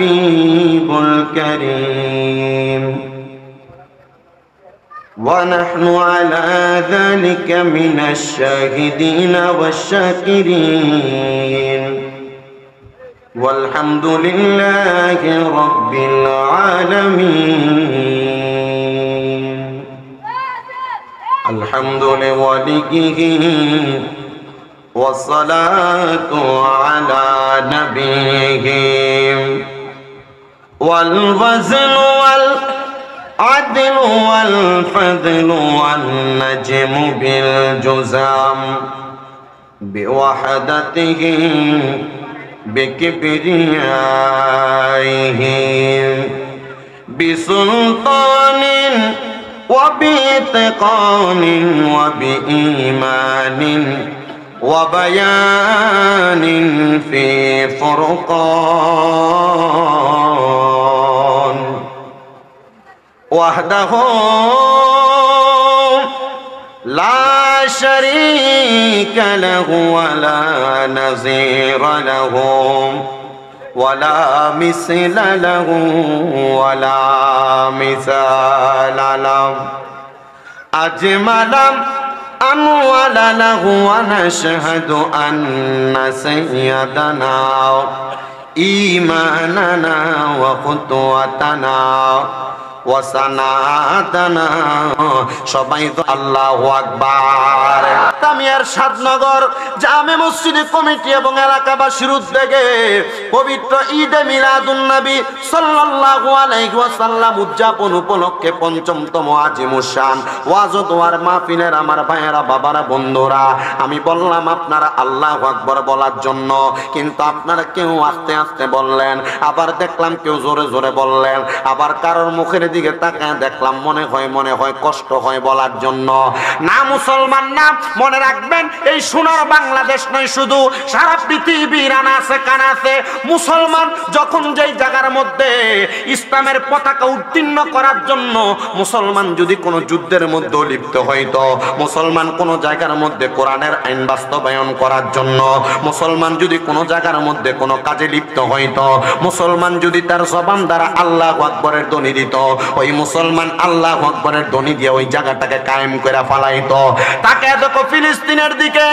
الحبيب الكريم. ونحن على ذلك من الشاهدين والشاكرين. والحمد لله رب العالمين. الحمد لوليه والصلاة على نبيه. والوزن والعدل والفضل والنجم بالجزام بوحدته بكبريائه بسلطان وبإتقان وبإيمان وبيان في فرقان. وحده لا شريك له ولا نظير له ولا مثل له ولا مثال له. أجمل ولا له ونشهد أن سيدنا إيماننا وخطوتنا সবাই তো আকবার। তামিয়ার সাতনগর জামে কমিটি এবং এলাকাবাসীর উদ্যোগে পবিত্র ঈদে মিলাদুন নবী সাল্লাল্লাহু আলাইহি ওয়াসাল্লাম উদযাপন উপলক্ষে পঞ্চমতম আজিমুসান ওয়াজ দোয়ার মাহফিলের আমার ভাইয়েরা, বাবারা, বন্ধুরা, আমি বললাম আপনারা আল্লাহু আকবার বলার জন্য, কিন্তু আপনারা কেউ আস্তে আস্তে বললেন, আবার দেখলাম কেউ জোরে জোরে বললেন, আবার কারোর মুখের দিকে তাকায় দেখলাম মনে হয় মনে হয় কষ্ট হয় বলার জন্য। না মুসলমান না, মনে রাখবেন, এই সোনার বাংলাদেশ নয় শুধু, সারা পৃথিবীর আনাছে কানাছে মুসলমান যখন যেই জায়গার মধ্যে ইসলামের পতাকা উত্তীর্ণ করার জন্য মুসলমান যদি কোনো যুদ্ধের মধ্যে লিপ্ত হইতো, মুসলমান কোন জায়গার মধ্যে কোরআনের আইন বাস্তবায়ন করার জন্য, মুসলমান যদি কোনো জায়গার মধ্যে কোনো কাজে লিপ্ত হইতো, মুসলমান যদি তার জবান দ্বারা আল্লাহ আকবরের ধ্বনি দিত ওই মুসলমান আল্লাহ আকবরের ধ্বনি দিয়ে ওই জায়গাটাকে কায়েম করে ফালাইতো। তাকে দেখো ফিলিস্তিনের দিকে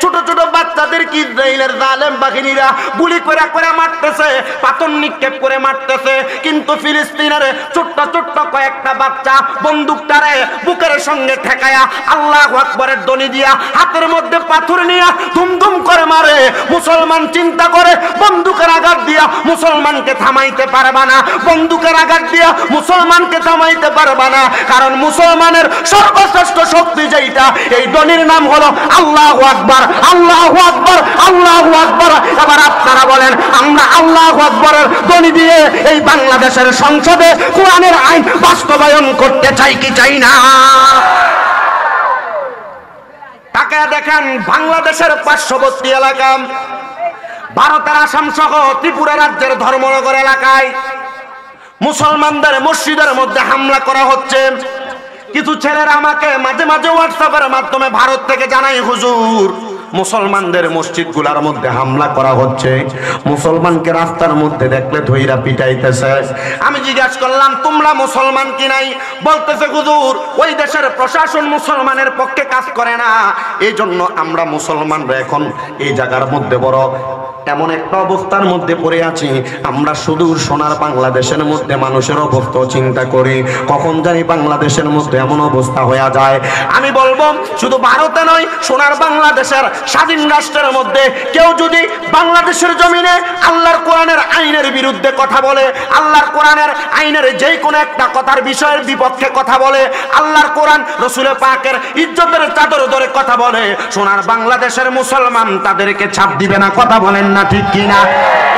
ছোট ছোট বাচ্চাদের কি ইসরায়েলের জালেম বাহিনীরা গুলি করে করে মারতেছে, পাথর নিক্ষেপ করে মারতেছে। কিন্তু ফিলিস্তিনের ছোট্ট ছোট্ট কয়েকটা বাচ্চা বন্দুকটারে বুকের সঙ্গে ঠেকায়া আল্লাহ আকবরের ধ্বনি দিয়া হাতের মধ্যে পাথর নিয়ে ধুমধুম করে মারে। মুসলমান চিন্তা করে বন্দুকের আঘাত দিয়া মুসলমানকে থামাইতে পারবা না। বন্দুকের আঘাত দিয়া মুসলমানকে থামাইতে পারবা না, কারণ মুসলমানের সর্বশ্রেষ্ঠ শক্তি যেইটা, এই ধ্বনির নাম হলো আল্লাহ আকবর আল্লাহ আকবর আল্লাহ আকবর। এবার আপনারা বলেন, আমরা আল্লাহ আকবরের ধ্বনি দিয়ে এই বাংলাদেশের সংসদে কোরআনের আইন বাস্তবায়ন করতে চাই কি চাই না? তাকে দেখেন, বাংলাদেশের পার্শ্ববর্তী এলাকা, ভারতের আসাম সহ ত্রিপুরা রাজ্যের ধর্মনগর এলাকায় মুসলমানদের মসজিদের মধ্যে হামলা করা হচ্ছে। কিছু ছেলেরা আমাকে মাঝে মাঝে হোয়াটসঅ্যাপের মাধ্যমে ভারত থেকে জানাই হুজুর মুসলমানদের মসজিদগুলার মধ্যে হামলা করা হচ্ছে। মুসলমানকে রাস্তার মধ্যে দেখলে ধৈরা পিটাইতেছে। আমি জিজ্ঞাসা করলাম, তোমরা মুসলমান কি নাই? বলতেছে, হুজুর, ওই দেশের প্রশাসন মুসলমানের পক্ষে কাজ করে না। এই জন্য আমরা মুসলমানরা এখন এই জায়গার মধ্যে বড়। এমন একটা অবস্থার মধ্যে পড়ে আছি। আমরা শুধু সোনার বাংলাদেশের মধ্যে মানুষের অবস্থা চিন্তা করি। কখন জানি বাংলাদেশের মধ্যে এমন অবস্থা হয়ে যায়। আমি বলব, শুধু ভারতে নয়, সোনার বাংলাদেশের স্বাধীন রাষ্ট্রের মধ্যে কেউ যদি বাংলাদেশের জমিনে আল্লাহর কোরআনের আইনের বিরুদ্ধে কথা বলে, আল্লাহর কোরআনের আইনের যে কোনো একটা কথার বিষয়ের বিপক্ষে কথা বলে, আল্লাহর কোরআন রসুল পাকের ইজ্জতের চাদর ধরে কথা বলে, সোনার বাংলাদেশের মুসলমান তাদেরকে ছাপ দিবে না, কথা বলেন না ঠিক কিনা?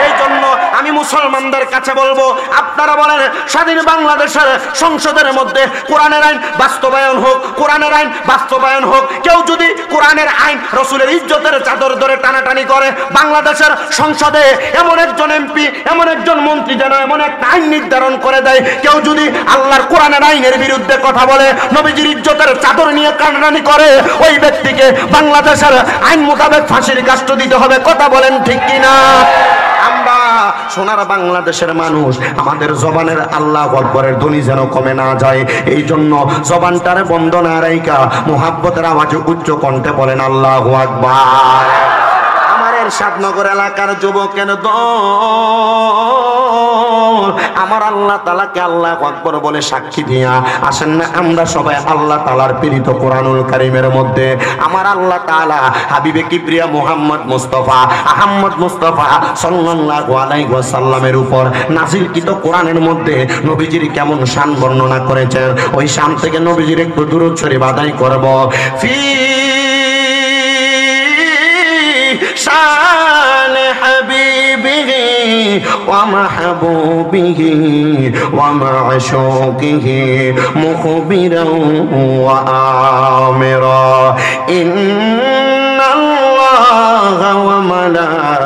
এই জন্য আমি মুসলমানদের কাছে বলব, আপনারা বলেন, স্বাধীন বাংলাদেশের সংসদের মধ্যে কোরআনের আইন বাস্তবায়ন হোক, কোরআনের আইন বাস্তবায়ন হোক, কেউ যদি কোরআনের আইন রসুলের ইজ্জতের চাদর ধরে টানাটানি করে। বাংলাদেশের সংসদে এমন একজন এমপি, এমন একজন মন্ত্রী যেন এমন একটা আইন নির্ধারণ করে দেয়। কেউ যদি আল্লাহর কোরআনের আইনের বিরুদ্ধে কথা বলে, নবীজির ইজ্জতের চাদর নিয়ে টানাটানি করে, ওই ব্যক্তিকে বাংলাদেশের আইন মোতাবেক ফাঁসির কাষ্ট দিতে হবে। কথা বলেন ঠিক কিনা? আমরা সোনার বাংলাদেশের মানুষ, আমাদের জবানের আল্লাহ আকবরের ধ্বনি যেন কমে না যায়। এই জন্য জবানটার বন্ধ না রাইকা মোহাব্বতের আওয়াজে উচ্চ কণ্ঠে বলেন, আল্লাহ আকবার। আমার সাতনগর এলাকার যুবকের দল আমার আল্লাহ তালাকে আল্লাহ আকবর বলে সাক্ষী দিয়া আসেন না আমরা সবাই আল্লাহ তালার পীড়িত কোরআনুল কারিমের মধ্যে। আমার আল্লাহ তালা হাবিবে কিপ্রিয়া মোহাম্মদ মুস্তফা, আহম্মদ মুস্তফা সাল্লাল্লাহু উপর নাজিলকৃত কোরআনের মধ্যে নবীজির কেমন শান বর্ণনা করেছেন, ওই শান থেকে নবীজির একটু দূরত শরীফ আদায় করব। ফি শান হাবিবিহি ومحبوبه ومعشوقه مخبرا وآمرا. إن الله وملائكته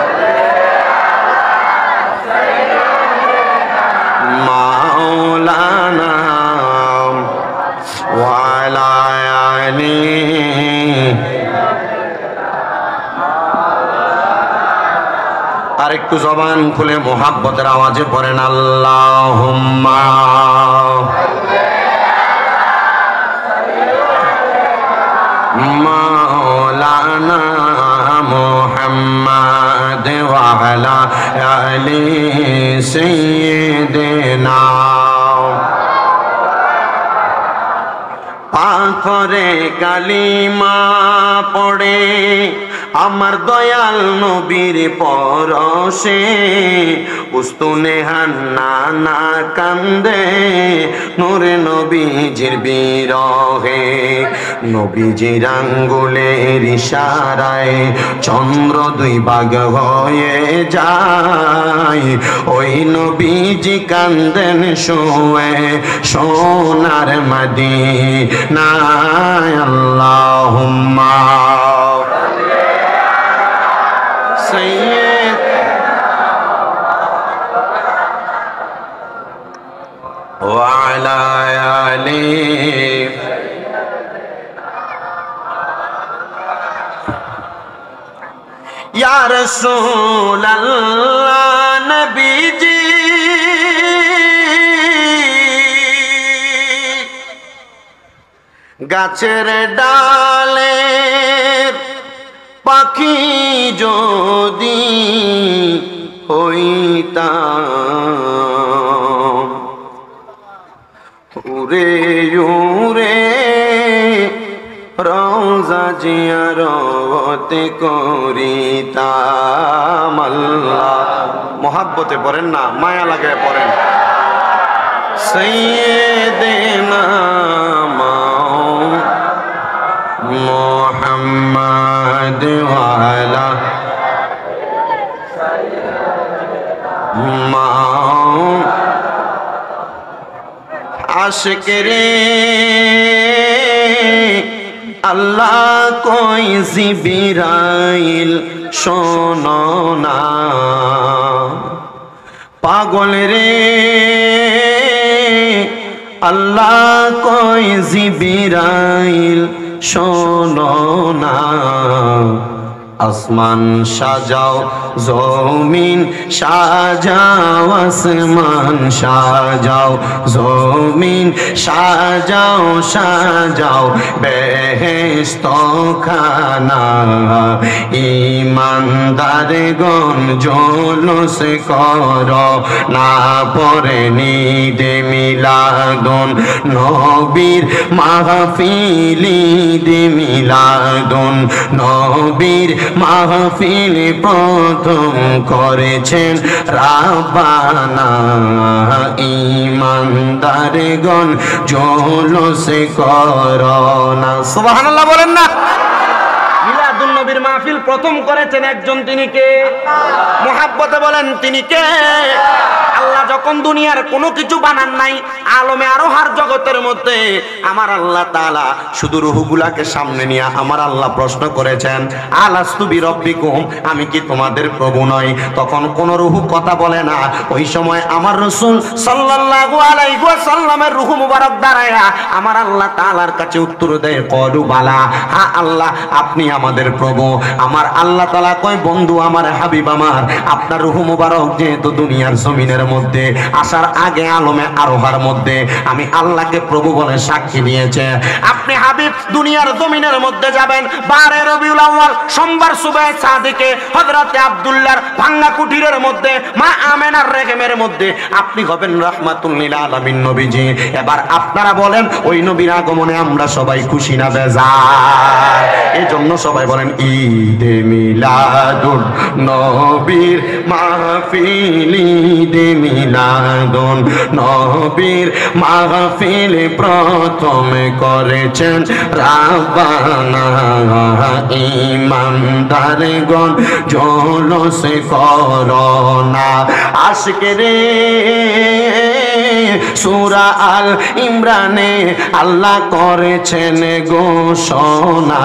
আর একটু জবান খুলে মোহাব্বতের আওয়াজে পড়েন আল্লাহ পাথরে কালিমা পড়ে আমার দয়াল নবীর পরশে উস্তুনে হান্না না কান্দে নূরে নবীজির বিরহে। নবীজির আঙ্গুলের ইশারায় চন্দ্র দুই ভাগ হয়ে যায়। ওই নবীজি কান্দেন শুয়ে সোনার মাদি না আল্লাহুম্মা। ইয়ার নবীজি। গাছের ডালে পাখি যদি হইতা উরে উরে রোজা জিয়ারতে করিতাম আল্লাহ। মহাব্বতে পড়েন না, মায়া লাগে পড়েন। সৈয়দেনা মোহাম্মদ মাও আশিক রে আল্লাহ কই জিবিরাইল শোনো না। পাগল রে। আল্লাহ কই জিবিরাইল শোনো না। আসমান সাজাও, জমিন সাজাও, আসমান সাজাও, জমিন সাজাও সাজাও বেহেস্ত খানা ইমানদার গন জলস কর, না পরে নিদে মিলাদন। নবীর মাহফিলি দে মিলাদন। নবীর মাহফিল প্রথম করেছেন রাবানা ইমানদারগণ জলসে করোনা। সুবহানাল্লাহ বলেন না। মাহফিল প্রথম করেছেন একজন তিনি কে? মোহাব্বতে বলেন, তিনি কে? আল্লাহ যখন দুনিয়ার কোনো কিছু বানান নাই, আলমে আরোহার জগতের মধ্যে, আমার আল্লাহ তাআলা শুধু রুহুগুলাকে সামনে নিয়ে আমার আল্লাহ প্রশ্ন করেছেন, আলাস্তু বিরব্বিকুম, আমি কি তোমাদের প্রভু নই? তখন কোন রুহু কথা বলে না। ওই সময় আমার রসুল সাল্লাল্লাহু আলাইহি ওয়াসাল্লামের রুহু মুবারক দাঁড়ায়া আমার আল্লাহ তাআলার কাছে উত্তর দেয়, কলু বালা হ্যাঁ আল্লাহ, আপনি আমাদের প্রভু আমার আল্লাহ তাআলা কয়, বন্ধু, আমার হাবিব আমার, আপনার রুহু মুবারক যেহেতু দুনিয়ার জমিনের মধ্যে, আসার আগে আলমে আরোহার মধ্যে, আমি আল্লাহকে প্রভু বলে সাক্ষী দিয়েছে আপনি হাবিব, দুনিয়ার জমিনের মধ্যে যাবেন, বারে রবিউল আউয়াল, সোমবার সুবে সাদিকে, হযরতে আব্দুল্লাহর ভাঙ্গা কুটিরের মধ্যে, মা আমেনার রেগেমের মধ্যে, আপনি হবেন রাহমাতুল লিল আলামিন নবীজি। এবার আপনারা বলেন, ওই নবীর আগমনে আমরা সবাই খুশি না বেজার? এই জন্য সবাই বলেন ঈদে মিলাদুন, নবীর মাহফিল, ঈদে মিলাদুন, নবীর মাহফিল প্রথম করেছেন রাব্বানা ইমানদারগণ, জলস করোনা আশকে রে সুরা আল ইমরানে আল্লাহ করেছেন ঘোষণা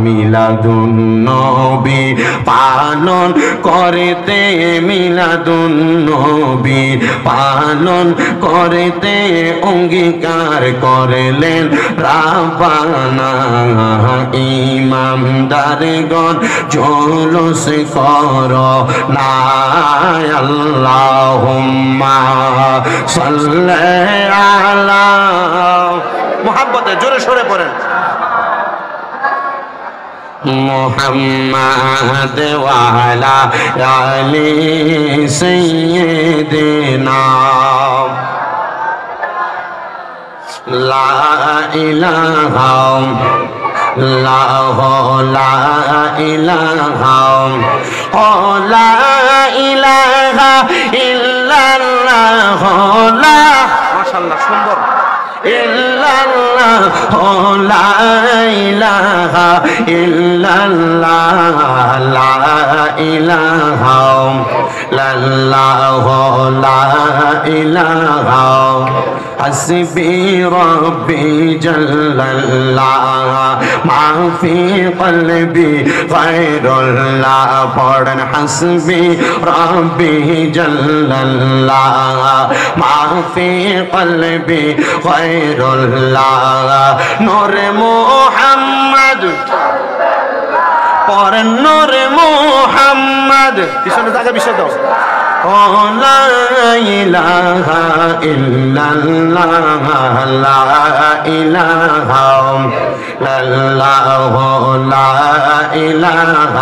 মিলাদুন নবী পালন করেতে মিলাদুন নবী পালন করেতে অঙ্গীকার করলেন রাবানা ইমামদারগণ, জলস কর না আল্লাহুম্মা মোহাব্বতে জোরে সরে পড়েন। মোহাম্মদ ওয়ালা আলি সাইয়্যিদিনা। লা ইলাহা লাহ লা ইলাহা ও লা ইলাহা ইল্লাল্লাহ মাশাআল্লাহ সুন্দর। ইল্লাল্লাহ ও লা ইলাহা ইল্লাল্লাহ লা ইলাহা লাল্লাহ লা ইলাহা حسبي ربي جل الله ما في قلبي غير الله পড়েন حسبي ربي جل الله ما في قلبي غير الله নরে মোহাম্মদ। পরে নরে মোহাম্মদ। পিছনে টাকা বিষয় দাও। لا إله إلا الله لا إله الله لا إله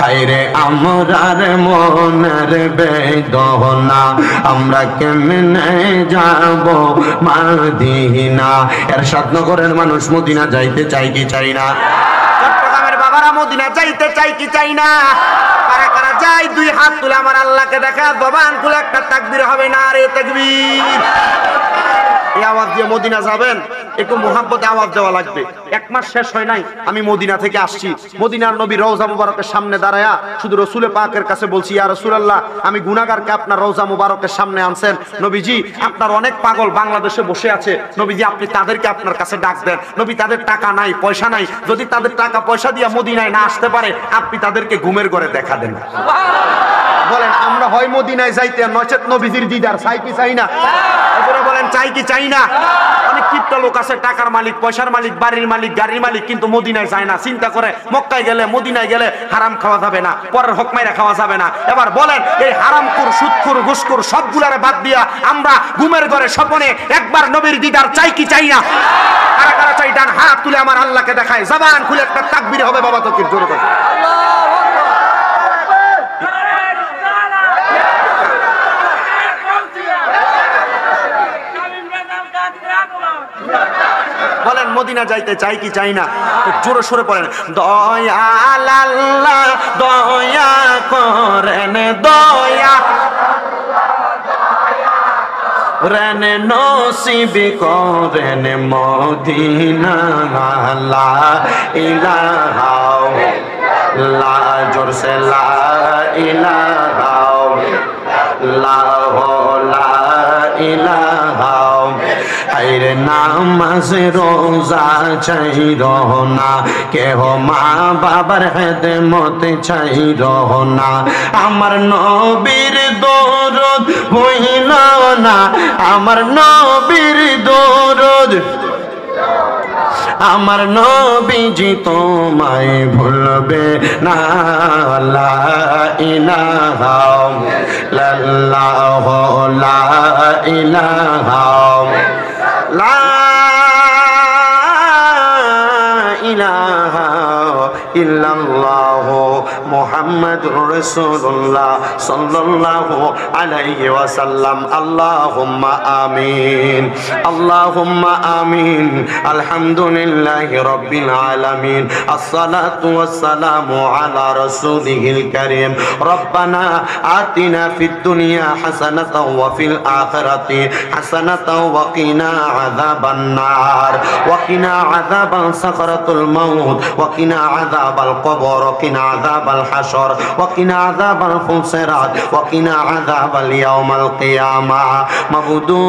হাইরে আমরার মনের বেদনা আমরা কেমনে যাব মাদিনা এর সাতনগরের মানুষ মদিনা যাইতে চাই কি চাই না বাবারা মদিনা যাইতে চাই কি চাই না? কারা কারা যাই দুই হাত তুলে আমার আল্লাহকে দেখা, জবান খুলে একটা তাকবির হবে না রে তাকবীর? এই আওয়াজ দিয়ে মদিনা যাবেন, একটু মোহাম্মতে আওয়াজ দেওয়া লাগবে। এক মাস শেষ হয় নাই, আমি মদিনা থেকে আসছি। মদিনার নবী রওজা মুবারকের সামনে দাঁড়ায়া শুধু রসুলে পাকের কাছে বলছি, ইয়া রসুলাল্লাহ, আমি আপনার রওজা মুবারকের সামনে আনছেন। নবীজি, আপনার অনেক পাগল বাংলাদেশে বসে আছে। নবীজি, আপনি তাদেরকে আপনার কাছে ডাক দেন। নবী, তাদের টাকা নাই, পয়সা নাই। যদি তাদের টাকা পয়সা দিয়ে মদিনায় না আসতে পারে আপনি তাদেরকে ঘুমের ঘরে দেখা দেন। বলেন আমরা হয় মদিনায় যাইতে নচেত নবীজির দিদার চাই কি চাই না। বলেন, চাই কি চাই না? অনেক কিপটা লোক আছে, টাকার মালিক, পয়সার মালিক, বাড়ির মালিক, গাড়ির মালিক, কিন্তু মদিনায় যায় না। চিন্তা করে, মক্কায় গেলে, মদিনায় গেলে হারাম খাওয়া যাবে না, পরের হক মাইরা খাওয়া যাবে না। এবার বলেন, এই হারামকুর সুৎকুর ঘুসকুর সবগুলারে বাদ দিয়া আমরা ঘুমের ঘরে স্বপনে একবার নবীর দিদার চাই কি চাই না? কারা কারা চাই? ডান হাত তুলে আমার আল্লাহকে দেখায়। জবান খুলে একটা তাকবির হবে, বাবা তকির জোরে করে। বলেন মদিনা যাইতে চাই কি চাই না? জোরে সরে পড়েন। দয়াল দয়া করেন, দয়া। রেন নসিব করেন মদিনা, লা ইলাহা লা জোর সে লা ইলাহা লা লা নামাজ রোজা চাই রহনা কেহ মা বাবার হেদে মতে চাই রহনা আমার নবীর দরদ হইল না। আমার নবীর দরদ। আমার নবীজি তোমায় ভুলবে না। লা ইলাহা লাল্লাহ লা ইলাহা লা ইলাহা ইল্লাল্লাহ মুহাম্মাদুর রাসূলুল্লাহ সাল্লাল্লাহু আলাইহি ওয়াসাল্লাম। আল্লাহুম্মা আমিন। আল্লাহুম্মা আমিন। আলহামদুলিল্লাহি রাব্বিল আলামিন। আসসালাতু ওয়াসসালামু আলা রাসূলিহিল কারীম। রব্বানা আতিনা ফিদ দুনিয়া হাসানাতাও ওয়া ফিল আখিরাতি হাসানাতাও ওয়া কিনা আযাবান নার। ওয়া কিনা আযাবাল সাকরাতুল মাউত। ওয়া কিনা আযাবাল কবর। ওয়া কিনা হাশর ওয়া কিনা আযাবাল ফুসরাত ওয়া কিনা আযাবাল ইয়াউমাল কিয়ামা মাবুদু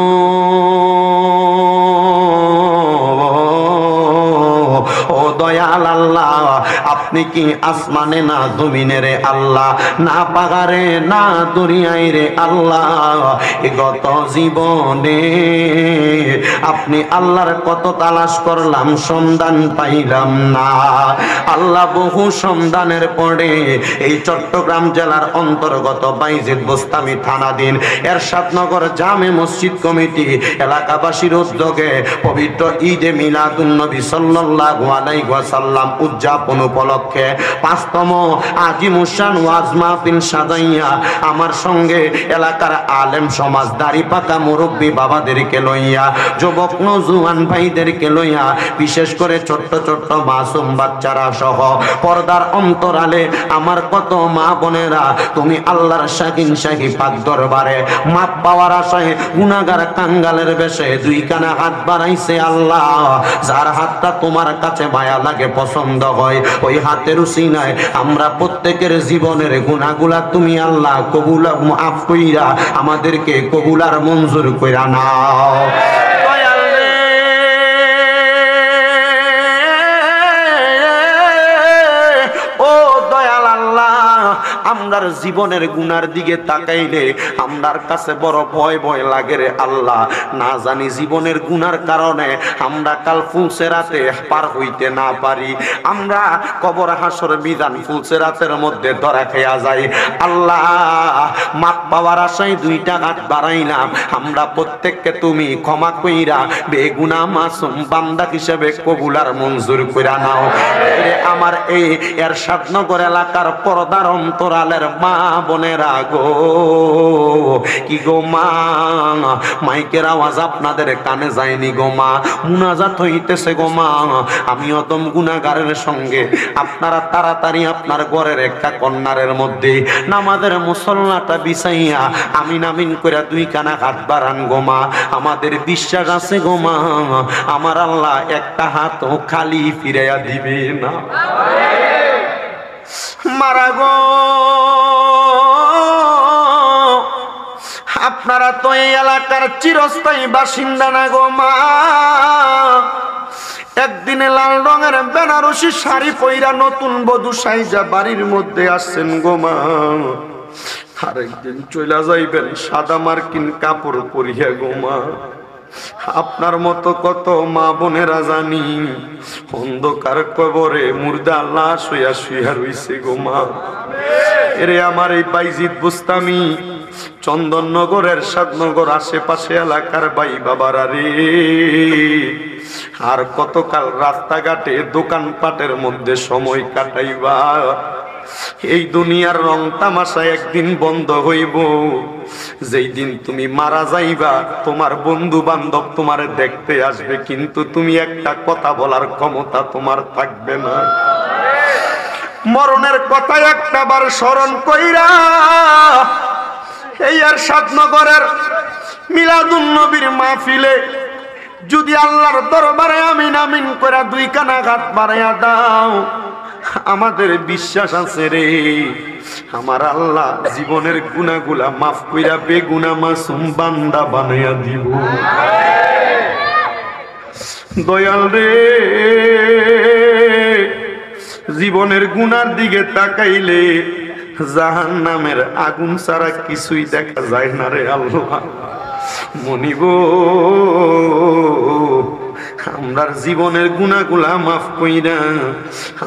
ও দয়াল আল্লাহ, আপনি কি আসমানে না জমিনে রে আল্লাহ? না পাগারে না দরিয়ায় রে আল্লাহ। গত জীবনে আপনি আল্লাহর কত তালাশ করলাম, সন্ধান পাইলাম না। আল্লাহ বহু সন্ধানের পরে এই চট্টগ্রাম জেলার অন্তর্গত বাইজিদ বোস্তামি থানাধীন এরশাদনগর জামে মসজিদ কমিটি এলাকাবাসীর উদ্যোগে পবিত্র ঈদে মিলাদুন নবী সাল্লাল্লাহু উদযাপন উপলক্ষে পাঁচতম আজিমুসান ওয়াজ মাহফিল সাজাইয়া আমার সঙ্গে এলাকার আলেম সমাজ দাড়ি পাকা মুরব্বী বাবাদেরকে লইয়া, যুবক নজুয়ান ভাইদেরকে লইয়া, বিশেষ করে ছোট্ট ছোট্ট মাসুম বাচ্চারা সহ পর্দার অন্তরালে আমার কত মা বোনেরা, তুমি আল্লাহর শাকিন শাহি পাক দরবারে মাপ পাওয়ার আশায় গুনাগার কাঙ্গালের বেশে দুই কানা হাত বাড়াইছে আল্লাহ, যার হাতটা তোমার কাছে মায়া লাগে, পছন্দ হয়। ওই হাতের উসিনায় আমরা প্রত্যেকের জীবনের গুণাগুলা তুমি আল্লাহ কবুলা মাফ কইরা আমাদেরকে কবুলার মঞ্জুর কইরা নাও। আমরার জীবনের গুনার দিকে তাকাইলে আমরার কাছে বড় ভয় ভয় লাগে রে আল্লাহ। না জানি জীবনের গুনার কারণে আমরা কাল ফুলসেরাতে পার হইতে না পারি। আমরা কবর হাসর বিধান ফুলসেরাতের মধ্যে ধরা খেয়া যাই। আল্লাহ, মাপ পাওয়ার আশায় দুইটা হাত বাড়াইলাম। আমরা প্রত্যেককে তুমি ক্ষমা কইরা বেগুনা মাসুম বান্দা হিসেবে কবুলার মঞ্জুর কইরা নাও। এরে আমার এই এরশাদনগর এলাকার পর্দার অন্তরালের মা বোনেরা গো, কি গো মা? মাইকের আওয়াজ আপনাদের কানে যায়নি গো মা, মুনাজাত হইতেছে গো মা। আমি অতম গুনাগারের সঙ্গে। আপনারা তাড়াতাড়ি আপনার ঘরের একটা কন্যারের মধ্যে নামাদের মুসল্লাটা বিছাইয়া আমিন আমিন করে দুই কানা হাত বাড়ান গো মা। আমাদের বিশ্বাস আছে গো মা, আমার আল্লাহ একটা হাত খালি ফিরাইয়া দিবে না। মারা গো। আপনারা তো এই এলাকার চিরস্থায়ী বাসিন্দা না গো মা। একদিনে লাল রঙের বেনারসি শাড়ি পইরা নতুন বধূ সাইজা বাড়ির মধ্যে আসছেন গো মা। আরেকদিন চইলা যাইবেন সাদা মার্কিন কাপড় পরিয়া গো মা। আপনার মতো কত মা বোনেরা জানি। অন্ধকার কবরে মুর্দা লাশ হইয়া শুইয়া রইছে গো মা। এরে আমার এই বাইজিৎ বুস্তামি, চন্দননগরের সাদনগর আশেপাশে এলাকার বাই বাবারা রে। আর কতকাল রাস্তাঘাটে দোকানপাটের মধ্যে সময় কাটাইবা। এই দুনিয়ার রং তামাশা একদিন বন্ধ হইব। যেই দিন তুমি মারা যাইবা, তোমার বন্ধু বান্ধব তোমার দেখতে আসবে, কিন্তু তুমি একটা কথা বলার ক্ষমতা তোমার থাকবে না। মরণের কথা একটা বার স্মরণ কইরা, এই আর সাতনগরের মিলাদুন নবীর মাহফিলে যদি আল্লাহর দরবারে আমিন আমিন করে দুই কানা ঘাট বাড়াইয়া দাও আমাদের বিশ্বাস আছে রে। আমার আল্লাহ জীবনের গুনাগুলা মাফ কইরা বেগুনা মাসুম বান্দা বানাইয়া দিব। দয়াল রে, জীবনের গুনার দিকে তাকাইলে জাহান নামের আগুন ছাড়া কিছুই দেখা যায় না রে আল্লাহ। মনিব আমরার জীবনের গুনাগুলা মাফ কইরা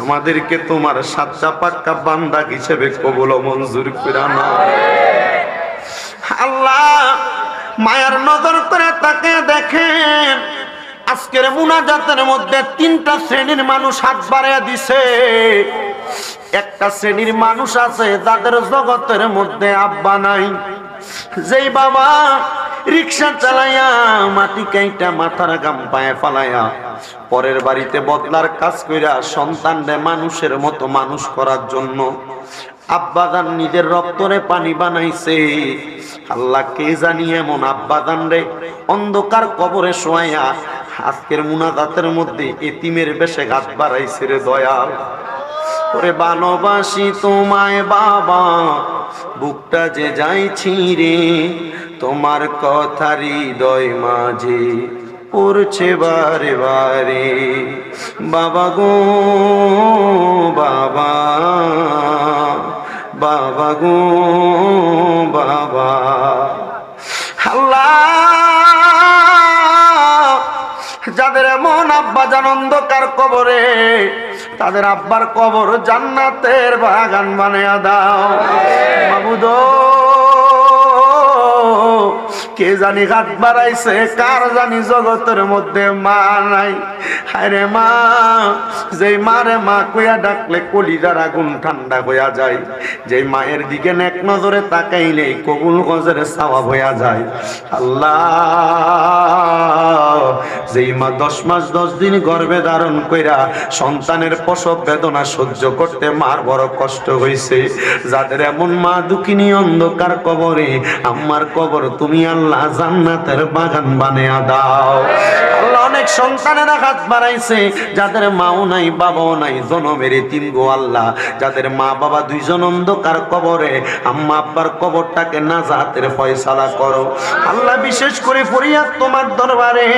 আমাদেরকে তোমার সাতটা পাক্কা বান্দা হিসেবে কবল মঞ্জুর কইরা না আল্লাহ মায়ার নজর করে তাকে দেখেন। আজকের মুনাজাতের মধ্যে তিনটা শ্রেণির মানুষ হাত বাড়াইয়া দিছে। একটা শ্রেণির মানুষ আছে যাদের জগতের মধ্যে আব্বা নাই। যেই বাবা রিক্সা চালাইয়া মাটি কাইটা মাথার গাম পায়ে ফালাইয়া, পরের বাড়িতে বদলার কাজ কইরা সন্তানরে মানুষের মতো মানুষ করার জন্য আব্বাদান নিজের রক্তরে পানি বানাইছে। আল্লাহ কে জানি এমন আব্বাদান রে? অন্ধকার কবরে শোয়াইয়া আজকের মুনাজাতের মধ্যে এতিমের বেশে গাছ বাড়াইছে রে দয়াল। ওরে ভালোবাসি তোমায় বাবা, বুকটা যে যাইছি রে তোমার কথা হৃদয় মাঝে পড়ছে বারে বারে। বাবা গো, বাবা বাবা গো, বাবা। যাদের মন আব্বা জান অন্ধকার কবরে, তাদের আব্বার কবর জান্নাতের বাগান বানিয়ে দাও। বাবুদ কে জানি হাত বাড়াইছে? কার জানি জগতের মধ্যে মা নাই? আরে মা, যেই মারে মা কইয়া ডাকলে কলিজার আগুন ঠান্ডা হইয়া যায়। যেই মায়ের দিকে এক নজরে তাকাইলে কবুল গজের সাওয়াব হইয়া যায়। আল্লাহ, যেই মা দশ মাস দশ দিন গর্ভে ধারণ কইরা সন্তানের প্রসব বেদনা সহ্য করতে মার বড় কষ্ট হইছে। যাদের এমন মা দুঃখিনী অন্ধকার কবরে আমার কবর তুমি আল্লাহ জান্নাতের বাগান বানিয়ে দাও। আল্লাহ অনেক সন্তানের হাত বাড়াইছে। যাদের মাও নাই, বাবাও নাই, জনমের তিন গো আল্লাহ। যাদের মা বাবা দুইজন অন্ধকার কবরে, আম্মা আব্বার কবরটাকে নাজাতের ফয়সালা করো। আল্লাহ বিশেষ করে ফরিয়াদ তোমার দরবারে।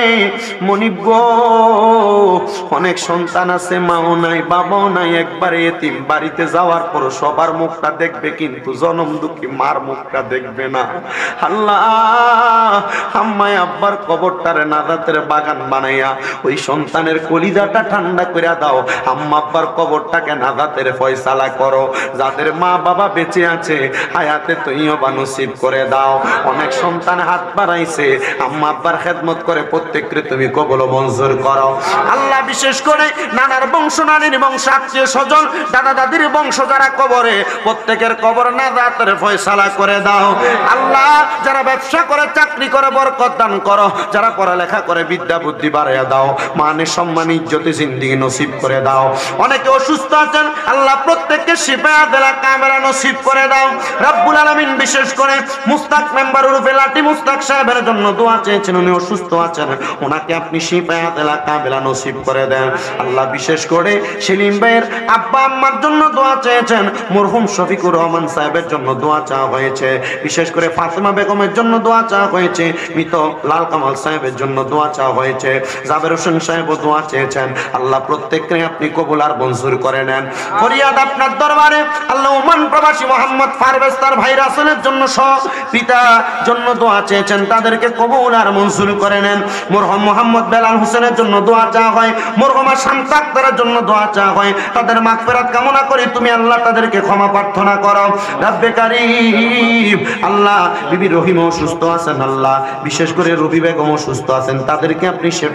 মনিব গো, অনেক সন্তান আছে, মাও নাই, বাবাও নাই, একবারে এতিম। বাড়িতে যাওয়ার পর সবার মুখটা দেখবে, কিন্তু জনম দুঃখী মার মুখটা দেখবে না। আল্লাহ, আম্মায় আব্বার কবরটারে নাজাতের বাগান বানাইয়া ওই সন্তানের কলিজাটা ঠান্ডা করে দাও। আম্মা আব্বার কবরটাকে নাজাতের ফয়সালা করো। যাদের মা বাবা বেঁচে আছে, হায়াতে তুইও বা নসিব করে দাও। অনেক সন্তান হাত বাড়াইছে, আম্মা আব্বার খেদমত করে প্রত্যেককে তুমি কবল মঞ্জুর করো। আল্লাহ বিশেষ করে নানার বংশ, নানির বংশ, আত্মীয় স্বজন, দাদা দাদির বংশ যারা কবরে, প্রত্যেকের কবর না নাজাতের ফয়সালা করে দাও। আল্লাহ যারা ব্যবসা করে, চাকরি করে, বরকত দান করো। যারা পড়ালেখা করে, বিদ্যা, বুদ্ধি বাড়াইয়া দাও। মানে সম্মান, ইজ্জতে, জিন্দিগি নসিব করে দাও। অনেকে অসুস্থ আছেন, আল্লাহ প্রত্যেককে শিফা দেলা কামেরা নসিব করে দাও। রব্বুল আলামিন বিশেষ করে মুস্তাক মেম্বার রূপে লাটি মুস্তাক সাহেবের জন্য দোয়া চেয়েছেন, উনি অসুস্থ আছেন। ওনাকে আপনি শিফা দেলা কামেরা নসিব করে দেন। আল্লাহ বিশেষ করে সেলিম ভাইয়ের আব্বা আম্মার জন্য দোয়া চেয়েছেন, মরহুম শফিকুর রহমান সাহেবের জন্য দোয়া চাওয়া হয়েছে। বিশেষ করে ফাতেমা বেগমের জন্য দোয়া চাওয়া হয়েছে, মৃত লাল কামাল সাহেবের জন্য দোয়া চাওয়া হয়েছে। জাবের হোসেন সাহেব দোয়া চেয়েছেন। আল্লাহ প্রত্যেককে আপনি কবুল আর মঞ্জুর করে নেন। ফরিয়াদ আপনার দরবারে আল্লাহ ওমান প্রবাসী মোহাম্মদ ফারবেজ তার ভাই রাসেলের জন্য সহ পিতা জন্য দোয়া চেয়েছেন। তাদেরকে কবুল আর মঞ্জুর করে নেন। মরহম মোহাম্মদ বেলাল হোসেনের জন্য দোয়া চাওয়া হয়। মরহমা শান্ত আক্তারের জন্য দোয়া চাওয়া হয়। তাদের মাগফিরাত কামনা করি, তুমি আল্লাহ তাদেরকে ক্ষমা প্রার্থনা করো। রাব্বে কারীম, আল্লাহ বিবি রহিম সুস্থ আছেন, আল্লাহ বিশেষ করে রবি বেগম সুস্থ আছেন। তাদেরকে আপনি শেফে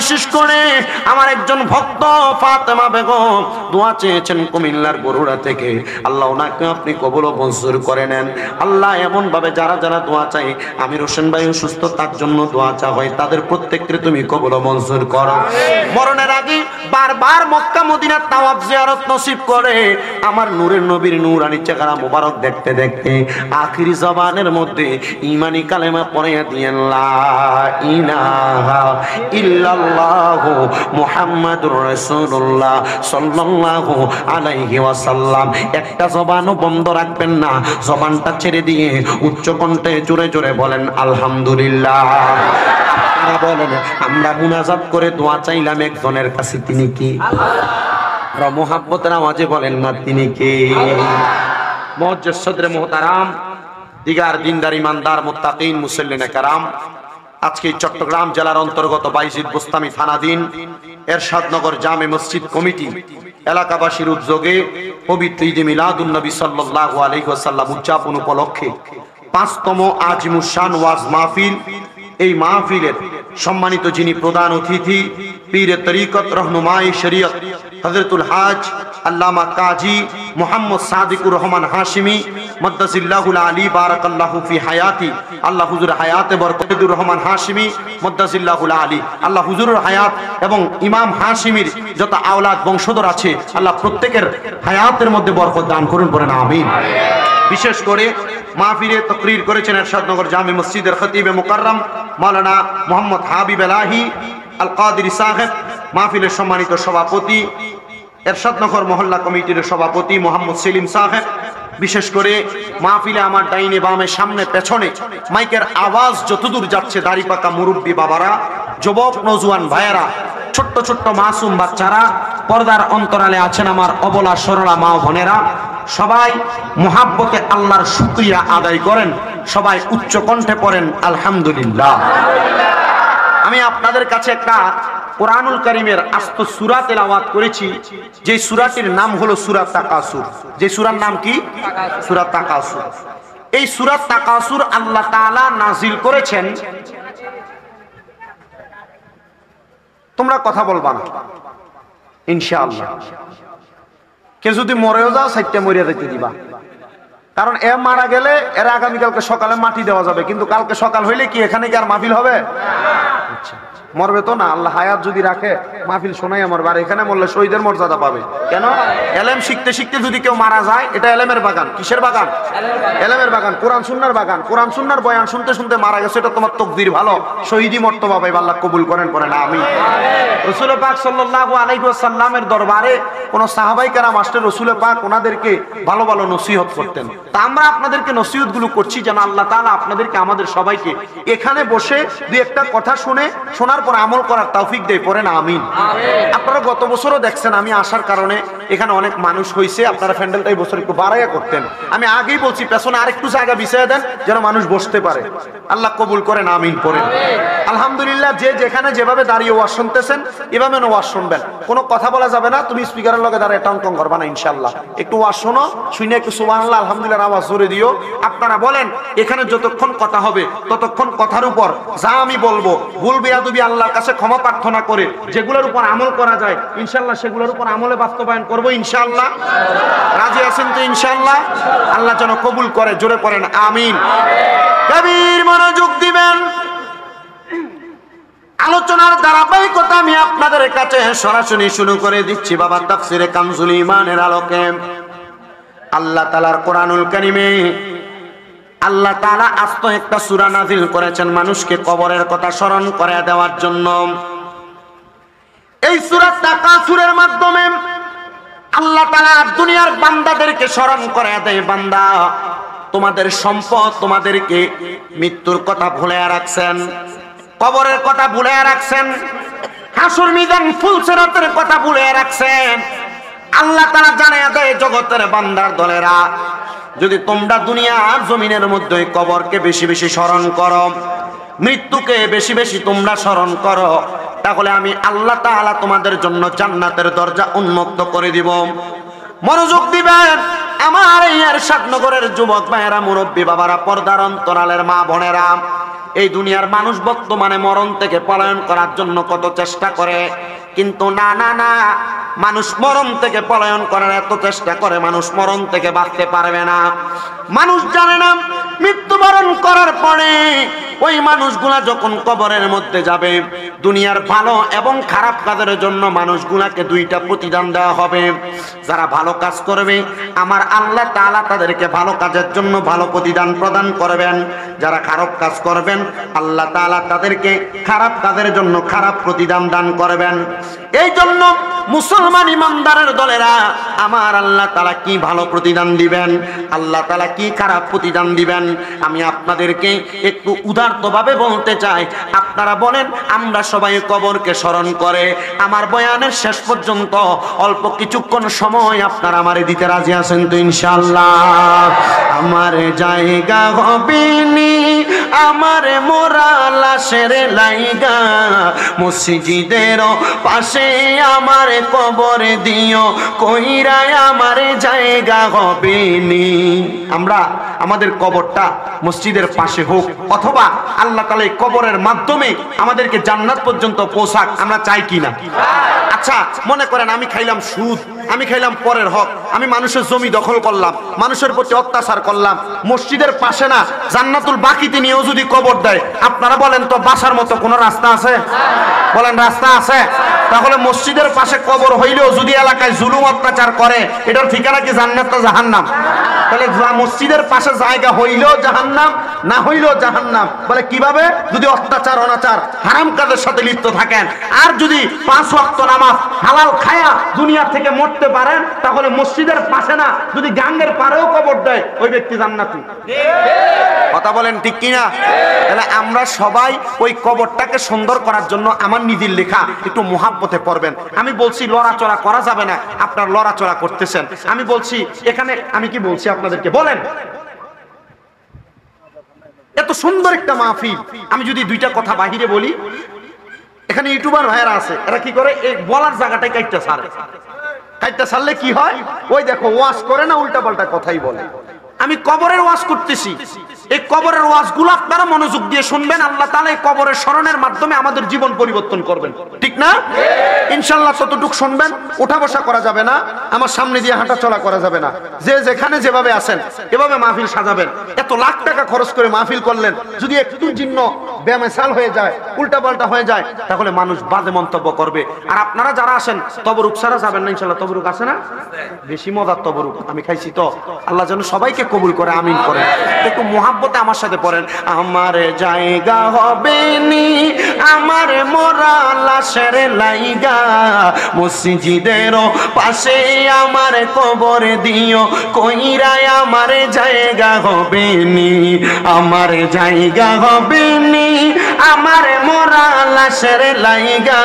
বিশেষ করে আমার একজন ভক্ত ফাতেমা বেগম দোয়া চেয়েছেন কুমিল্লার বরুড়া থেকে। আল্লাহ ওনাকে আপনি কবল মঞ্জুর করে নেন। আল্লাহ এমন ভাবে যারা যারা দোয়া চাই আমির হোসেন ভাই সুস্থ তার জন্য দোয়া চা হয়। তাদের প্রত্যেককে তুমি কবল মঞ্জুর করো। মরণের আগে বারবার মক্কা মদিনার তাওয়াব জিয়ারত নসিব করে, আমার নূরের নবীর নূরানি চেহারা মোবারক দেখতে দেখতে আখিরি জবানের মধ্যে ইমানি কালেমা পড়াইয়া দিয়েন, লা ইলাহা মুহাম্মাদুর রাসূলুল্লাহ সাল্লাল্লাহু আলাইহি ওয়াসাল্লাম। একটা জবানও বন্ধ রাখবেন না। জবানটা ছেড়ে দিয়ে উচ্চ কণ্ঠে জোরে জোরে বলেন, আলহামদুলিল্লাহ। আপনারা বলেন, আমরা মুনাজাত করে দোয়া চাইলাম একজনের কাছে, তিনি কি? আর মোহাব্বতের আওয়াজে বলেন, না, তিনি কে? মহজ্জত সদরে মোহতারাম, দিগার দিনদার ইমানদার মুত্তাকিন মুসল্লিনে কারাম আজকে চট্টগ্রাম জেলার অন্তর্গত বাইজিদ বুস্তামি থানাধীন এরশাদনগর জামে মসজিদ কমিটি এলাকাবাসীর উদ্যোগে পবিত্র ঈদে মিলাদুন নবী সাল্লাল্লাহু আলাইহি ওয়াসাল্লাম উদযাপন উপলক্ষে পাঁচতম আজিমুসান ওয়াজ মাহফিল এই মাহফিলের সম্মানিত যিনি প্রধান অতিথি, পীরে তরিকত রহনুমাই শরীয়ত হজরতুল হাজ আল্লামা কাজী মোহাম্মদ সাদিকুর রহমান হাশিমি মদ্দাজিল্লাহুল আলী বারাকাল্লাহু ফি হায়াতি, আল্লাহ হুজুর হায়াতে বরকতুর রহমান হাশিমি মদ্দাজিল্লাহুল আলী, আল্লাহ হুজুরের হায়াত এবং ইমাম হাশিমির যত আওলাদ বংশধর আছে, আল্লাহ প্রত্যেকের হায়াতের মধ্যে বরকত দান করুন পরে না আমিন। বিশেষ করে মাহফিরে তকরির করেছেন এরশাদনগর জামে মসজিদের খতিবে মুকাররম মাওলানা মোহাম্মদ হাবিব এলাহি আল কাদির সাহেব মাহফিলের সম্মানিত সভাপতি এরশাদনগর মহল্লা কমিটির সভাপতি মোহাম্মদ সেলিম সাহেব বিশেষ করে মাহফিলে আমার ডাইনে বামে সামনে পেছনে মাইকের আওয়াজ যতদূর যাচ্ছে দাড়ি পাকা মুরব্বী বাবারা, যুবক নজুয়ান ভাইয়েরা, ছোট্ট ছোট্ট মাসুম বাচ্চারা, পর্দার অন্তরালে আছেন আমার অবলা সরলা মা বোনেরা। সবাই মোহাব্বতে আল্লাহর শুক্রিয়া আদায় করেন। সবাই উচ্চ কণ্ঠে পড়েন, আলহামদুলিল্লাহ। আমি আপনাদের কাছে একটা কোরআনুল করিমের আস্ত সুরা তেলাওয়াত করেছি। যে সুরাটির নাম হলো সুরা তাকাসুর। যে সুরার নাম কি? সুরা তাকাসুর। এই সুরা তাকাসুর আল্লাহ তাআলা নাজিল করেছেন। তোমরা কথা বলবা না। ইনশাআল্লাহ। কে যদি মরেও যাও সাইটটা মরিয়া যেতে দিবা। কারণ এ মারা গেলে, এর আগামীকালকে সকালে মাটি দেওয়া যাবে। কিন্তু কালকে সকাল হইলে কি এখানে কি আর মাহফিল হবে? আচ্ছা মরবে তো না, আল্লাহ হায়াত যদি রাখে, মাহফিল শোনাই আমার আর এখানে মরলে শহীদের মর্যাদা পাবে। কেন? এলেম শিখতে শিখতে যদি কেউ মারা যায়, এটা এলেমের বাগান। কিসের বাগান? এলেমের বাগান, কোরআন সুন্নার বাগান। কোরআন সুন্নার বয়ান শুনতে শুনতে মারা গেছে, এটা তোমার তকদির ভালো। শহীদি মর্তবা পাবে আল্লাহ কবুল করেন পরে না আমি রসুল পাক সাল্লাল্লাহু আলাইহি ওয়াসাল্লামের দরবারে কোন সাহাবাই কারাম আসলে রসুল পাক ওনাদেরকে ভালো ভালো নসিহত করতেন। তা আমরা আপনাদেরকে নসিহতগুলো করছি যেন আল্লাহ তাআলা আপনাদেরকে, আমাদের সবাইকে এখানে বসে দুই একটা কথা শুনে শোনার পর আমল করার তৌফিক দেয় পরে না আমিন। আপনারা গত বছরও দেখছেন আমি আসার কারণে এখানে অনেক মানুষ হয়েছে আপনারা প্যান্ডেলটা এই বছর একটু বাড়াইয়া করতেন। আমি আগেই বলছি পেছনে আরেকটু জায়গা বিছিয়ে দেন যেন মানুষ বসতে পারে। আল্লাহ কবুল করেন আমিন পড়েন। আলহামদুলিল্লাহ যে যেখানে যেভাবে দাঁড়িয়ে ওয়াজ শুনতেছেন এভাবে ওয়াজ শুনবেন। কোনো কথা বলা যাবে না তুমি স্পিকারের লগে দাঁড়িয়ে টং টং করবা না ইনশাল্লাহ একটু ওয়াজ শোনো শুনে একটু সুবহানাল্লাহ আলহামদুলিল্লাহ আওয়াজ জোরে দিও। আপনারা বলেন এখানে যতক্ষণ কথা হবে ততক্ষণ কথার উপর যা আমি বলব ভুল বেয়াদবি আল্লাহর কাছে ক্ষমা প্রার্থনা করে, যেগুলোর উপর আমল করা যায় ইনশাল্লাহ সেগুলোর উপর আমলে বাস্তবায়ন করব ইনশাল্লাহ রাজি আছেন তো ইনশাল্লাহ আল্লাহ যেন কবুল করে, জোরে পড়েন, আমিন। মনোযোগ দিবেন। আলোচনার ধারাবাহিকতা আমি আপনাদের কাছে সরাসরি শুরু করে দিচ্ছি, বাবা তাফসিরে কামজুল ইমানের আলোকে। আল্লাহ তালার কোরআনুল আল্লাহ তাআলা আস্ত একটা সূরা নাজিল করেছেন মানুষকে কবরের কথা স্মরণ করে দেওয়ার জন্য। এই সূরা তাকাসুরের মাধ্যমে আল্লাহ তাআলা দুনিয়ার বান্দাদেরকে স্মরণ করে দেয়, বান্দা, তোমাদের সম্পদ তোমাদেরকে মৃত্যুর কথা ভুলে রাখছেন, কবরের কথা ভুলে রাখছেন, হাসুর মিজান ফুলসেরাতের কথা ভুলে রাখছেন। আল্লাহ তারা জানে দেয়, জগতের বান্দার দলেরা যদি তোমরা দুনিয়া আর জমিনের মধ্যে কবরকে বেশি বেশি স্মরণ করো, মৃত্যুকে বেশি বেশি তোমরা স্মরণ করো, তাহলে আমি আল্লাহ তাআলা তোমাদের জন্য জান্নাতের দরজা উন্মুক্ত করে দিব। মনোযোগ দিবেন? আমার এই এরশাদনগরের যুবক ভাইয়েরা, মুরব্বী বাবারা, পর্দার অন্তরালের মা বোনেরা, এই দুনিয়ার মানুষ বর্তমানে মরণ থেকে পলায়ন করার জন্য কত চেষ্টা করে। কিন্তু না না না। মানুষ মরণ থেকে পলায়ন করার এত চেষ্টা করে, মানুষ মরণ থেকে বাঁচতে পারবে না। মানুষ জানে না, মৃত্যুবরণ করার পরে ওই মানুষগুলা যখন কবরের মধ্যে যাবে, দুনিয়ার ভালো এবং খারাপ কাজের জন্য মানুষগুলাকে দুইটা প্রতিদান দেওয়া হবে। যারা ভালো কাজ করবে, আমার আল্লাহ তাআলা তাদেরকে ভালো কাজের জন্য ভালো প্রতিদান প্রদান করবেন। যারা খারাপ কাজ করবেন, আল্লাহ তাআলা তাদেরকে খারাপ কাজের জন্য খারাপ প্রতিদান দান করবেন। এই জন্য মুসলমান ইমানদারের দলেরা আমার আল্লাহ তাআলা কি ভালো প্রতিদান দিবেন? আল্লাহ তাআলা কি খারাপ প্রতিদান দিবেন? আমি আপনাদেরকে একটু উদার্তভাবে বলতে চাই। আপনারা বলেন, আমরা সবাই কবরকে স্মরণ করে। আমার বয়ানের শেষ পর্যন্ত অল্প কিছুক্ষণ সময় আপনারা আমারে দিতে রাজি আছেন তো ইনশাল্লাহ আমার জায়গা হবে নি। আমার মোরা লাশের লাইগা, মসজিদের পাশে আমার কবর দিও, কইরায় আমার জায়গা হবে নি। আমরা আমাদের কবরটা মসজিদের পাশে হোক, অথবা আল্লাহ তালা এই কবরের মাধ্যমে আমাদেরকে জান্নাত পর্যন্ত পোশাক আমরা চাই কিনা? আচ্ছা মনে করেন আমি খাইলাম সুদ, আমি খাইলাম পরের হক, আমি মানুষের জমি দখল করলাম, মানুষের প্রতি অত্যাচার করলাম, মসজিদের পাশে না জান্নাতুল বাকিতে নিয়েও যদি কবর দেয়, আপনারা বলেন তো বাসার মতো কোনো রাস্তা আছে? বলেন, রাস্তা আছে। তাহলে মসজিদের পাশে কবর হইলেও যদি এলাকায় জুলুম অত্যাচার করে, এটার ঠিকানা কি জান্নাত জাহান্নাম? তাহলে মসজিদের পাশে জায়গা হইলেও জাহান্নাম, না হইলেও জাহান্নাম। বলে কীভাবে? যদি অত্যাচার, অনাচার, হারাম কাজের সাথে লিপ্ত থাকেন। আর যদি পাঁচ ওয়াক্ত নামাজ হালাল খায়া দুনিয়া থেকে মরতে পারেন, তাহলে মসজিদের পাশে না, যদি গাঙ্গের পারেও কবর দেয়, ওই ব্যক্তি জান্নাতি। কথা বলেন ঠিক কিনা? তাহলে আমরা সবাই ওই কবরটাকে সুন্দর করার জন্য আমার নিজের লেখা একটু মহাব্বতে পড়বেন। আমি বলছি, লড়াচড়া করা যাবে না, আপনার লড়াচড়া করতেছেন। আমি বলছি, এখানে আমি কি বলছি আপনাদেরকে? বলেন। এত সুন্দর একটা মাহফিল। আমি যদি দুইটা কথা বাহিরে বলি, এখানে ইউটিউবার ভাইয়েরা আছে, এরা কি করে? এই বলার জায়গাটাই কাইটটা সারে। কাইটটা সারলে কি হয়? ওই দেখো ওয়াশ করে না উল্টা পাল্টা কথাই বলে। আমি কবরের ওয়াশ করতেছি। এই কবরের ওয়াজগুলো আপনারা মনোযোগ দিয়ে শুনবেন, আল্লাহ তাআলা এই কবরের স্মরণের মাধ্যমে আমাদের জীবন পরিবর্তন করবেন। ঠিক না? ইনশাল্লাহ ততটুক শুনবেন ওঠা বসা করা যাবে না, আমার সামনে দিয়ে হাঁটা চলা করা যাবে না। যে যেখানে যেভাবে আসেন এভাবে মাহফিল সাজাবেন। এত লাখ টাকা খরচ করে মাহফিল করলেন, যদি একটু চিহ্ন বেমেসাল হয়ে যায় উল্টা পাল্টা হয়ে যায়, তাহলে মানুষ বাজে মন্তব্য করবে। আর আপনারা যারা আসেন তবরুক সারা যাবেন না ইনশাল্লাহ তবরুক আছে না? বেশি মজার তবরুক, আমি খাইছি তো। আল্লাহ যেন সবাইকে কবুল করে, আমিন করে। একটু মোহাব্বতে আমার সাথে পড়েন, আমার জায়গা হবে নি, আমার মোরা লাশের লাইগা। মসজিদের পাশে আমার কবর দিও, কইরায় আমার জায়গা হবে নি, আমার জায়গা হবে নি, আমার মোরা লাশের লাইগা।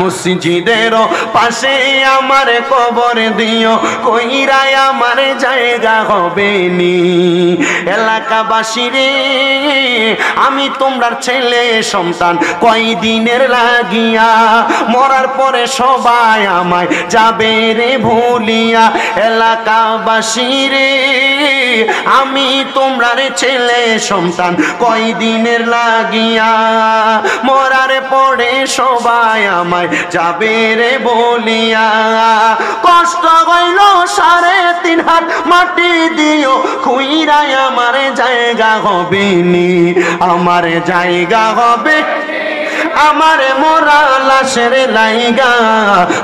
মসজিদের পাশে আমার কবর দিও, কইরায় আমার জায়গা হবে নি। এলাকাবাসী রে। আমি তোমরার ছেলে, সন্তান, কয়দিনের লাগিয়া, মরার পরে সবাই আমায় যাবে রে ভুলিয়া। এলাকাবাসী রে, আমি তোমরার ছেলে, সন্তান, কয়দিনের লাগিয়া, মরার পরে সবাই আমায় যাবে রে বলিয়া কষ্ট হইল সাড়ে তিন হাত মাটি দিও খুইরাই আমার জায়গা হবে নি, আমার জায়গা হবে আমার মোরা লাশের লাইগা,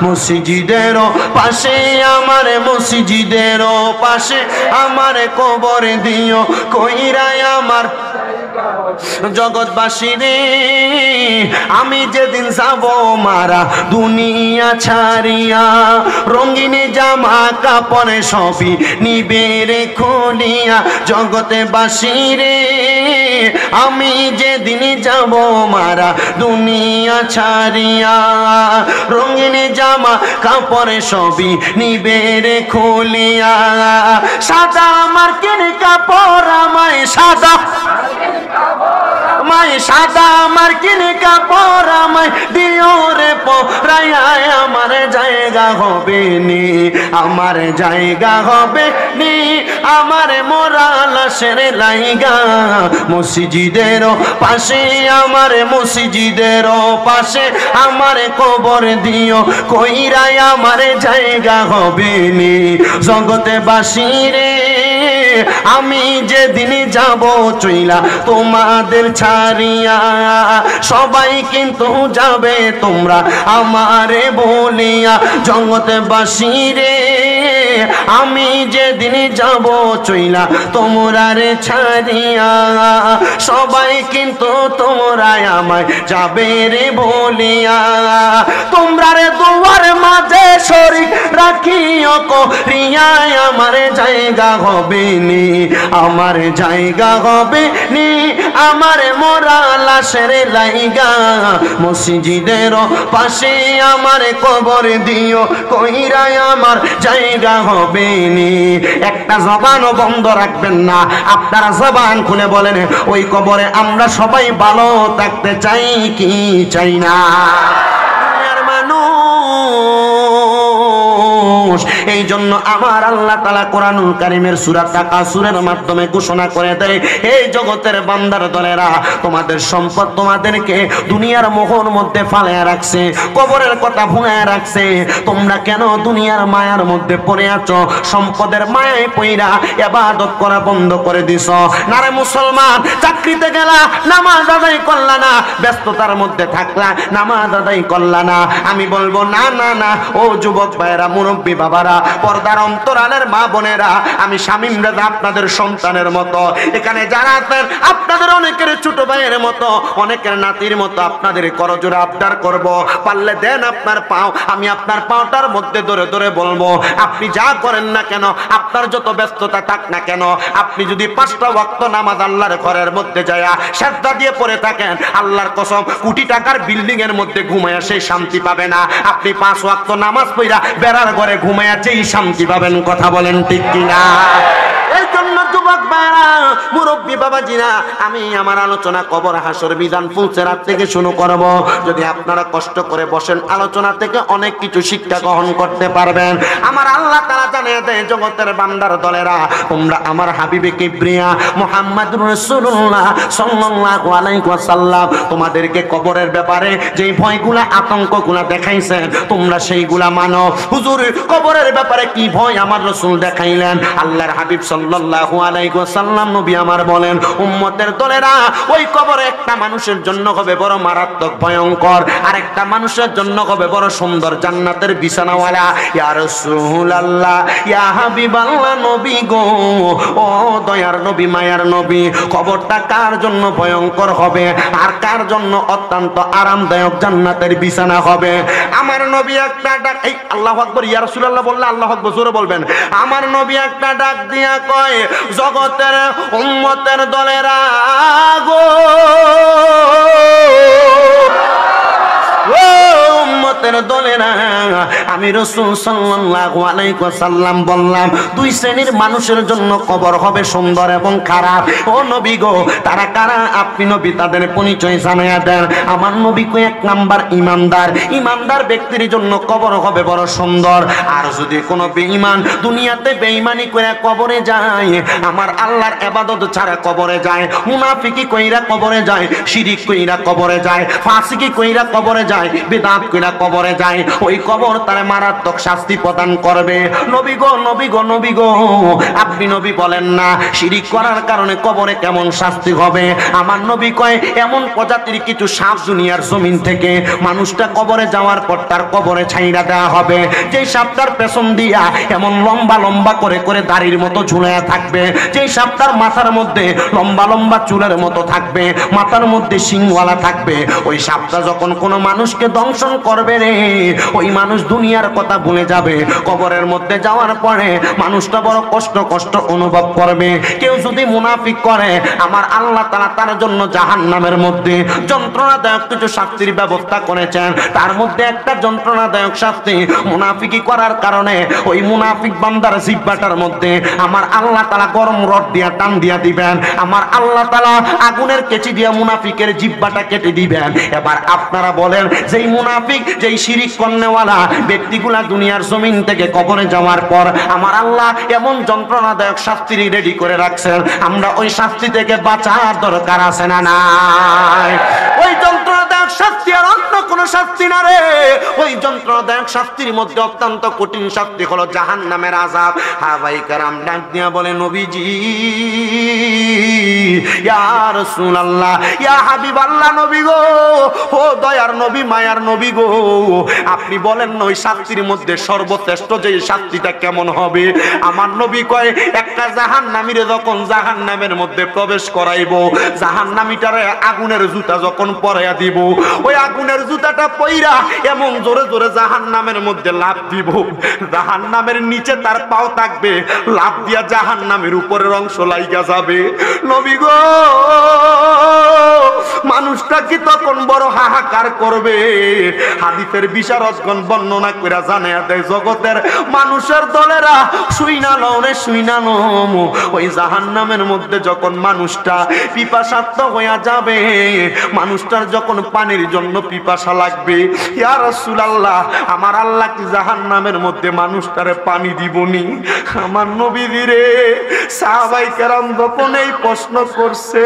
মসজিদের পাশে, আমার মসজিদের পাশে, আমার কবর দিও কইরাই আমার। জগৎবাসী রে, আমি যেদিন যাব মারা দুনিয়া ছাড়িয়া, রঙিন জামা কাপড় সবই নিবে রে খুলিয়া। জগতে বাসি রে, আমি যেদিন যাব মারা দুনিয়া ছাড়িয়া, রঙিন জামা কাপড় সবই নিবে রে খুলিয়া। সাদা আমার কিনে কাপড় আমায় সাদা মাই সাদা আমার কিনে কাপড় আমায় দিও রে পরায় আমার জায়গা হবে নি, আমার জায়গা হবে নি, আমার মোরা লাশের লাইগা। মসজিদের পাশে, আমার মসজিদের পাশে, আমার কবর দিও, কইরাই আমার জায়গা হবে নি। জগতে বাসি রে, আমি যেদিন যাব চইলা তোমাদের ছাড়িয়া সবাই কিন্তু যাবে তোমরা আমারে বলিয়া জগতে বাসি রে। আমি যেদিন যাব চইলা তোমরা রে ছাড়িয়া, সবাই কিন্তু তোমরা আমায় যাবে রে বলিয়া। তোমরা রে দুয়ার মাঝে শরীর রাখিও করিয়া আমার জায়গা হবে নি আমার জায়গা হবে নি আমার মোরা লাশের লাইগা। মসজিদের পাশে আমার কবর দিও কইরাই আমার জায়গা হবে নি একটা জবানও বন্ধ রাখবেন না। আপনারা জবান খুলে বলেন, ওই কবরে আমরা সবাই ভালো থাকতে চাই কি চাই না। মানুষ। এই জন্য আমার আল্লাহ তালা কোরআনুল কারিমের সুরা টাকা সুরের মাধ্যমে ঘোষণা করে দেয় এই জগতের বান্দার দলেরা, তোমাদের সম্পদ তোমাদেরকে দুনিয়ার মোহর মধ্যে ফালায় রাখছে, কবরের কথা ভুলায় রাখছে। তোমরা কেন দুনিয়ার মায়ার মধ্যে পড়ে আছো? সম্পদের মায়ায় পইরা এবাদত করা বন্ধ করে দিছ। নারে মুসলমান, চাকরিতে গেলা, নামাজ আদায় করলা না, ব্যস্ততার মধ্যে থাকলা, নামাজ আদায় করলা না। আমি বলব, না না না, ও যুবক ভাইয়েরা, মুরব্বী বাবারা, পর্দার অন্তরালের মা বোনেরা, আমি স্বামীম রাজা আপনাদের সন্তানের মতো। এখানে যারা আছেন, আপনাদের অনেকের ছোট ভাইয়ের মতো, অনেকের নাতির মতো আপনাদের করজোড়া আবদার করব। পারলে দেন আপনার পাও, আমি আপনার পাওটার মধ্যে ধরে ধরে বলব, আপনি যা করেন না কেন, আপনার যত ব্যস্ততা থাক না কেন, আপনি যদি পাঁচটা ওয়াক্ত নামাজ আল্লাহর ঘরের মধ্যে যায় শ্রদ্ধা দিয়ে পড়ে থাকেন, আল্লাহর কসম, কোটি টাকার বিল্ডিং এর মধ্যে ঘুমায়া সেই শান্তি পাবে না। আপনি পাঁচ ওয়াক্ত নামাজ পড়া বেড়ার ঘরে ঘুমায়া যেই শান্তি পাবেন কথা বলেন ঠিক কিনা? যুবক বাড়া মুরব্বী বাবাজিরা, আমি আমার আলোচনা কবর হাসর বিধান ফুলসেরাত থেকে শুরু করব। যদি আপনারা কষ্ট করে বসেন, আলোচনা থেকে অনেক কিছু শিক্ষা গ্রহণ করতে পারবেন। আমার আল্লাহ তারা জানিয়ে দেয়, জগতের বান্দার দলেরা, তোমরা আমার হাবিবে কিবরিয়া মোহাম্মদ রসুল্লাহ সাল্লাল্লাহু আলাইহি ওয়াসাল্লাম। তোমাদেরকে কবরের ব্যাপারে যেই ভয়গুলা, আতঙ্কগুলা দেখাইছেন, তোমরা সেইগুলা মানো। হুজুর, কবরের ব্যাপারে কি ভয় আমার রসুল দেখাইলেন? আল্লাহর হাবিব সাল্লাল্লাহু আলাইহি ওয়াসাল্লাম নবী আমার বলেন, উম্মতের দলেরা ওই কবরে একটা মানুষের জন্য হবে বড় মারাত্মক ভয়ঙ্কর আর একটা মানুষের জন্য হবে বড় সুন্দর জান্নাতের বিছানাওয়ালা। ইয়া রাসূলুল্লাহ, ইয়া হাবিবাল্লাহ নবী গো, ও দয়ার নবী, মায়ার নবী, কবরটা কার জন্য ভয়ঙ্কর হবে? আর কার জন্য অত্যন্ত আরামদায়ক জান্নাতের বিছানা হবে? আমার নবী একটা ডাক, এই আল্লাহ আকবর, ইয়া রাসূলুল্লাহ বললে আল্লাহ আকবর, জোরে বলবেন। আমার নবী একটা ডাক দিয়া কয় জগতের উম্মতের দলেরা গো। উম্মতের দলেরা আমি রসুল সাল্লাল্লাহু বললাম, দুই শ্রেণির মানুষের জন্য কবর হবে সুন্দর এবং খারাপ। ও নবী গো, তারা কারা? আপনি নবী, তাদের পরিচয় জানাইয়া দেন। আমার নবী কো এক নাম্বার ইমানদার। ইমানদার ব্যক্তির জন্য কবর হবে বড় সুন্দর। আর যদি কোনো বেঈমান দুনিয়াতে বেঈমানি করে কবরে যায়, আমার আল্লাহর ইবাদত ছাড়া কবরে যায়, মুনাফিকি কইরা কবরে যায়, শিরিক কইরা কবরে যায়, ফাসিকি কইরা কবরে যায়, বেদাত কইরা কবরে কবরে যায়, ওই কবর তার মারাত্মক শাস্তি প্রদান করবে। নবী গো নবী গো নবী গো, আপনি নবী বলেন না, শিরিক করার কারণে কবরে কেমন শাস্তি হবে? আমার নবী কয়, এমন প্রজাতির কিছু সাপ দুনিয়ার জমিন থেকে মানুষটা কবরে যাওয়ার পর তার কবরে ছাইড়া দেওয়া হবে। যে সাপটার পেছন দিয়া এমন লম্বা লম্বা করে করে দাড়ির মতো ঝুলাইয়া থাকবে যে সাপটার মাথার মধ্যে লম্বা লম্বা চুলের মতো থাকবে, মাথার মধ্যে শিংওয়ালা থাকবে, ওই সাপটা যখন কোনো মানুষকে দংশন করবে রে ওই মানুষ দুনিয়ার কথা ভুলে যাবে। কবরের মধ্যে যাওয়ার পরে মানুষটা বড় কষ্ট কষ্ট অনুভব করবে। কেউ যদি মুনাফিক করে, আমার আল্লাহ তারা তার জন্য জাহান নামের মধ্যে যন্ত্রণাদায়ক কিছু শাস্তির ব্যবস্থা করেছেন। তার মধ্যে একটা যন্ত্রণাদায়ক শাস্তি মুনাফিকি করার কারণে ওই মুনাফিক বান্দার জিব্বাটার মধ্যে আমার আল্লাহ তালা গরম রড দিয়া, টান দিয়া দিবেন। আমার আল্লাহ তালা আগুনের কেচি দিয়া মুনাফিকের জিব্বাটা কেটে দিবেন। এবার আপনারা বলেন, যেই মুনাফিক, যেই শিরিক কন্যাওয়ালা ব্যক্তিগুলা দুনিয়ার জমিন থেকে কবরে যাওয়ার পর আমার আল্লাহ এমন যন্ত্রণাদায়ক শাস্তি রেডি করে রাখছেন, আমরা ওই শাস্তি থেকে বাঁচার দরকার আছে না নাই? ওই যন্ত্রণাদায়ক শাস্তি আর কোনো শাস্তি না রে। ওই যন্ত্রণাদায়ক শাস্তির মধ্যে অত্যন্ত কঠিন শাস্তি হলো জাহান নামের আজাব হ্যাঁ ভাই কারাম ডাক দিয়া বলে নবীজি, ইয়া রাসূলুল্লাহ, ইয়া হাবিবাল্লাহ নবী গো, ও দয়ার নবী, মায়ার নবী গো, আপনি বলেন ওই শাস্তির মধ্যে সর্বশ্রেষ্ঠ যে শাস্তিটা কেমন হবে? আমার নবী কয়, একটা জাহান নামীরে যখন জাহান নামের মধ্যে প্রবেশ করাইবো জাহান নামীটারে আগুনের জুতা যখন পরাইয়া দিব, ওই আগুনের জুতাটা পইরা এমন জোরে জোরে জাহান নামের মধ্যে লাভ দিব। জাহান নামের নিচে তার পাও থাকবে লাভ দিয়া জাহান নামের উপরের অংশ লাইগা যাবে। নবী গো, মানুষটা কি তখন বড় হাহাকার করবে? হাদিসের বিশারদগণ বর্ণনা করে জানে দেয়, জগতের মানুষের দলেরা শুই না লরে শুই না লম ওই জাহান নামের মধ্যে যখন মানুষটা পিপাসার্থ হইয়া যাবে, মানুষটার যখন পানির জন্য পিপাসা লাগবে? ইয়া রাসূলুল্লাহ, আমার আল্লাহ কি জাহান নামের মধ্যে মানুষটারে পানি দিবনি? আমার নবী দিরে সাহাবাই কেরাম যখন এই প্রশ্ন করছে।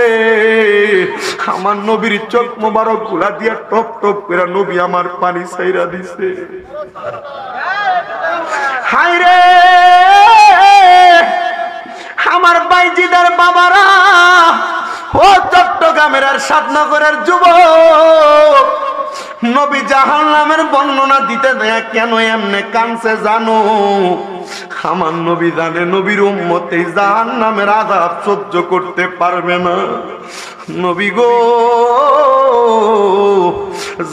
আমার নবীর চোখ মোবারকগুলা দিয়া টপ টপ করে নবী আমার পানি ছাইরা দিছে। হাই রে! আমার বাইজিদার বাবারা, ও চট্টগ্রামের আর সাতনগরের যুবক নবী জাহান নামের বর্ণনা দিতে দেয়, কেন এমনে কানছে জানো? আমার নবী জানে নবীর উম্মতে জাহান নামের আজাব সহ্য করতে পারবে না। নবী গো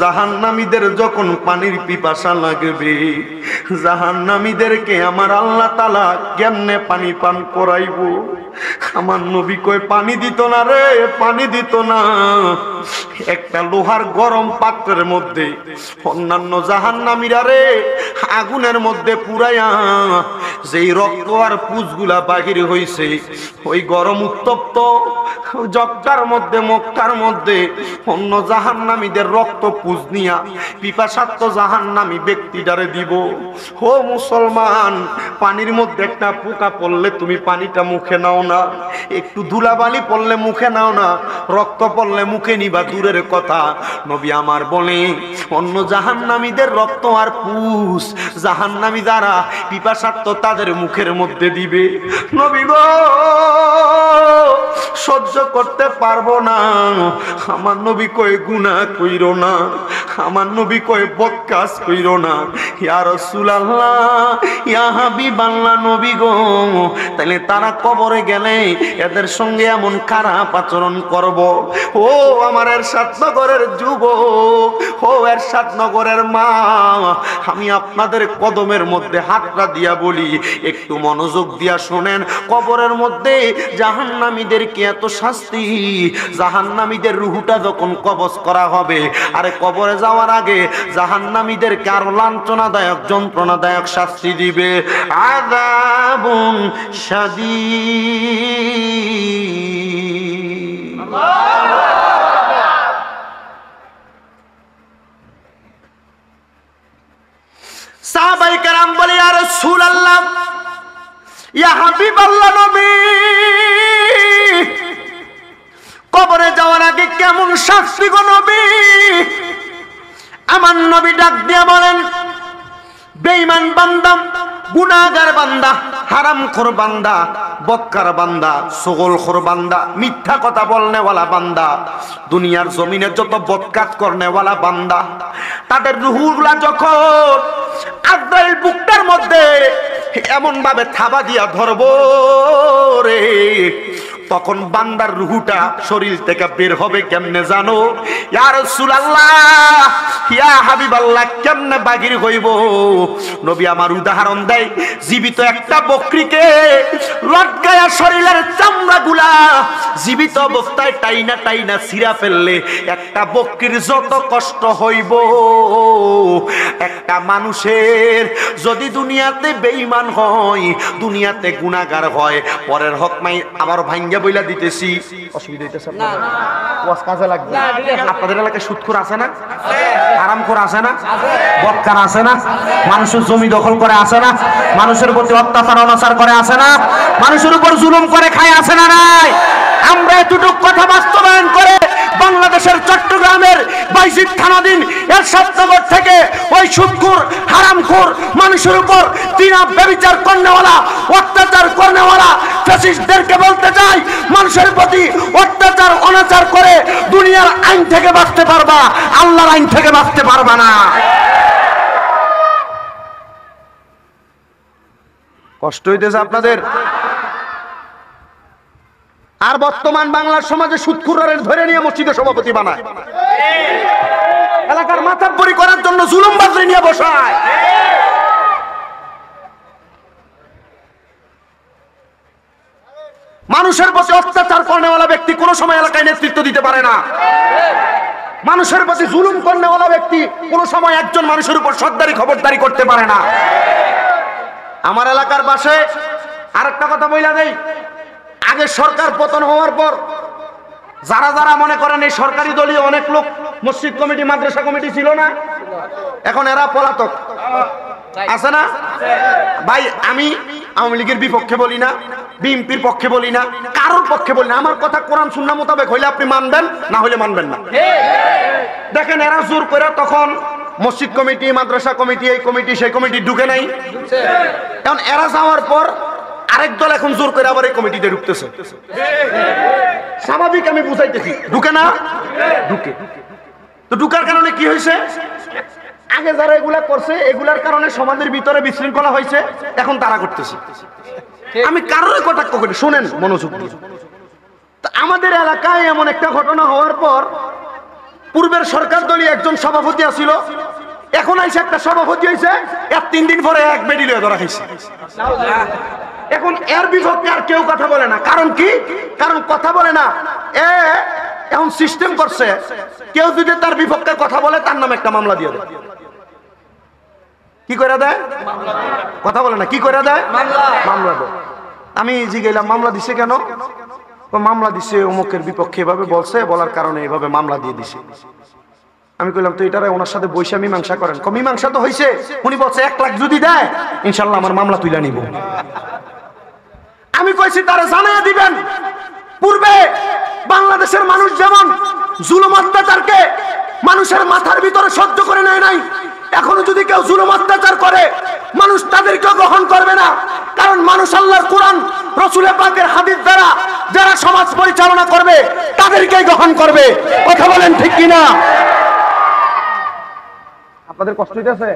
জাহান্নামীদের যখন পানির পিপাসা লাগবে, জাহান্নামীদেরকে আমার আল্লাহ তালা কেমনে পানি পান করাইব? আমার নবী কই পানি দিত না রে, পানি দিত না। একটা লোহার গরম পাত্রের মধ্যে অন্যান্য জাহান্নামীরা রে, আগুনের মধ্যে পুরাইয়া যেই রক্ত আর পুজগুলা বাহির হইছে, ওই গরম উত্তপ্ত জগটার মধ্যে, মক্কার মধ্যে অন্য জাহান্নামীদের রক্ত পুজ নিয়া পিপাসাত্ম জাহান্নামী ব্যক্তিটারে দিব। ও মুসলমান, পানির মধ্যে একটা পোকা পড়লে তুমি পানিটা মুখে নাও না। একটু ধুলাবালি পড়লে মুখে নাও না, রক্ত পড়লে মুখে নিবা দূরের কথা। নবী আমার বলে, অন্য জাহান্নামীদের রক্ত আর পুষ জাহান্নামী দ্বারা পিপাসাত্ম তাদের মুখের মধ্যে দিবে। নবী গো, সহ্য করতে পারব না। আমার নবী কই গুনাহ কইরো না। আমার নবী কই বদকাজ কইরো না। ইয়া রাসূলুল্লাহ, ইয়া হাবিবাল্লাহ নবী গো। তাহলে তারা কবরে গেলে এদের সঙ্গে এমন খারাপ আচরণ করব। ও আমার এরশাদ নগরের যুবক, ও এরশাদ নগরের মা, আমি আপনাদের কদমের মধ্যে হাতটা দিয়া বলি, একটু মনোযোগ দিয়া শোনেন, কবরের মধ্যে জাহান্নামীদেরকে এত শাস্তি, জাহান্নামীদের রুহুটা যখন কবজ করা হবে, আরে কবরে যাওয়ার আগে জাহান্নামীদেরকে আরও লাঞ্ছনাদায়ক, যন্ত্রণাদায়ক শাস্তি দিবে। শাদীদ। সাহাবাই কারাম বলে আর ইয়া কবরে যাওয়ার আগে কেমন শাস্তি গো নবী? আমার নবী ডাক দিয়ে বলেন, বেঈমান বান্দা, গুনাহগার বান্দা হারাম খোর বান্দা, বক্কার বান্দা সগল খোর বান্দা, মিথ্যা কথা বলনে ওয়ালা বান্দা, দুনিয়ার জমিনে যত বদকাত করনে ওয়ালা বান্দা, তাদের রুহুগুলা যখন আদ্রাইল বুকটার মধ্যে এমন ভাবে থাবা দিয়া ধরবো রে তখন বান্দার রুহুটা শরীর থেকে বের হবে কেমনে জানো? ইয়া রাসূলুল্লাহ, ইয়া হাবিবাল্লাহ, কেমনে বাগির হইব? নবী আমার উদাহরণ দেয়, জীবিত একটা বকরিকে লটকায়া শরীরের চামড়াগুলা জীবিত অবস্থায় টাইনা টাইনা ছিঁড়া ফেললে একটা বকরির যত কষ্ট হইব। একটা মানুষের যদি দুনিয়াতে বেঈমান হয়, দুনিয়াতে গুনাহগার হয়, পরের হক মাই আবার ভাঙ্গা বইলা দিতেছি। অসুবিধা হইতেছে আপনাদের? ওয়াজ কাজে লাগবে। আপনাদের এলাকায় আছে না? আরামখোর আছে না? বক্কার আছে না? মানুষের জমি দখল করে আছে না? মানুষের প্রতি অত্যাচার অনাচার করে আছে না? মানুষের উপর জুলুম করে খায় আছে না নাই? আমরা এতটুক কথা বাস্তবায়ন করে বাংলাদেশের চট্টগ্রামের বাইশিক থানাধীন এর সপ্তগর থেকে ওই সুদখোর হারামখোর মানুষের উপর তিনা ব্যবিচার করনেওয়ালা, অত্যাচার করনেওয়ালা ফ্যাসিস্টদেরকে বলতে চাই, মানুষের প্রতি অত্যাচার, অনাচার করে দুনিয়ার আইন থেকে বাঁচতে পারবা, আল্লাহর আইন থেকে বাঁচতে পারবা না। কষ্ট হইতেছে আপনাদের? আর বর্তমান বাংলার সমাজে সুৎখুরের ধরে নিয়ে মসজিদে সভাপতি বানায়। এলাকার মাথাব্বরি করার জন্য জুলুম বাজরে নিয়ে বসায়। মানুষের প্রতি অত্যাচার করেওয়ালা ব্যক্তি কোনো সময় এলাকায় নেতৃত্ব দিতে পারে না। মানুষের প্রতি জুলুম করেওয়ালা ব্যক্তি কোনো সময় একজন মানুষের উপর সর্দারি খবরদারি করতে পারে না। আমার এলাকার পাশে আরেকটা কথা বইলা দেই। আগে সরকার পতন হওয়ার পর যারা যারা মনে করেন এই সরকারি দলীয় অনেক লোক মসজিদ কমিটি, মাদ্রাসা কমিটি ছিল না, এখন এরা পলাতক। আছে না? ভাই, আমি আওয়ামী লীগের বিপক্ষে বলি না, বিএনপির পক্ষে বলি না, কারোর পক্ষে বলি না। আমার কথা কোরআন, সুন্নাহ মোতাবেক হইলে আপনি মানবেন, না হইলে মানবেন না। দেখেন, এরা জোর করে তখন মসজিদ কমিটি, মাদ্রাসা কমিটি, এই কমিটি, সেই কমিটি ঢুকে নাই। কারণ এরা যাওয়ার পর আরেক দল এখন জোর করে আবার এই কমিটিতে ঢুকতেছে। স্বাভাবিক আমি বুঝাইতেছি। ঢুকে না? ঢুকে। তো ঢুকার কারণে কি হয়েছে? আগে যারা এগুলা করছে, এগুলার কারণে সমাজের ভিতরে বিশৃঙ্খলা হয়েছে, এখন তারা করতেছে। আমি কারোর কটাক্ষ করি শোনেন, মনোযোগ আমাদের এলাকায় এমন একটা ঘটনা হওয়ার পর পূর্বের সরকার দলীয় একজন সভাপতি আছিল। এখন আইসে একটা সভাপতি হয়েছে এক তিন দিন পরে এক বেডি লয়ে ধরা খাইছে। এখন এর বিপক্ষে আর কেউ কথা বলে না। কারণ কি? কারণ কথা বলে না। এ এখন সিস্টেম করছে। কেউ যদি তার বিপক্ষে কথা বলে, তার নামে একটা মামলা দিয়ে দেয়। কি করে দেয়? কথা বলে না। কি করে দেয়? মামলা দেয়। আমি জিগেলাম মামলা দিছে কেন? মামলা দিছে, অমুকের বিপক্ষে এভাবে বলছে, বলার কারণে এভাবে মামলা দিয়ে দিছে। আমি কইলাম, তো এটারে ওনার সাথে বৈশা মীমাংসা করেন। মীমাংসা তো হয়েছে উনি বলছে, এক লাখ যদি দেয়, ইনশাল্লাহ আমার মামলা তুইলা নিব। আমি কইছি তারা জানাইয়া দিবেন। পূর্বে বাংলাদেশের মানুষ যেমন জুলুম অত্যাচারকে মানুষের মাথার ভিতরে সহ্য করে নেয় নাই এখনও যদি কেউ জুলুম অত্যাচার করে মানুষ তাদেরকেও গ্রহণ করবে না। কারণ মানুষ আল্লাহর কোরআন রসুলে পাকের হাদিস দ্বারা যারা সমাজ পরিচালনা করবে তাদেরকেই গ্রহণ করবে। কথা বলেন ঠিক কিনা? আপনাদের কষ্ট হইতেছে?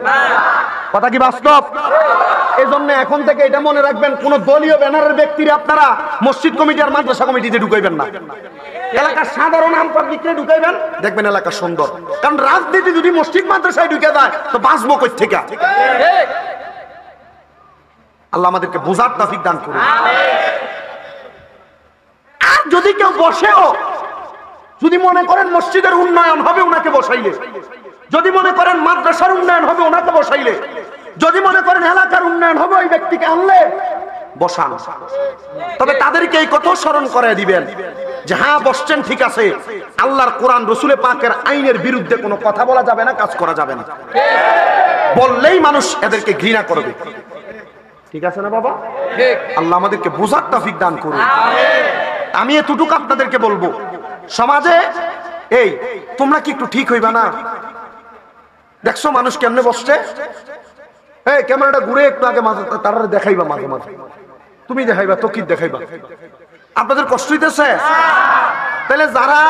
কথা কি বাস্তব? এই জন্য এখন থেকে এটা মনে রাখবেন, কোন দলীয় ব্যানারের ব্যক্তিরা আপনারা মসজিদ কমিটি আর মাদ্রাসা কমিটিতে ঢুকাইবেন না। এলাকার সাধারণ আম পাবলিককে ঢুকাইবেন? দেখবেন এলাকা সুন্দর। কারণ রাজনীতি যদি মসজিদ মাদ্রাসায় ঢুকে যায়, তো বাঁচবো কই থেকে আল্লাহ আমাদেরকে বোঝার তাফিক দান করুন। আর যদি কেউ বসেও, যদি মনে করেন মসজিদের উন্নয়ন হবে, ওনাকে বসাইলে। যদি মনে করেন মাদ্রাসার উন্নয়ন হবে, ওনাকে বসাইলে। যদি মনে করেন এলাকার উন্নয়ন হবে, ওই ব্যক্তিকে আনলে বসান। তবে তাদেরকে এই কথা স্মরণ করে দিবেন যে হ্যাঁ বসছেন, ঠিক আছে। আল্লাহর কোরআন, রসুলে পাকের আইনের বিরুদ্ধে কোনো কথা বলা যাবে না, কাজ করা যাবে না। বললেই মানুষ এদেরকে ঘৃণা করবে। ঠিক আছে না বাবা? আল্লাহ আমাদেরকে বোঝার তাফিক দান করুন। আমি এতটুকু আপনাদেরকে বলব, সমাজে এই, তোমরা কি একটু ঠিক হইবা না? দেখছ মানুষ কেমনে বসছে? এই, ক্যামেরাটা ঘুরে একটু আগে মাঝে তারা দেখাইবা মাঝে মাঝে। তুমি দেখাইবা তো কি দেখাইবা। আপনাদের কষ্ট হইতেছে? তাহলে যারা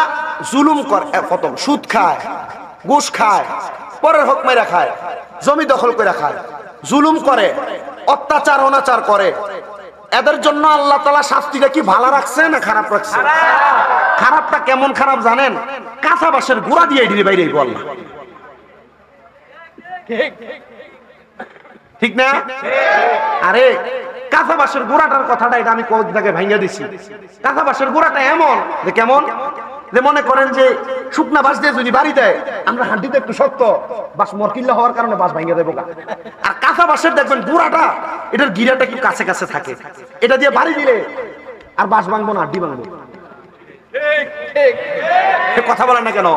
জুলুম করে প্রথম, সুদ খায়, ঘুষ খায়, পরের হক মেরা খায়, জমি দখল করে খায়, জুলুম করে, অত্যাচার, অনাচার করে, এদের জন্য আল্লাহ তালা শাস্তিটা কি ভালো রাখছে না খারাপ রাখছে? খারাপটা কেমন খারাপ জানেন? কাঁচা বাসের গোড়া দিয়ে বাইরে বল না ঠিক। না? আরে কাঁচা বাঁশের গোড়াটার কথাটা এটা আমি কয়েকদিন আগে ভাঙ্গা দিছি। কাঁচা বাঁশের গোড়াটা এমন, যে কেমন? যে মনে করেন যে শুকনা বাস দিয়ে যদি বাড়ি দেয়, আমরা হাঁটিতে একটু শক্ত বাস মরকিল্লা হওয়ার কারণে বাস ভাঙ্গা দেবো আর কাঁচা বাঁশের দেখবেন গোড়াটা, এটার গিরাটা একটু কাছে কাছে থাকে। এটা দিয়ে বাড়ি দিলে আর বাস ভাঙবো না আড্ডি ভাঙবো। কথা বলেন না কেন?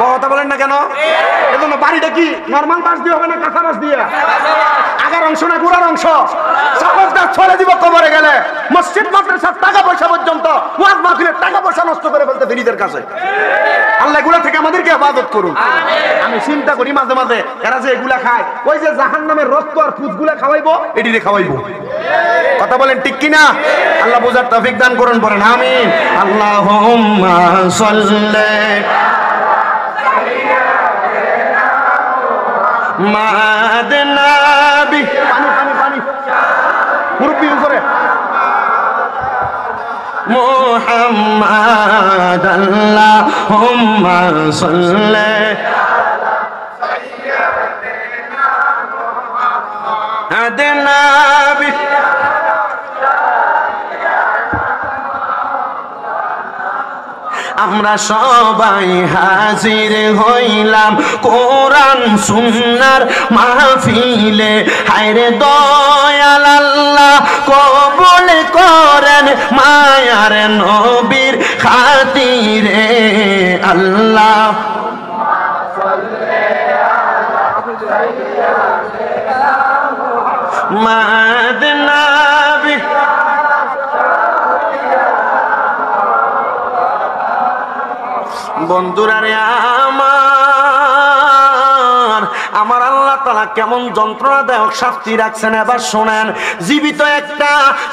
কথা বলেন না কেন? এজন্য বাড়িটা কি নর্মাল বাস দিয়ে হবে না কাঁচা বাস দিয়ে? আগার অংশ না গোড়ার অংশ? সাপোজটা ছড়ে দিব কবরে গেলে। মসজিদ মাদ্রাসার টাকা পয়সা পর্যন্ত ওয়াজ মাহফিলের টাকা পয়সা নষ্ট করে ফেলতে ফিরিদের কাছে। আল্লাহ এগুলা থেকে আমাদেরকে হেফাজত করুন। আমি চিন্তা করি মাঝে মাঝে এরা যে এগুলা খায় ওই যে জাহান নামের রক্ত আর ফুটগুলা খাওয়াইবো এটিরে খাওয়াইবো। কথা বলেন ঠিক কিনা? আল্লাহ বোঝার তৌফিক দান করুন বলেন আমিন। আল্লাহুম্মা সাল্লি মাদনাবি পানি পানি পানি মুরব্বী উপরে محمد اللهم صل هدنا আমরা সবাই হাজির হইলাম কোরআন, সুন্নার মাহফিলে। হায়রে দয়াল আল্লাহ, কবুল করেন মায়ার নবীর খাতিরে আল্লাহ। মাদনাবি বন্ধুরা রে তালা কেমন যন্ত্রণাদায়ক শাস্তি রাখছেন? এবার শোনেন, জীবিত একটা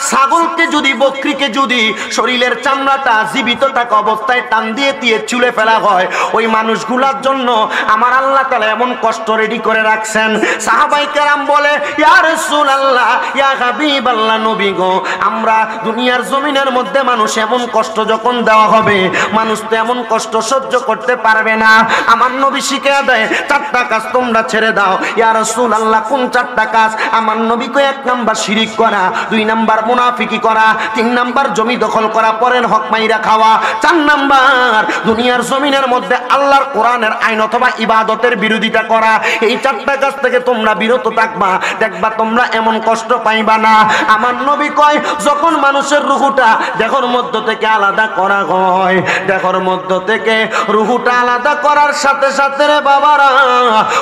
ছাগলকে যদি, বকরিকে যদি শরীরের চামড়াটা জীবিত থাকা অবস্থায় টান দিয়ে দিয়ে চুলে ফেলা হয়, ওই মানুষগুলার জন্য আমার আল্লাহ তালা এমন কষ্ট রেডি করে রাখছেন। সাহাবাই কেরাম বলে, ইয়া রাসূলুল্লাহ, ইয়া হাবিবাল্লাহ নবী গো, আমরা দুনিয়ার জমিনের মধ্যে মানুষ এমন কষ্ট যখন দেওয়া হবে, মানুষ তো এমন কষ্ট সহ্য করতে পারবে না। আমার নবী শিখে দেয়, চারটা কাজ তোমরা ছেড়ে দাও। ইয়া রাসূল আল্লাহ কোন চারটা কাজ। আমার নবীকে এক নাম্বার শিরিক করা, দুই নাম্বার মুনাফিকি করা, তিন নাম্বার জমি দখল করা, পরের হক মাইরা খাওয়া, চার নাম্বার দুনিয়ার জমিনের মধ্যে আল্লাহর কোরআনের আইন অথবা ইবাদতের বিরোধিতা করা। এই চারটা কাজ থেকে তোমরা বিরত থাকবা, দেখবা তোমরা এমন কষ্ট পাইবা না। আমার নবী কয়, যখন মানুষের রুহুটা দেহর মধ্য থেকে আলাদা করা হয়, দেহর মধ্য থেকে রুহুটা আলাদা করার সাথে সাথে রে বাবারা,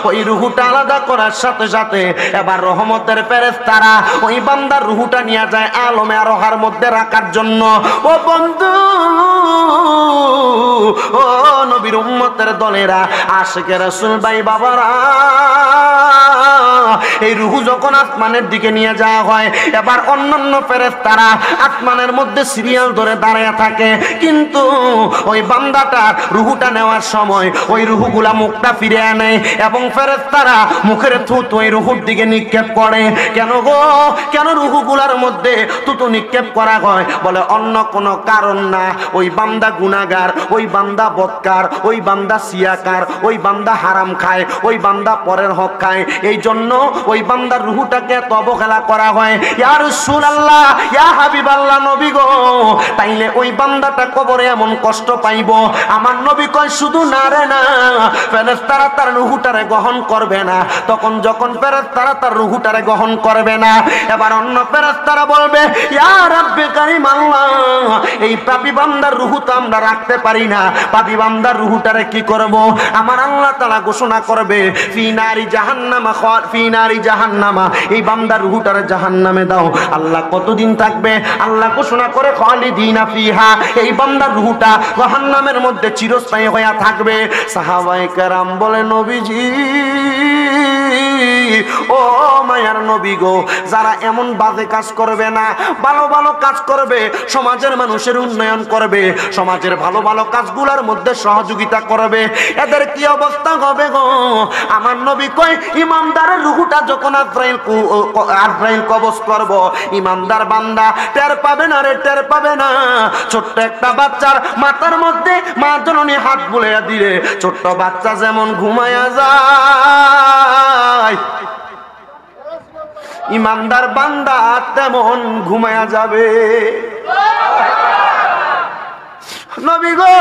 ওই রুহুটা আলাদা করার সাথে সাথে এবার রহমতের পেরেস তারা ওই বান্দার রুহুটা নিয়ে যায় আলমে আরোহার মধ্যে রাখার জন্য। ও বন্ধু, ও নবীর উম্মতের দলেরা, আশেকে রসুল, ভাই বাবারা, এই রুহু যখন আসমানের দিকে নিয়ে যাওয়া হয়, এবার অন্যান্য ফেরেস তারা আসমানের মধ্যে সিরিয়াল ধরে দাঁড়িয়ে থাকে। কিন্তু ওই বান্দাটার রুহুটা নেওয়ার সময় ওই রুহুগুলা মুখটা ফিরে আনে এবং ফেরেস তারা মুখের থুত ওই রুহুর দিকে নিক্ষেপ করে। কেন গো? কেন রুহুগুলার মধ্যে তুতু নিক্ষেপ করা হয়? বলে, অন্য কোনো কারণ না। ওই বান্দা গুনাগার ওই বান্দা বৎকার, ওই বান্দা সিয়াকার ওই বান্দা হারাম খায়, ওই বান্দা পরের হক খায়। এই জন্য ওই বান্দার রুহুটাকে এত অবহেলা করা হয়। ইয়ার সুল আল্লাহ ইয়া হাবিব আল্লাহ নবী গো, তাইলে ওই বান্দাটা কবরে এমন কষ্ট পাইব? আমার নবী কয়, শুধু না রে না ফেরেস্তারা তার রুহুটারে গ্রহণ করবে না। তখন যখন ফেরেস্তারা তার রুহুটারে গ্রহণ করবে না, এবার অন্য বলবে, ইয়া রাব্বে কারিম এই পাপি বান্দার রুহু তো আমরা রাখতে পারি না। পাপি বান্দার রুহু রুহুটারে কি করব? আমার আল্লাহ তাআলা ঘোষণা করবে ফিনারি জাহান্নামা খ- ফি নারি জাহান্নামা। এই বান্দার রুহুটারে জাহান্নামে দাও। আল্লাহ কতদিন থাকবে? আল্লাহ ঘোষণা করে খালি খালিদিনা ফিহা। এই বান্দার রুহুটা জাহান্নামের মধ্যে চিরস্থায়ী হয়ে থাকবে। সাহাবায়ে কেরাম বলে, নবীজি ও মায়ার নবী গো, যারা এমন বাজে কাজ করবে না, ভালো ভালো কাজ করবে, সমাজের মানুষের উন্নয়ন করবে, সমাজের ভালো ভালো কাজগুলোর মধ্যে সহযোগিতা করবে। এদের কি অবস্থা হবে গো? আমার নবী কয় ইমানদারের রুহুটা যখন আজরাইল আজরাইল কবজ করব ইমানদার বান্দা টের পাবে না রে, টের পাবে না। ছোট্ট একটা বাচ্চার মাথার মধ্যে মা জননী হাত বুলাইয়া দিলে, ছোট্ট বাচ্চা যেমন ঘুমায়া যায়। ইমানদার বান্দা তেমন ঘুমায়া যাবে। নবী গো!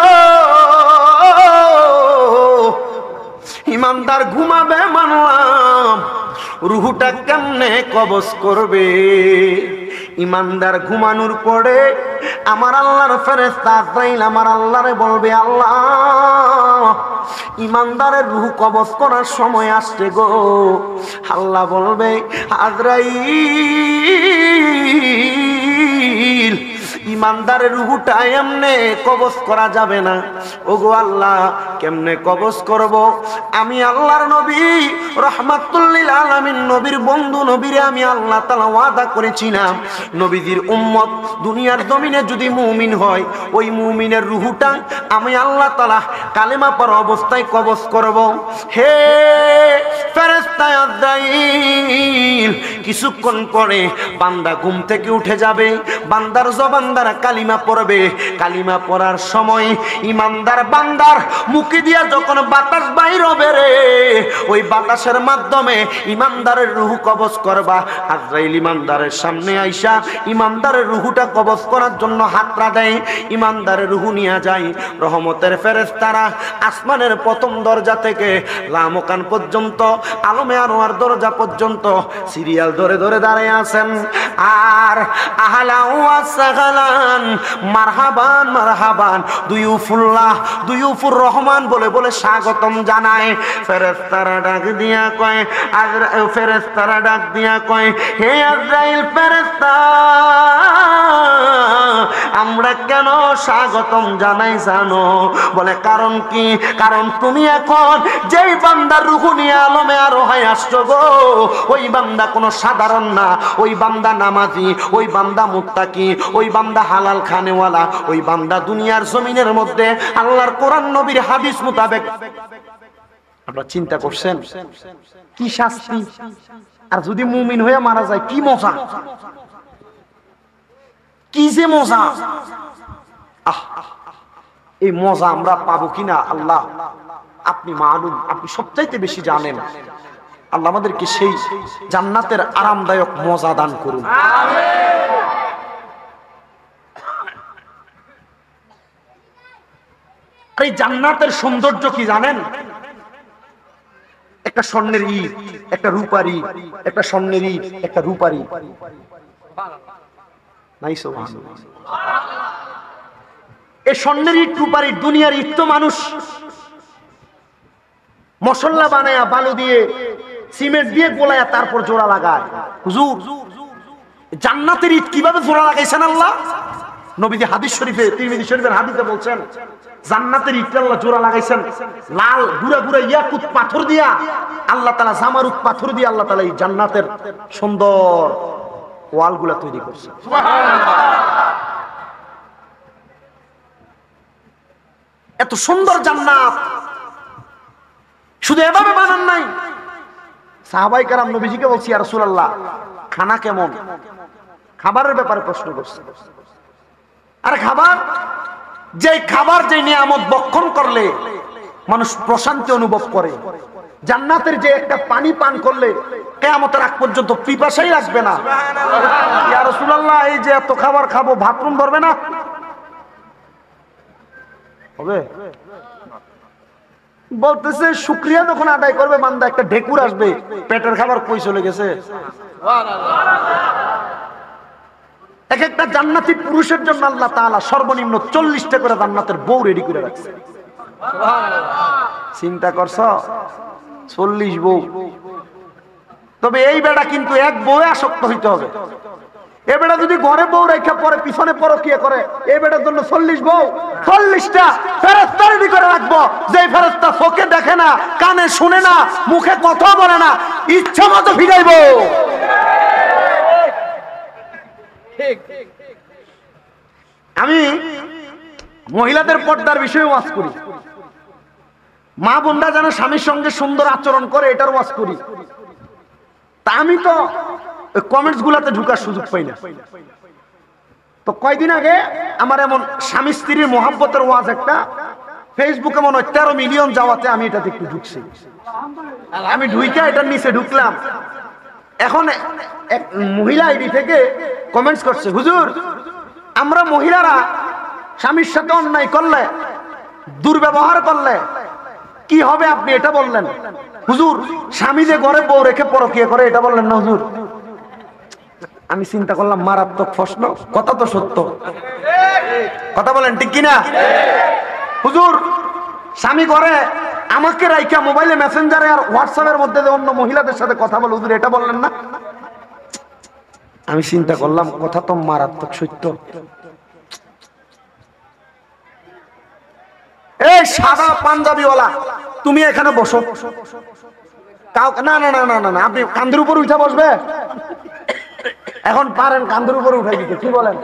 ইমানদার ঘুমাবে মানলাম। রুহুটা কেমনে কবজ করবে? ইমানদার ঘুমানোর পরে আমার আল্লাহর ফেরেস্তা আজরাইল আমার আল্লাহরে বলবে, আল্লাহ, ইমানদারের রুহু কবজ করার সময় আসছে গো। আল্লাহ বলবে, আজরাইল ইমানদারের রুহুটা এমনে কবজ করা যাবে না। ওগো আল্লাহ, কেমনে কবজ করব? আমি আল্লাহর নবী রহমাতুল্লিল আলামিন, নবীর বন্ধু, নবীরে আমি আল্লাহ তাআলা ওয়াদা করেছিলাম। নবীজির উম্মত দুনিয়ার জমিনে যদি মুমিন হয়, ওই মুমিনের রুহুটা আমি আল্লাহ তাআলা কালেমা পর অবস্থায় কবজ করব। হে আজরাইল কিছুক্ষণ পরে বান্দা ঘুম থেকে উঠে যাবে। বান্দার জবান দ্বারা কালিমা পড়বে। কালিমা পড়ার সময় ইমানদার বান্দার মুখে দিয়া যখন বাতাস বাইর হবে রে, ওই বাতাসের মাধ্যমে ইমানদারের রুহু কবজ করবা। আজরাইল ইমানদারের সামনে আইসা ইমানদারের রুহুটা কবজ করার জন্য হাতরা দেয়, ইমানদারের রুহু নিয়ে যায়। রহমতের ফেরেশতারা আসমানের প্রথম দরজা থেকে লামকান পর্যন্ত, আলমে আনোয়ার দরজা পর্যন্ত সিরিয়াল ধরে ধরে দাঁড়িয়ে আছেন। আর আহলা ওয়া সাহলান মারহাবান মারহাবান। দুইউফুল্লাহ, দুইউফুর রহমান বলে বলে স্বাগতম জানায় ফেরেশতারা ডাক দিয়া কয়, আজরা ফেরেশতারা ডাক দিয়া কয়, হে আজরাইল ফেরেশতা, আমরা কেন স্বাগতম জানাই জানো? বলে, কারণ কি? কারণ তুমি এখন যেই বান্দার রুহু নিয়ে আলমে আরও হয় আসছো গো, ওই বান্দা কোনো সাধারণ না, ওই বান্দা নামাজি, ওই বান্দা মুত্তাকি, ওই বান্দা হালাল খানেওয়ালা, ওই বান্দা দুনিয়ার জমিনের মধ্যে আল্লাহর কোরআন নবীর হাদিস মোতাবেক। আপনারা চিন্তা করছেন, কি শাস্তি? আর যদি মুমিন হয়ে মারা যায়, কি মজা? কি যে মজা? আহ, এই মজা আমরা পাবো কিনা? আল্লাহ, আপনি মালুম, আপনি সবচাইতে বেশি জানেন। আল্লাহ আমাদেরকে সেই জান্নাতের আরামদায়ক মজা দান করুন। আর এই জান্নাতের সৌন্দর্য কি জানেন? একটা স্বর্ণের ইট, একটা রূপার একটা স্বর্ণের ইট, একটা রূপার এই স্বর্ণের দুনিয়ার ইট তো মানুষ। মশলা বানায়া, বালু দিয়ে, সিমেন্ট দিয়ে গোলায়া তারপর জোড়া লাগায়। জান্নাতের ইট কীভাবে জোড়া লাগাইছেন আল্লাহ? নবীজি হাদিস শরীফে, তিরমিজি শরীফের হাদিসে বলছেন, জান্নাতের ইট আল্লাহ জোড়া লাগাইছেন, লাল গুড়া গুড়া ইয়াকুত পাথর দিয়া, আল্লাহ তাআলা জামারুত পাথর দিয়ে আল্লাহ তাআলা এই জান্নাতের সুন্দর ওয়ালগুলা তৈরি করছে এত সুন্দর জান্নাত। শুধু এভাবে বানান নাই। সাহাবাই কারাম নবীজিকে বলছি আর রাসূলুল্লাহ, খানা কেমন? খাবারের ব্যাপারে প্রশ্ন করছে। আর খাবার? যে খাবার যে নিয়ামত বক্ষণ করলে মানুষ প্রশান্তি অনুভব করে। জান্নাতের যে একটা পানি পান করলে কেয়ামতের আগ পর্যন্ত পিপাসাই আসবে না। রাসূলুল্লাহ এই যে এত খাবার খাব বাথরুম ধরবে না? হবে? বলতেছে শুক্রিয়া যখন আদায় করবে বান্দা একটা ঢেকুর আসবে। পেটের খাবার কই চলে গেছে? এক একটা জান্নাতি পুরুষের জন্য আল্লাহ তাআলা সর্বনিম্ন চল্লিশটা করে জান্নাতের বউ রেডি করে রাখছে। চিন্তা করছ? চল্লিশ বউ। তবে এই বেড়া কিন্তু এক বউ আসক্ত হইতে হবে। এ যদি ঘরে বউ রেখে পরে, পিছনে পরকিয়া করে এই বেটার জন্য চল্লিশ বউ, চল্লিশটা ফেরস্তা রেডি করে রাখব। যে ফেরস্তা চোখে দেখে না, কানে শুনে না, মুখে কথা বলে না, ইচ্ছা মতো ফিরাইবো। আমি মহিলাদের পর্দার বিষয়ে ওয়াজ করি। মা বোনরা যেন স্বামীর সঙ্গে সুন্দর আচরণ করে, এটার ওয়াজ করি। তা আমি তো কমেন্টস গুলাতে ঢুকার সুযোগ পাই না। তো কয়দিন আগে আমার এমন স্বামী স্ত্রীর মহাব্বতের ওয়াজ একটা ফেসবুকে মনে হয় তেরো মিলিয়ন যাওয়াতে আমি এটাতে একটু ঢুকছি। আমি ঢুইকা এটার নিচে ঢুকলাম। এখন এক মহিলা আইডি থেকে কমেন্টস করছে, হুজুর, আমরা মহিলারা স্বামীর সাথে অন্যায় করলে, দুর্ব্যবহার করলে কি হবে আপনি এটা বললেন? হুজুর, স্বামী যে ঘরে বউ রেখে পরকিয়া করে এটা বললেন না, হুজুর। আমি চিন্তা করলাম, মারাত্মক প্রশ্ন, কথা তো সত্য। কথা বলেন ঠিক কিনা? হুজুর, স্বামী করে আমাকে রাইকা মোবাইলে মেসেঞ্জারে আর হোয়াটসঅ্যাপের মধ্যে অন্য মহিলাদের সাথে কথা বলে। হুজুর, এটা বললেন না? আমি চিন্তা করলাম, কথা তো মারাত্মক সত্য। এই সাদা পাঞ্জাবিওয়ালা, তুমি এখানে বসো। না না না না না আপনি কান্দের উপর উঠে বসবে। এখন পারেন কান্দের উপর উঠে দিতে, কি বলেন?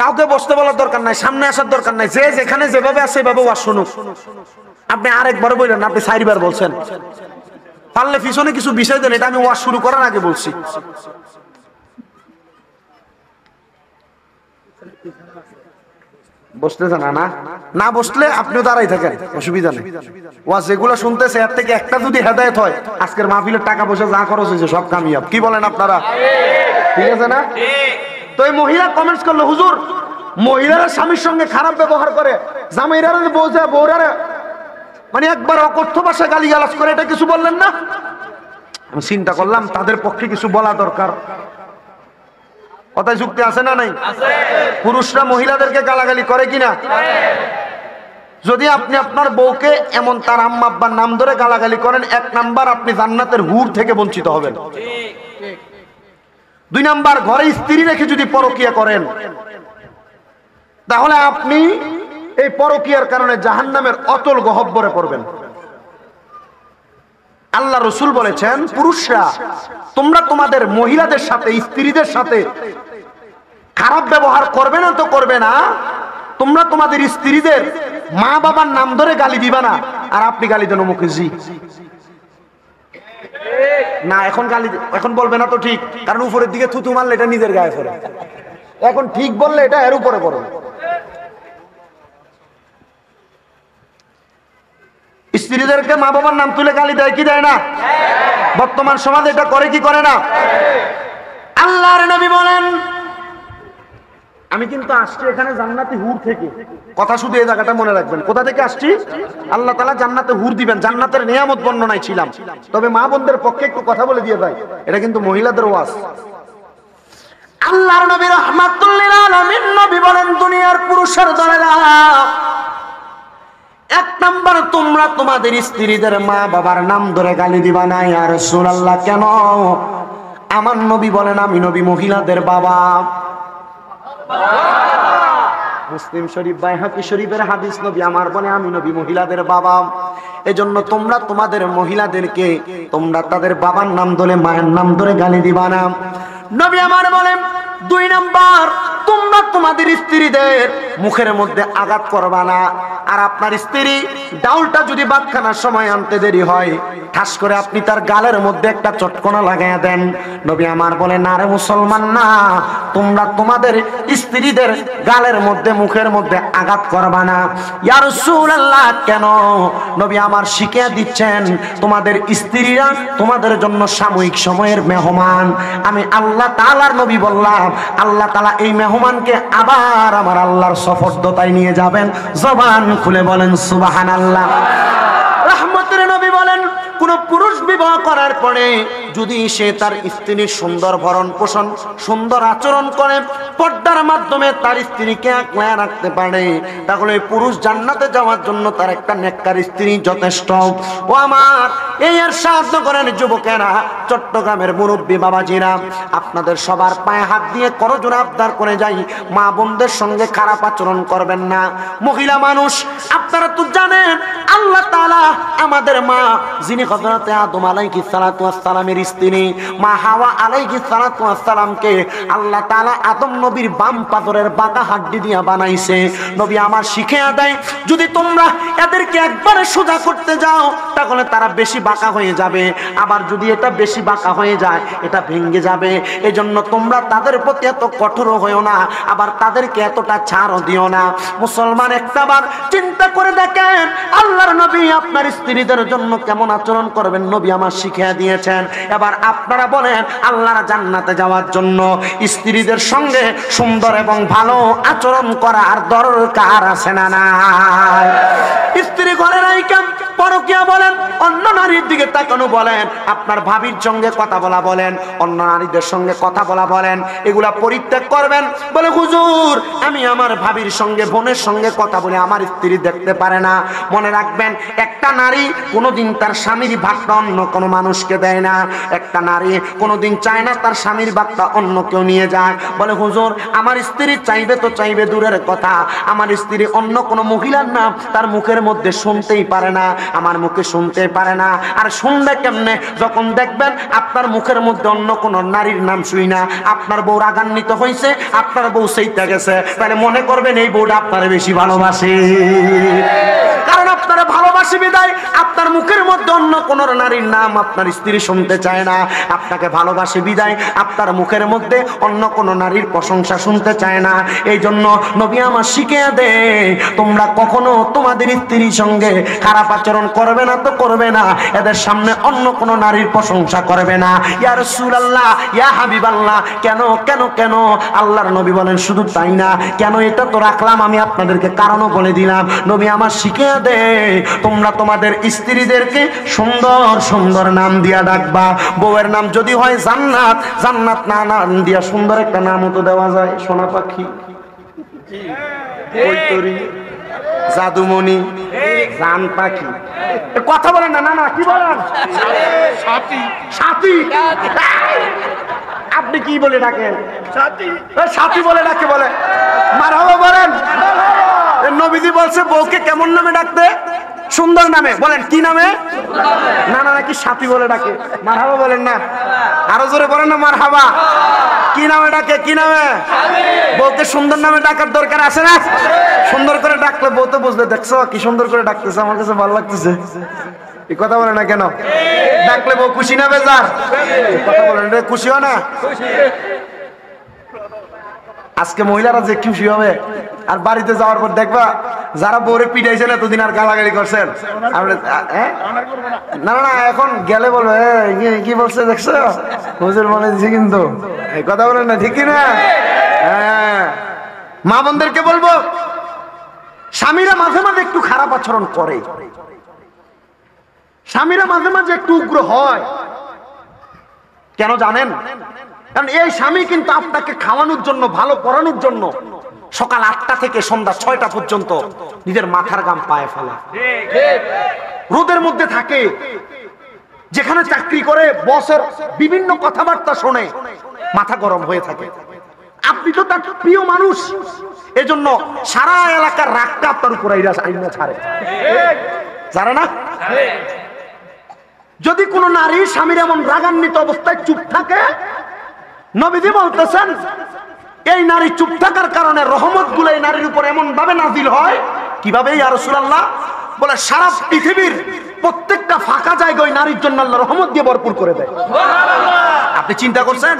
কাউকে বসতে বলার দরকার নাই, সামনে আসার দরকার নাই, যে যেখানে যেভাবে আছে সেভাবে ওয়াজ শুনুক। আপনি আরেকবার বললেন আপনি চারিবার বলছেন। পারলে পিছনে কিছু বিষয় দেন, এটা আমি ওয়াজ শুরু করার আগে বলছি। বসতেছে না না? বসলে আপনিও দাঁড়াই থাকেন, অসুবিধা নেই। ওয়াজ যেগুলো শুনতেছে, এর থেকে একটা যদি হেদায়ত হয়, আজকের মাহফিলের টাকা পয়সা যা খরচ হয়েছে সব কামিয়াব। কি বলেন আপনারা? ঠিক আছে না? তো এই মহিলা কমেন্টস করল, হুজুর, মহিলারা স্বামীর সঙ্গে খারাপ ব্যবহার করে, জামাইরারা যে বউ মানে একবার অকথ্য ভাষায় গালি গালাজ করে, এটা কিছু বললেন না? আমি চিন্তা করলাম, তাদের পক্ষে কিছু বলা দরকার। কথায় যুক্তি আছে না নাই? পুরুষরা মহিলাদেরকে গালাগালি করে কিনা? যদি আপনি আপনার বউকে এমন তার আম্মা আব্বার নাম ধরে গালাগালি করেন, এক নাম্বার আপনি জান্নাতের হুর থেকে বঞ্চিত হবেন। দুই নাম্বার, ঘরে স্ত্রী রেখে যদি পরকিয়া করেন, তাহলে আপনি এই পরকিয়ার কারণে জাহান্নামের অতল গহব্বরে পড়বেন। আল্লাহ রসুল বলেছেন, পুরুষরা, তোমরা তোমাদের মহিলাদের সাথে, স্ত্রীদের সাথে খারাপ ব্যবহার করবে না তো করবে না। তোমরা তোমাদের স্ত্রীদের মা বাবার নাম ধরে গালি দিবা না। আর আপনি গালি দেন মুখে জি। না, এখন গালি এখন বলবে না তো ঠিক, কারণ উপরের দিকে থুতু মারলে এটা নিজের গায়ে পড়ে। এখন ঠিক বললে এটা এর উপরে পড়ে স্ত্রীদেরকে মা বাবার নাম তুলে গালি দেয়, কি দেয় না? বর্তমান সমাজে এটা করে কি করে না? আল্লাহর নবী বলেন, আমি কিন্তু আসছি এখানে জান্নাতে হুর থেকে। কথা শুধু এই জায়গাটা মনে রাখবেন। কোথা থেকে আসছি? আল্লাহ তালা জান্নাতে হুর দিবেন। জান্নাতের নিয়ামত বর্ণনায় ছিলাম। তবে মা বোনদের পক্ষে একটু কথা বলে দিয়ে দেয় এটা কিন্তু মহিলাদের ওয়াজ। আল্লাহর নবী রহমাতুল্লিল আলামিন নবী বলেন, দুনিয়ার পুরুষের দলেরা এক নাম্বার তোমরা তোমাদের স্ত্রীদের মা বাবার নাম ধরে গালি দিবা না আর আল্লাহ কেন? আমার নবী বলেন, আমি নবী মহিলাদের বাবা। মুসলিম শরীফ, বাইহাকি শরীফের হাদিস নবী আমার বলে, আমি নবী মহিলাদের বাবা। এজন্য তোমরা তোমাদের মহিলাদেরকে, তোমরা তাদের বাবার নাম ধরে, মায়ের নাম ধরে গালি দিবা না। নবী আমার বলেন, দুই নাম্বার তোমরা তোমাদের স্ত্রীদের মুখের মধ্যে আঘাত করবা না। আর আপনার স্ত্রী ডাউলটা যদি বাদখানার সময় আনতে দেরি হয়, ঠাস করে আপনি তার গালের মধ্যে একটা চটকনা লাগাইয়া দেন। নবী আমার বলে, না রে মুসলমান, না। তোমরা তোমাদের স্ত্রীদের গালের মধ্যে, মুখের মধ্যে আঘাত করবা না। ইয়া রাসূলুল্লাহ, কেন? নবী আমার শিখিয়ে দিচ্ছেন, তোমাদের স্ত্রীরা তোমাদের জন্য সাময়িক সময়ের মেহমান। আমি আল্লাহ তাআলার নবী বললাম, আল্লাহ তাআলা এই মেহমানকে আবার আমার আল্লাহর সফরদতায় নিয়ে যাবেন। জবান খুলে বলেন সুবহানাল্লাহ। রহমতের নবী বলেন, কোন পুরুষ বিবাহ করার পরে যদি সে তার স্ত্রীর সুন্দর ভরণ পোষণ, সুন্দর আচরণ করে, পর্দার মাধ্যমে তার স্ত্রীকে আঁকড়ায় রাখতে পারে, তাহলে পুরুষ জান্নাতে যাওয়ার জন্য তার একটা নেককার স্ত্রী যথেষ্ট। ও আমার, এই আর সাহায্য করেন যুবকেরা, চট্টগ্রামের মুরব্বী বাবাজিরা, আপনাদের সবার পায়ে হাত দিয়ে করজোর আবদার করে যাই, মা বোনদের সঙ্গে খারাপ আচরণ করবেন না। মহিলা মানুষ, আপনারা তো জানেন, আল্লাহ তাআলা আমাদের মা, যিনি হযরতে আদম আলাইহিস সালাতু ওয়াস সালামের স্ত্রী, মা হাওয়া আলাইহিস সালাতু ওয়াস সালামকে আল্লাহ তাআলা আদম নবীর বাম পাথরের বাঁকা হাড্ডি দিয়া বানাইছে। নবী আমার শিখে দেয় যদি তোমরা এদেরকে একবারে সোজা করতে যাও, তাহলে তারা বেশি বাঁকা হয়ে যাবে। আবার যদি এটা বেশি বাঁকা হয়ে যায়, এটা ভেঙে যাবে। এজন্য তোমরা তাদের প্রতি এত কঠোর হয়েও না, আবার তাদেরকে এতটা ছাড়ও দিও না। মুসলমান একটাবার চিন্তা করে দেখেন, আল্লাহর নবী আপনার স্ত্রীদের জন্য কেমন আচরণ করবেন নবী আমার শিখিয়ে দিয়েছেন। এবার আপনারা বলেন, আল্লাহর জান্নাতে যাওয়ার জন্য স্ত্রীদের সঙ্গে সুন্দর এবং ভালো আচরণ করার দরকার আছে না নাই? স্ত্রী ঘরে রাইকাম পরকিয়া বলেন, অন্য নারীর দিকে তাকানো বলেন, আপনার ভাবির সঙ্গে কথা বলা বলেন, অন্য নারীদের সঙ্গে কথা বলা বলেন, এগুলা পরিত্যাগ করবেন। বলে, হুজুর, আমি আমার ভাবির সঙ্গে, বোনের সঙ্গে কথা বলে আমার স্ত্রী দেখতে পারে না। মনে রাখবেন, একটা নারী কোনোদিন তার স্বামীর ভাগটা অন্য কোনো মানুষকে দেয় না। একটা নারী কোনোদিন চায় না তার স্বামীর ভাগটা অন্য কেউ নিয়ে যায়। বলে, হুজুর, আমার স্ত্রী চাইবে তো চাইবে, দূরের কথা। আমার স্ত্রী অন্য কোনো মহিলার নাম তার মুখের মধ্যে শুনতেই পারে না, আমার মুখে শুনতে পারে না। আর শুনবে কেমনে? যখন দেখবেন আপনার মুখের মধ্যে অন্য কোন নারীর নাম শুই না। আপনার বউ রাগান্বিত হয়েছে আপনার বউ সেইটা গেছে। তাহলে মনে করবেন এই বউটা আপনার বেশি ভালোবাসে। কারণ আপনারা ভালোবাসি বিদায়। আপনার মুখের মধ্যে অন্য কোন নারীর নাম আপনার স্ত্রী শুনতে চায় না, আপনাকে ভালোবাসি বিদায়, আপনার মুখের মধ্যে অন্য কোন নারীর প্রশংসা শুনতে চায় না। এই জন্য নবী আমার শিখে দে, তোমরা কখনো তোমাদের স্ত্রীর সঙ্গে খারাপ আচরণ করবে না তো করবে না, এদের সামনে অন্য কোন নারীর প্রশংসা করবে না। ইয়া রাসূলুল্লাহ, ইয়া হাবিবাল্লাহ, কেন কেন কেন? আল্লাহর নবী বলেন, শুধু তাই না, কেন এটা তো রাখলাম আমি আপনাদেরকে কারণও বলে দিলাম। নবী আমার শিখিয়ে দে তোমরা তোমাদের স্ত্রীদেরকে সুন্দর সুন্দর নাম দিয়া ডাকবা। বউয়ের নাম যদি হয় জান্নাত জান্নাত না নাম দিয়া সুন্দর একটা নামও তো দেওয়া যায় সোনা পাখি। জাদুমণি জান পাখি। কথা বলেন না না না কি বলেন? সাথী। আপনি কি বলে ডাকেন? সাথী। বলে ডাকে বলে। মারহাবা বলেন। নবীজি বলছে বউকে কেমন নামে ডাকতে সুন্দর নামে, বলেন, কি নামে? না না নাকি সাথী বলে ডাকে, মারহাবা বলেন না। আরও জোরে বলেন না, মারহাবা। কি নামে ডাকে, কি নামে? বউকে সুন্দর নামে ডাকার দরকার আছে না? সুন্দর করে ডাকলে বউ তো বুঝবে, দেখছ, কি সুন্দর করে ডাকতেছে, আমার কাছে ভালো লাগতেছে। এই কথা বলে না কেন? ডাকলে বউ খুশি না, বেজার? কথা বলেন হয় না? আজকে মহিলারা যে খুশি হবে আর বাড়িতে যাওয়ার পর দেখবা যারা বোরে পিটাইছেন এতদিন আর গালাগালি করছেন? না না এখন গেলে বলবে কি- বলছে দেখছ? হুজুর বলে দিছে কিন্তু কথা বলেন না, ঠিক না হ্যাঁ। মা বোনদেরকে বলব, স্বামীরা মাঝে মাঝে একটু খারাপ আচরণ করে। স্বামীরা মাঝে মাঝে একটু উগ্র হয়। কেন জানেন? কারণ এই স্বামী কিন্তু আপনাকে খাওয়ানোর জন্য, ভালো পড়ানোর জন্য সকাল আটটা থেকে সন্ধ্যা ছয়টা পর্যন্ত নিজের মাথার গাম পায়ে ফেলা। রোদের মধ্যে থাকে, যেখানে চাকরি করে, বসের বিভিন্ন কথাবার্তা শোনে, মাথা গরম হয়ে থাকে। আপনি তো তার প্রিয় মানুষ, এজন্য সারা এলাকার রাগটা আপনার উপর আইনা ছাড়ে। জানে না? যদি কোনো নারী স্বামীর এমন রাগান্বিত অবস্থায় চুপ থাকে নবীজি বলতেছেন এই নারী চুপ থাকার কারণে রহমতগুলো এই নারীর উপর এমন ভাবে নাজিল হয় কীভাবে ইয়া রাসূলুল্লাহ? বলে সারা পৃথিবীর প্রত্যেকটা ফাঁকা জায়গা ওই নারীর জন্য আল্লাহ রহমত দিয়ে ভরপুর করে দেয়। আপনি চিন্তা করছেন?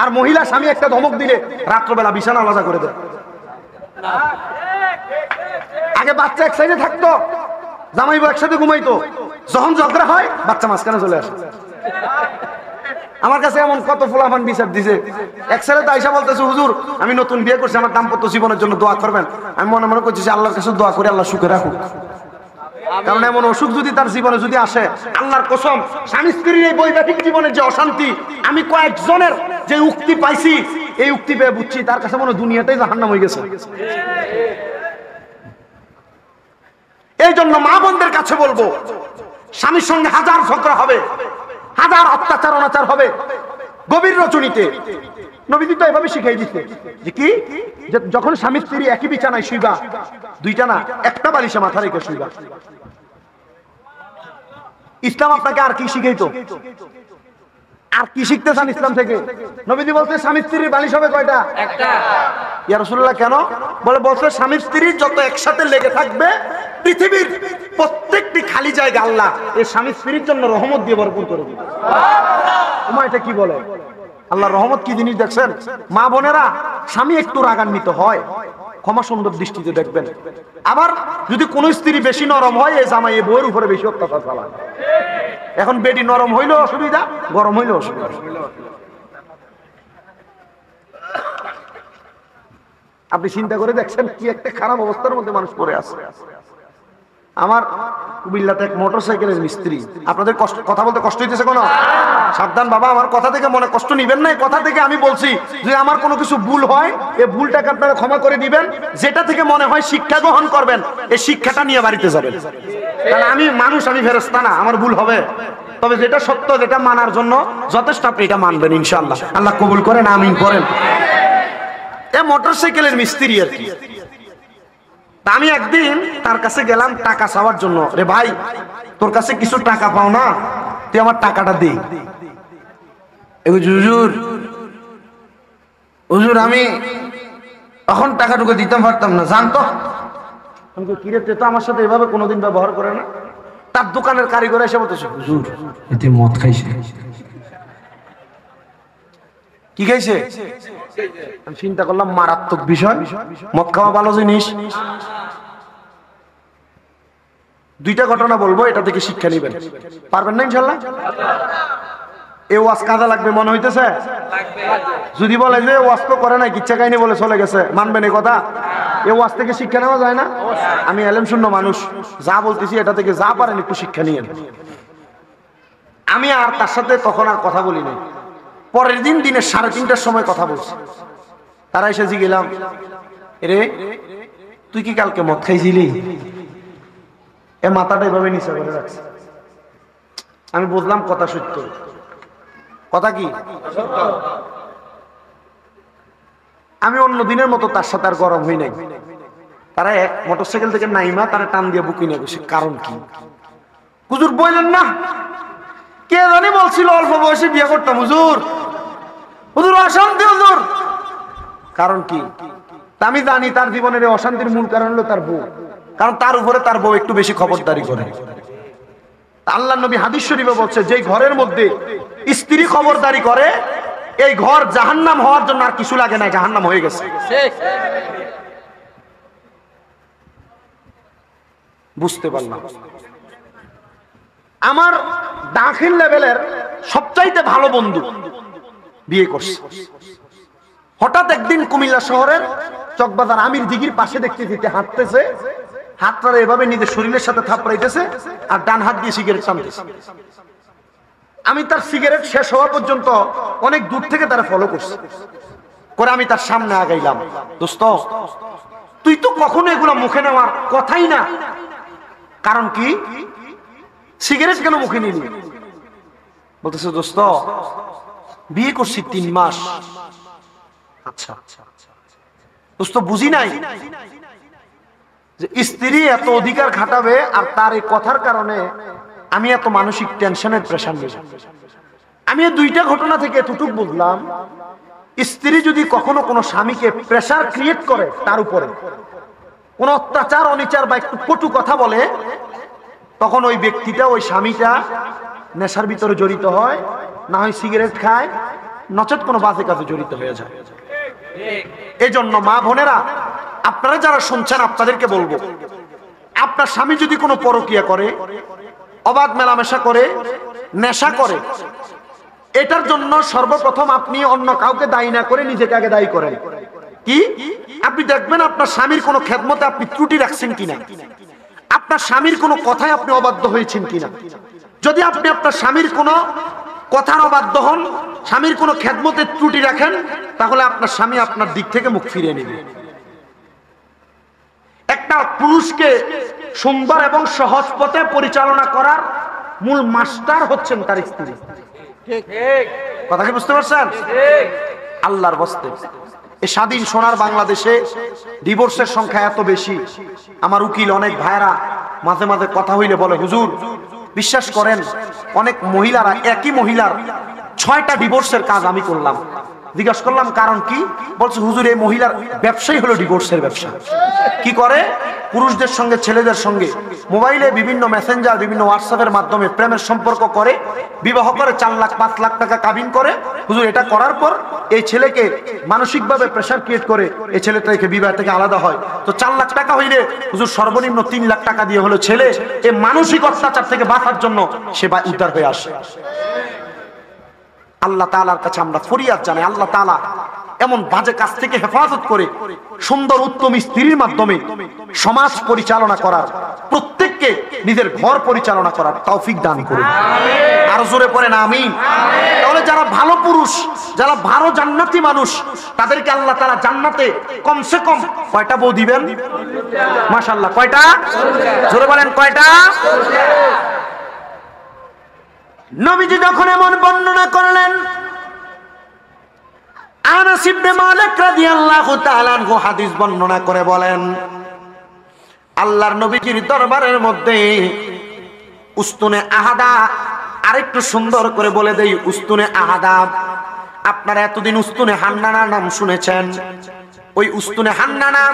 আর মহিলা স্বামী একটা ধমক দিলে রাত্রবেলা বিছানা আলাদা করে দেয়। আগে বাচ্চা এক সাইডে থাকতো জামাইবু একসাথে ঘুমাইতো যখন ঝগড়া হয় বাচ্চা মাঝখানে চলে আসে। আমার কাছে এমন কত ফুলাফান বিচার দিছে। এক ছেলে তো আইসা বলতেছে, হুজুর, আমি নতুন বিয়ে করছি, আমার দাম্পত্য জীবনের জন্য দোয়া করবেন। আমি মনে মনে করছি আল্লাহর কাছে দোয়া করে, আল্লাহ সুখে রাখুক। কারণ এমন অসুখ যদি তার জীবনে যদি আসে, আল্লাহর কসম, স্বামী স্ত্রীর এই বৈবাহিক জীবনের যে অশান্তি, আমি কয়েকজনের যে উক্তি পাইছি, এই উক্তি পেয়ে বুঝছি, তার কাছে মনে দুনিয়াটাই জাহান্নাম হয়ে গেছে। এই জন্য মা বোনদের কাছে বলব, স্বামীর সঙ্গে হাজার ঝগড়া হবে। হাজার অত্যাচার, অনাচার হবে। গভীর রচনীতে। নবীজি তো এভাবে শিখাই দিচ্ছে যে কি? যখন স্বামী স্ত্রী একই বিছানায় শুইবা, দুইটা না, একটা বালিশে মাথা রেখে শুইবা। ইসলাম আপনাকে আর কি শিখাইতো? আর কি শিখতে চান ইসলাম থেকে? নবীজি বলছে স্বামী স্ত্রীর বালিশ হবে কয়টা? একটা। ইয়া রাসূলুল্লাহ কেন? বলে বলছে স্বামী স্ত্রী যত একসাথে লেগে থাকবে পৃথিবীর প্রত্যেকটি খালি জায়গা আল্লাহ এই স্বামী স্ত্রীর জন্য রহমত দিয়ে ভরপুর করে দিবে। তোমা এটা কি বলে? আল্লাহ রহমত কি জিনিস দেখছেন? মা বোনেরা স্বামী একটু রাগান্বিত হয়। ক্ষমা সুন্দর দৃষ্টিতে দেখবেন। আবার যদি কোন স্ত্রী বেশি নরম হয়, এই জামাই এই বইয়ের উপরে বেশি অত্যাচার চালায়। এখন বেটি নরম হইলেও অসুবিধা, গরম হইলেও অসুবিধা। আপনি চিন্তা করে দেখছেন কি একটা খারাপ অবস্থার মধ্যে মানুষ পড়ে আছে। আমার কুমিল্লাতে এক মোটর সাইকেলের মিস্ত্রি। আপনাদের কষ্ট কথা বলতে কষ্ট হইতেছে কোনো? সাবধান বাবা, আমার কথা থেকে মনে কষ্ট নিবেন না কথা থেকে আমি বলছি যে আমার কোনো কিছু ভুল হয়, এই ভুলটাকে আপনারা ক্ষমা করে দিবেন, যেটা থেকে মনে হয় শিক্ষা গ্রহণ করবেন, এই শিক্ষাটা নিয়ে বাড়িতে যাবেন। কারণ আমি মানুষ, আমি ফেরস্তা না, আমার ভুল হবে। তবে যেটা সত্য, যেটা মানার জন্য যথেষ্ট আপনি এটা মানবেন, ইনশাআল্লাহ। আল্লাহ কবুল করেন, আমিন করেন। এ মোটর সাইকেলের মিস্ত্রি আর কি। তা আমি একদিন তার কাছে গেলাম টাকা চাওয়ার জন্য। রে ভাই, তোর কাছে কিছু টাকা পাও না? তুই আমার টাকাটা দে। হুজুর হুজুর, আমি এখন টাকাটুকু দিতে পারতাম না, জানতো? কিরে, তুই তো আমার সাথে এভাবে কোনোদিন ব্যবহার করে না? তার দোকানের কারিগর এসে বলতেছে, হুজুর মদ খাইছে। কি খাইছে? আমি চিন্তা করলাম মারাত্মক বিষয়, মদ খাওয়া ভালো জিনিস। দুইটা ঘটনা বলব, এটা থেকে শিক্ষা নিবেন। পারবেন না ইনশাল্লাহ? এ ওয়াজ লাগবে, মনে হইতেছে? যদি বলে যে ওয়াজ তো করে নাই, কিচ্ছা কাহিনী বলে চলে গেছে, মানবেন এই কথা? এ ওয়াজ থেকে শিক্ষা নেওয়া যায় না? আমি এলেম শূন্য মানুষ, যা বলতেছি এটা থেকে যা পারেন একটু শিক্ষা নিয়েন। আমি আর তার সাথে তখন আর কথা বলি নাই পরের দিন দিনের সাড়ে তিনটার সময় কথা বলছি। তারা এসে গেলাম রে তুই কি কালকে মদ খাইছিলি? এ মাথাটা এভাবে নিচে করে রাখছে। আমি বুঝলাম কথা সত্য। কথা কি? আমি অন্য দিনের মতো তার সাথে আর গরম হই নাই। তারা এক মোটরসাইকেল থেকে নাইমা তারা টান দিয়ে বুকি নিয়ে গেছে। কারণ কি? হুজুর বললেন না। কে জানি বলছিল, অল্প বয়সে বিয়ে করতাম, হুজুর। হুজুর অশান্তি হুজুর। কারণ কি? আমি জানি তার জীবনের অশান্তির মূল কারণ হলো তার বউ। কারণ তার উপরে তার বউ একটু বেশি খবরদারি করে। আল্লাহ নবী হাদিস শরীফে বলছে যে ঘরের মধ্যে স্ত্রী খবরদারি করে, এই ঘর জাহান্নাম হওয়ার জন্য আর কিছু লাগে না, জাহান্নাম হয়ে গেছে। বুঝতে পারলাম। আমার দাখিল লেভেলের সবচাইতে ভালো বন্ধু বিয়ে করছে। হঠাৎ একদিন কুমিল্লা শহরের চকবাজার আমির দিঘির পাশে দেখতে দিতে হাঁটতেছে। হাতটা এভাবে নিজের শরীরের সাথে থাপড়াইতেছে আর ডান হাত দিয়ে সিগারেট টানতেছে আমি তার সিগারেট শেষ হওয়া পর্যন্ত অনেক দূর থেকে তারা ফলো করছে। করে আমি তার সামনে আগাইলাম। দোস্ত, তুই তো কখনো এগুলো মুখে নেওয়ার কথাই না। কারণ কি? সিগারেট কেন মুখে নিলি? বলতেছে, দোস্ত বিয়ে করছি তিন মাস। আচ্ছা। বুঝি নাই যে স্ত্রী এত অধিকার খাটাবে আর তার এই কথার কারণে আমি এত মানসিক টেনশনের প্রেশার নেব আমি দুইটা ঘটনা থেকে এতটুকু বুঝলাম, স্ত্রী যদি কখনো কোনো স্বামীকে প্রেশার ক্রিয়েট করে তার উপরে, কোন অত্যাচার, অনিচার বা একটু কটু কথা বলে, তখন ওই ব্যক্তিটা, ওই স্বামীটা নেশার ভিতরে জড়িত হয় না হয় সিগারেট খায়, নচেত কোনো বাজে কাজে জড়িত হয়ে যায়। জন্য মা বোনেরা, আপনারা যারা শুনছেন, আপনাদেরকে বলব, আপনার স্বামী যদি কোনো পরকিয়া করে, অবাধ মেলামেশা করে, নেশা করে, এটার জন্য সর্বপ্রথম আপনি অন্য কাউকে দায়ী না করে নিজেকে আগে দায়ী করেন। কি? আপনি দেখবেন আপনার স্বামীর কোনো খেদমতে আপনি ত্রুটি রাখছেন কিনা? আপনার স্বামীর কোনো কথায় আপনি অবাধ্য হয়েছেন কিনা? যদি আপনি আপনার স্বামীর কোনো কথার অবাধ্য হন, স্বামীর কোনো খেদমতের ত্রুটি রাখেন, তাহলে আপনার স্বামী আপনার দিক থেকে মুখ ফিরিয়ে নেবে। একটা পুরুষকে সুন্দর এবং সহজ পথে পরিচালনা করার মূল মাস্টার হচ্ছেন তার স্ত্রী। কথা কি বুঝতে পারছেন? আল্লাহর বস্তে এই স্বাধীন সোনার বাংলাদেশে ডিভোর্সের সংখ্যা এত বেশি। আমার উকিল, অনেক ভাইরা মাঝে মাঝে কথা হইলে বলে, হুজুর বিশ্বাস করেন অনেক মহিলারা একই মহিলার ছয়টা ডিভোর্সের কাজ আমি করলাম। জিজ্ঞাসা করলাম, কারণ কি? বলছে, হুজুর, এই মহিলার ব্যবসাই হলো ডিভোর্সের ব্যবসা। কি করে? পুরুষদের সঙ্গে, ছেলেদের সঙ্গে মোবাইলে বিভিন্ন মেসেঞ্জার, বিভিন্ন হোয়াটসঅ্যাপের মাধ্যমে প্রেমের সম্পর্ক করে, বিবাহ করে, চার লাখ, পাঁচ লাখ টাকা কাবিন করে। হুজুর, এটা করার পর এই ছেলেকে মানসিকভাবে প্রেশার ক্রিয়েট করে এই ছেলেটাকে বিবাহ থেকে আলাদা হয়। তো চার লাখ টাকা হইলে হুজুর, সর্বনিম্ন তিন লাখ টাকা দিয়ে হলো ছেলে। এই মানসিক অত্যাচার থেকে বাঁচার জন্য সে উদ্ধার হয়ে আসে। আল্লাহ তালার কাছে আমরা ফরিয়াদ জানাই। আল্লাহ তালা এমন বাজে কাজ থেকে হেফাজত করে সুন্দর উত্তম স্ত্রীর মাধ্যমে সমাজ পরিচালনা করার প্রত্যেককে নিজের ঘর পরিচালনা করার তৌফিক দান করুন। আর জোরে পড়ে না আমি তাহলে যারা ভালো পুরুষ যারা ভালো জান্নাতি মানুষ তাদেরকে আল্লাহ তারা জান্নাতে কমসে কম কয়টা বউ দিবেন? মাশাল্লাহ কয়টা? জোরে বলেন কয়টা? নবীজি যখন এমন বর্ণনা করলেন, আনাস ইবনে মালিক রাদিয়াল্লাহু তাআলা হাদিস বর্ণনা করে বলেন, আল্লাহর নবীজির দরবারের মধ্যে উস্তুনে আহাদা আরেকটু সুন্দর করে বলে দেই, উস্তুনে আহাদা। আপনারা এতদিন উস্তুনে হান্নানার নাম শুনেছেন। ওই উস্তুনে হান্নানা,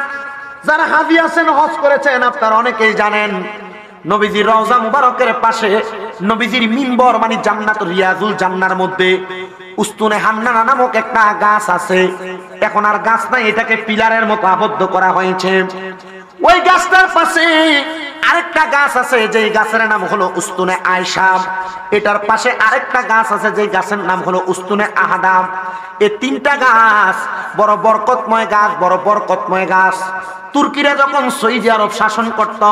যারা হাজি আছেন, হজ করেছেন, আপনারা অনেকেই জানেন নবীজির রওজা মুবারকের পাশে নবীজির মিম্বর মানে জান্নাত রিয়াজুল জান্নার মধ্যে উস্তুনে হান্নানা নামক একটা গাছ আছে। এখন আর গাছ নাই, এটাকে পিলারের মতো আবদ্ধ করা হয়েছে। ওই গাছটার পাশে আরেকটা গাছ আছে, যেই গাছের নাম হলো উস্তুনে আয়সাম এটার পাশে আরেকটা গাছ আছে, যেই গাছের নাম হলো উস্তুনে আহাদাম এই তিনটা গাছ, বড় বরকতময় গাছ, বড় বরকতময় গাছ। তুর্কিরা যখন সৌদি আরব শাসন করত,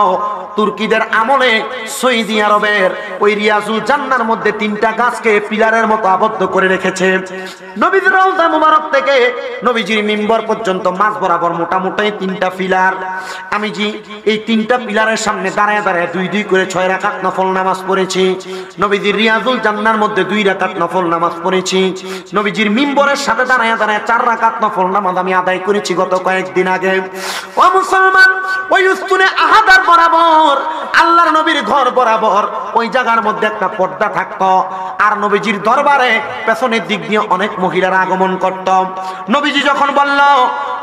তুর্কিদের আমলে সৌদি আরবের ওই রিয়াজুল জান্নার মধ্যে তিনটা গাছকে পিলারের মতো আবদ্ধ করে রেখেছে। নবীদের রওজা মুবারক থেকে নবীজির মিম্বর পর্যন্ত মাঝ বরাবর মোটামুটি তিনটা পিলার। আমি জি এই তিনটা পিলারের সামনে দাঁড়ায় দাঁড়ায় দুই দুই করে ছয় রাকাত নফল নামাজ পড়েছি। নবীজির রিয়াজুল জান্নার মধ্যে দুই রাকাত নফল নামাজ পড়েছি। নবীজির মিম্বরের সাথে দাঁড়ায় দাঁড়ায় চার রাকাত নফল নামাজ আমি আদায় করেছি গত কয়েকদিন আগে। ও মুসলমান, ওই উস্তুনে আহাদার বরাবর, আল্লাহর নবীর ঘর বরাবর ওই জায়গার মধ্যে একটা পর্দা থাকতো। আর নবীজির দরবারে পেছনের দিক দিয়ে অনেক মহিলারা আগমন করত। নবীজি যখন বলল,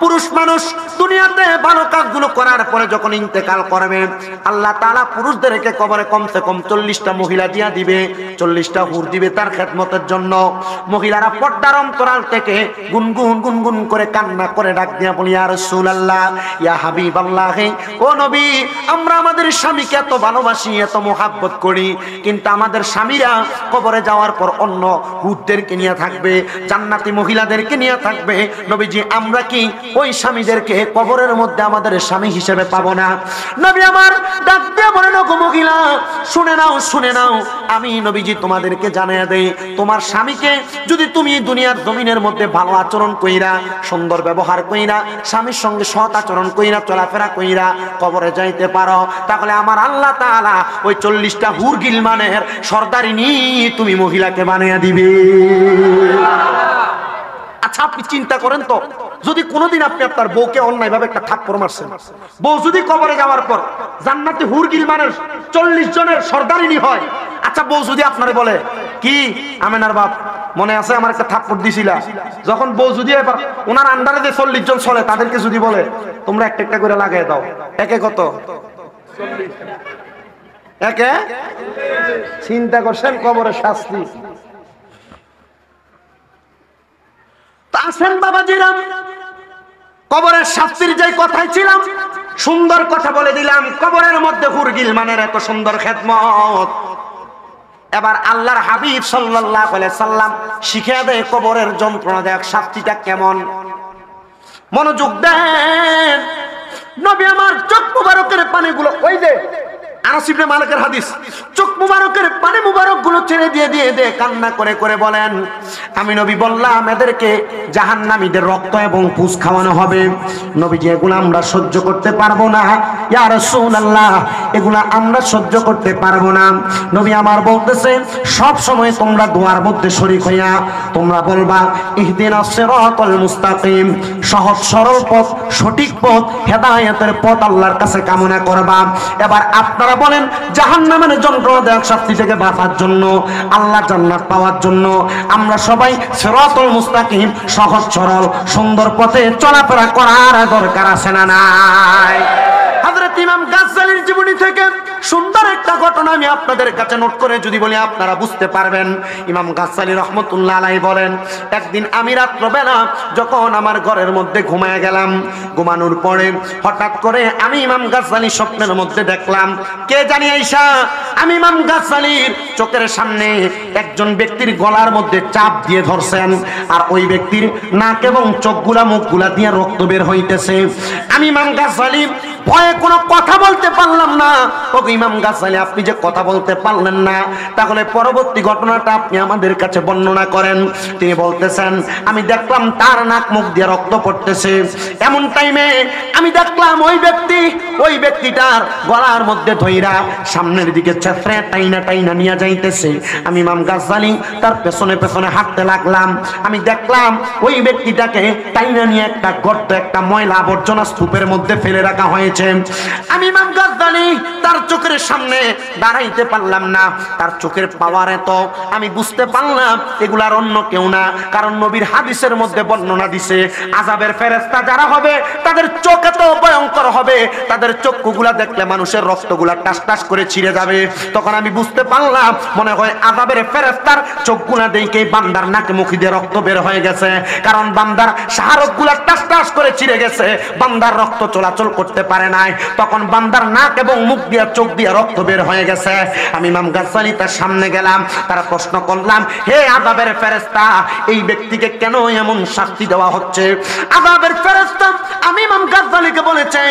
পুরুষ মানুষ, দুনিয়াতে ভালো কাজগুলো করার পরে যখন ইন্তেকাল করবে, আল্লাহ তাআলা পুরুষদেরকে কবরে কমসে কম চল্লিশটা মহিলা দিয়া দিবে, চল্লিশটা হুর দিবে তার খেদমতের জন্য। মহিলারা পর্দার অন্তরাল থেকে গুনগুন গুনগুন করে কান্না করে ডাক দিয়া বলি আর আল্লাহ ইয়া হাবিব আল্লাহ ও নবী, আমরা আমাদের স্বামীকে এত ভালোবাসি, এত মোহাব্বত করি, কিন্তু আমাদের স্বামীরা কবরে যাওয়ার পর অন্য হুদদেরকে নিয়ে থাকবে, জান্নাতি মহিলাদেরকে নিয়ে থাকবে। নবীজি, আমরা কি ওই স্বামীদেরকে কবরের মধ্যে আমাদের স্বামী হিসেবে পাবো না। নবী আমার ডাক দিয়ে বলে মহিলা, শুনে নাও শুনে নাও। আমি নবীজি তোমাদেরকে জানিয়ে দেই, তোমার স্বামীকে যদি তুমি দুনিয়ার জমিনের মধ্যে ভালো আচরণ কইরা, সুন্দর ব্যবহার কইরা, স্বামীর সঙ্গে সৎ আচরণ কইরা, চলাফেরা কইরা কবরে যাইতে পারো, তাহলে আমার আল্লাহ তাআলা ওই চল্লিশটা হুর গিলমানের সর্দারিনী তুমি মহিলাকে বানিয়ে দিবে। আচ্ছা আপনি চিন্তা করেন তো। যদি কোনোদিন আপনি আপনার বউকে অন্যায় ভাবে একটা থাপ্পড় মারছেন, বউ যদি কবরে যাওয়ার পর জান্নাতে হুর গিলমানের চল্লিশ জনের সর্দারিনী হয় আচ্ছা বউ যদি আপনারে বলে, কি আমেনার বাপ, মনে আছে আমার একটা থাপ্পড় দিছিলা? যখন বউ যদি এবার ওনার আন্ডারে যে চল্লিশ জন চলে, তাদেরকে যদি বলে, তোমরা একটা একটা করে লাগাই দাও। একে কত? একে? চিন্তা করছেন কবরের শাস্তি। আসেন বাবাজিরাম কবরের শাস্তির যে কথাই ছিলাম, সুন্দর কথা বলে দিলাম, কবরের মধ্যে হুরগিল মানের এত সুন্দর খেদমত। এবার আল্লাহর হাবিব আলাইহি সাল্লাম শিখিয়ে দেয় কবরের যন্ত্রণা দেখ, শাস্তিটা কেমন? মনোযোগ দেন। নবী আমার চোখ মুবারকের পানিগুলো ওই যে আনাস ইবনে মালিকের হাদিস, চোখ মুবারকের পানি মুবারকগুলো ছেড়ে দিয়ে দিয়ে কান্না করে করে বলেন, আমি নবী বললাম, এদেরকে জাহান্নামীদের রক্ত এবং পুষ খাওয়ানো হবে। নবীজি, এগুলো আমরা সহ্য করতে পারব না। এগুলো আমরা সহ্য করতে পারব না। নবী আমার বলতেছে, সব সময় তোমরা দোয়ার মধ্যে শরীক হইয়া তোমরা বলবা ইহদিনাস সিরাতাল মুস্তাকিম, সহজ সরল পথ, সঠিক পথ, হেদায়েতের পথ আল্লাহর কাছে কামনা করবা। এবার আপনারা বলেন জাহান জাহান্নামের যন্ত্রণাদায়ক শাস্তি থেকে বাঁচার জন্য, আল্লাহ জান্নাত পাওয়ার জন্য আমরা সবাই সিরাতাল মুস্তাকিম, সহজ সরল, সুন্দর পথে চলাফেরা করার দরকার আছে না নাই? ইমাম গাজ্জালির জীবনী থেকে সুন্দর একটা ঘটনা আমি আপনাদের কাছে নোট করে যদি বলি, আপনারা বুঝতে পারবেন। ইমাম গাজ্জালি রহমতুল্লাহ আলাই বলেন, একদিন আমি রাত্রবেলা যখন আমার ঘরের মধ্যে ঘুমায় গেলাম, ঘুমানোর পরে হঠাৎ করে আমি ইমাম গাজ্জালি স্বপ্নের মধ্যে দেখলাম, কে জানি আইসা, আমি ইমাম গাজ্জালির চোখের সামনে একজন ব্যক্তির গলার মধ্যে চাপ দিয়ে ধরছেন, আর ওই ব্যক্তির নাক এবং চোখগুলা মুখগুলা দিয়ে রক্ত বের হইতেছে। আমি ইমাম গাজ্জালি ভয়ে কথা বলতে পারলাম না। ও ইমাম গাছালি আপনি যে কথা বলতে পারলেন না, তাহলে পরবর্তী ঘটনাটা আপনি আমাদের কাছে বর্ণনা করেন। তিনি বলতেছেন, আমি দেখলাম তার নাক মুখ দিয়ে রক্ত পড়তেছে। এমন টাইমে আমি দেখলাম ওই ব্যক্তি, ওই ব্যক্তিটার গলার মধ্যে ধইরা সামনের দিকে চেত্রে টাইনা টাইনা নিয়ে যাইতেছে। আমি ইমাম গাছালি তার পেছনে পেছনে হাঁটতে লাগলাম। আমি দেখলাম ওই ব্যক্তিটাকে টাইনা নিয়ে একটা গর্ত, একটা ময়লা আবর্জনা স্তূপের মধ্যে ফেলে রাখা হয়েছে। আমি ইমাম গাজ্জালি, তার চোখের সামনে দাঁড়াইতে পারলাম না। তার চোখের পাওয়ার এত, আমি বুঝতে পারলাম এগুলার অন্য কেউ না, কারণ নবীর হাদিসের মধ্যে বর্ণনা দিছে আজাবের ফেরেস্তা যারা হবে, তাদের চোখ এত ভয়ঙ্কর হবে, তাদের চক্ষুগুলা দেখলে মানুষের রক্তগুলা টাস টাস করে ছিঁড়ে যাবে। তখন আমি বুঝতে পারলাম, মনে হয় আজাবের ফেরেস্তার চোখগুলা দেখে বান্দার নাকে মুখি দিয়ে রক্ত বের হয়ে গেছে। কারণ বান্দার শাহরকগুলা টাস টাস করে ছিঁড়ে গেছে, বান্দার রক্ত চলাচল করতে পারে নাই। তখন বান্দার নাক এবং মুখ দিয়া চোখ দিয়া রক্ত বের হয়ে গেছে। আমি ইমাম গাজ্জালি তার সামনে গেলাম, তারা প্রশ্ন করলাম, হে আজাবের ফেরেস্তা এই ব্যক্তিকে কেন এমন শাস্তি দেওয়া হচ্ছে? আজাবের ফেরেস্তা আমি ইমাম গাজ্জালিকে বলেছে,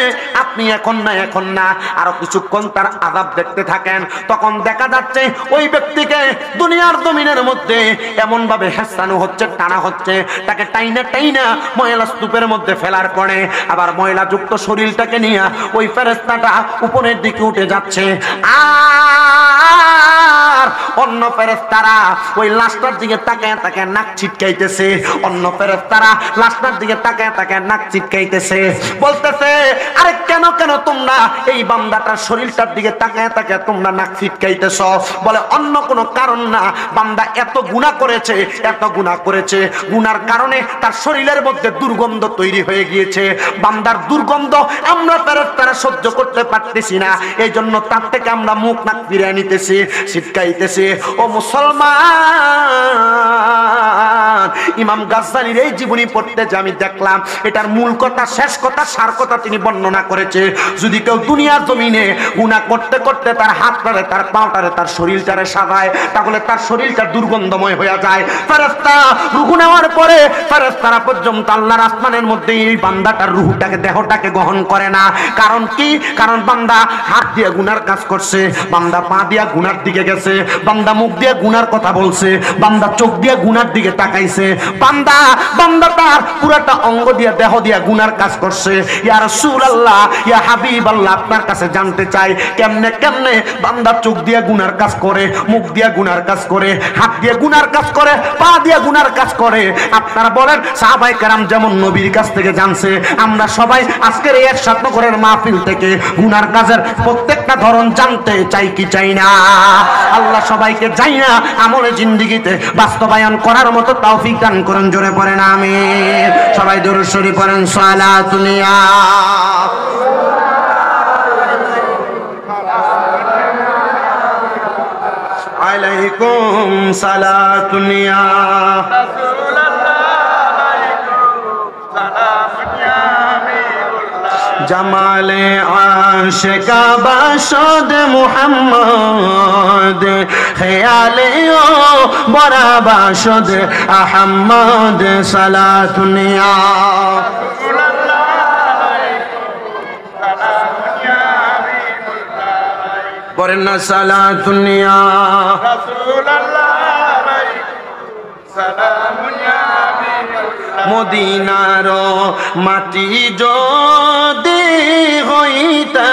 আপনি এখন না এখন না। আরও কিছুক্ষণ তার আজাব দেখতে থাকেন। তখন দেখা যাচ্ছে, ওই ব্যক্তিকে দুনিয়ার জমিনের মধ্যে এমন ভাবে হেসানো হচ্ছে, টানা হচ্ছে। তাকে টাইনা টাইনা ময়লা স্তূপের মধ্যে ফেলার পরে আবার ময়লা যুক্ত শরীরটাকে নিয়ে ওই ফেরেস্তাটা উপরের দিকে উঠে যাচ্ছে। আর অন্য ফেরেস্তারা ওই লাশটার দিকে তাকায় তাকায় নাক ছিটকাইতেছে। অন্য ফেরেস্তারা লাশটার দিকে তাকায় তাকায় নাক ছিটকাইতেছে। বলতেছে, আরে কেন কেন তোমরা এই বান্দাটার শরীরটার দিকে তাকায় তাকায় তোমরা নাক ছিটকাইতেছ? বলে, অন্য কোনো কারণ না। বান্দা এত গুণা করেছে, এত গুণা করেছে। গুনার কারণে তার শরীরের মধ্যে দুর্গন্ধ তৈরি হয়ে গিয়েছে। বান্দার দুর্গন্ধ আমরা ফেরেস্তারা সহ্য করতে পারতেছি না। এই জন্য তার থেকে আমরা মুখ নাক ফিরে নিতেছি, ছিটকাইতেছি। ও মুসলমান, ইমাম গাজ্জালির এই জীবনী পড়তে যে আমি দেখলাম, এটার মূল কথা, শেষ কথা, সার কথা তিনি বর্ণনা করেছে। যদি কেউ দুনিয়ার জমিনে গুণা করতে করতে তার হাতটারে, তার পাওটারে, তার শরীরটারে সাজায়, তাহলে তার শরীরটা দুর্গন্ধময় হয়ে যায়। ফেরেস্তা রুহু নেওয়ার পরে ফেরেস্তারা পর্যন্ত আল্লাহর আসমানের মধ্যে এই বান্দাটার রুহুটাকে, দেহটাকে গ্রহণ করে না। কারণ কি? কারণ বান্দা হাত দিয়ে গুনার কাজ করছে, বান্দা পা দিয়া গুনার দিকে গেছে, বান্দা মুখ দিয়ে গুনার কথা বলছে, বান্দা চোখ দিয়ে গুনার দিকে তাকাইছে। বান্দা বান্দা তার পুরাটা অঙ্গ দিয়া, দেহ দিয়া গুনার কাজ করছে। ইয়া রাসূলুল্লাহ, ইয়া হাবিবাল্লাহ, আপনার কাছে জানতে চাই, কেমনে কেমনে বান্দা চোখ দিয়ে গুনার কাজ করে, মুখ দিয়ে গুনার কাজ করে, হাত দিয়ে গুনার কাজ করে, পা দিয়ে গুনার কাজ করে? আপনারা বলেন সাহাবাই কারাম যেমন নবীর কাছ থেকে জানছে, আমরা সবাই আজকের এই একসাথ নগরের মাহফিল থেকে গুনার কাজের প্রত্যেকটা ধরন জানতে চাই কি চাই না। আল্লাহ সবাইকে চাই না আমলে জিন্দিগিতে বাস্তবায়ন করার মতো তৌফিক দান করেন, জোরে পড়েন আমি সবাই দরুদ শরীফ পড়েন সালাতুলিয়া আলাইকুম সালাতুলিয়া জামালে আশকা বাসদ মুহাম্মদ খেয়ালে ও বড়া বাসদ আহম্মদ সালাতুনিয়া করেন না সালাতুনিয়া মদিনার মাটি যদি হইতাম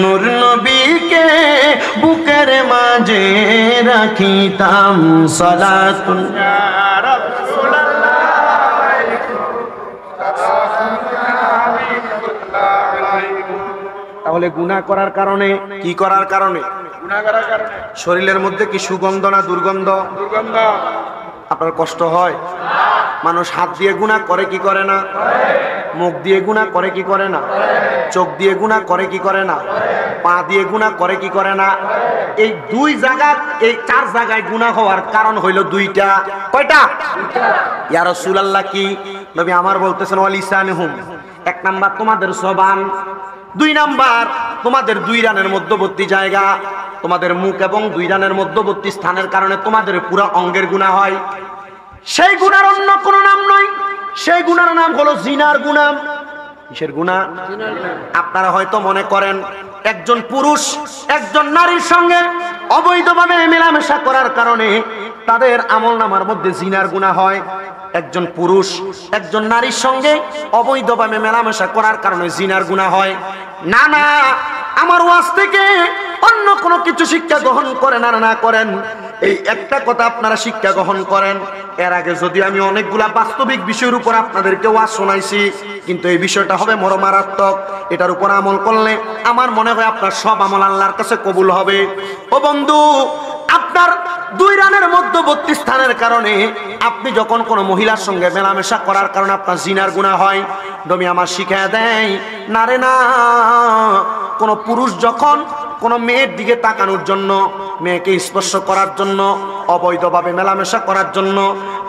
নূর নবীকে বুকের মাঝে রাখিতাম সালাতুন। তাহলে গুনাহ করার কারণে কি করার কারণে? শরীরের মধ্যে কি সুগন্ধ না দুর্গন্ধ? দুর্গন্ধ। আপনার কষ্ট হয়? মানুষ হাত দিয়ে গুণা করে কি করে না? মুখ দিয়ে গুণা করে কি করে না? চোখ দিয়ে গুণা করে কি করে না? পা দিয়ে গুণা করে কি করে না? এই দুই জায়গা, এই চার জায়গায় গুণা হওয়ার কারণ হইল দুইটা। কয়টা? ইয়া রাসূলুল্লাহ কি? নবী আমার বলতেছেন ইসানুহুম এক নাম্বার, তোমাদের সবান দুই নাম্বার, তোমাদের দুই রানের মধ্যবর্তী জায়গা। তোমাদের মুখ এবং দুই রানের মধ্যবর্তী স্থানের কারণে তোমাদের পুরো অঙ্গের গুণা হয়। সেই গুণার অন্য কোনো নাম নয়। সেই গুণার নাম হলো জিনার গুণাম। কিসের গুণা আপনারা হয়তো মনে করেন, একজন পুরুষ, একজন নারীর সঙ্গে অবৈধভাবে মেলামেশা করার কারণে তাদের আমল নামার মধ্যে জিনার গুণা হয়। একজন পুরুষ, একজন নারীর সঙ্গে অবৈধভাবে মেলামেশা করার কারণে জিনার গুণা হয়। না না আমার ওয়াজ থেকে অন্য কোনো কিছু শিক্ষা গ্রহণ করেন আর না করেন, এই একটা কথা আপনারা শিক্ষা গ্রহণ করেন। এর আগে যদি আমি অনেকগুলা বাস্তবিক বিষয়ের উপর আপনাদেরকে ওয়াজ শোনাইছি, কিন্তু এই বিষয়টা হবে মরমারাত্মক এটার উপর আমল করলে আমার মনে হয় আপনার সব আমল আল্লাহর কাছে কবুল হবে। ও বন্ধু আপনার দুই রানের মধ্যবর্তী স্থানের কারণে আপনি যখন কোনো মহিলার সঙ্গে মেলামেশা করার কারণে আপনার জিনার গুণা হয় দমি আমার শিখায় দেয়, না রে না, কোনো পুরুষ যখন কোনো মেয়ের দিকে তাকানোর জন্য, মেয়েকে স্পর্শ করার জন্য, অবৈধভাবে মেলামেশা করার জন্য,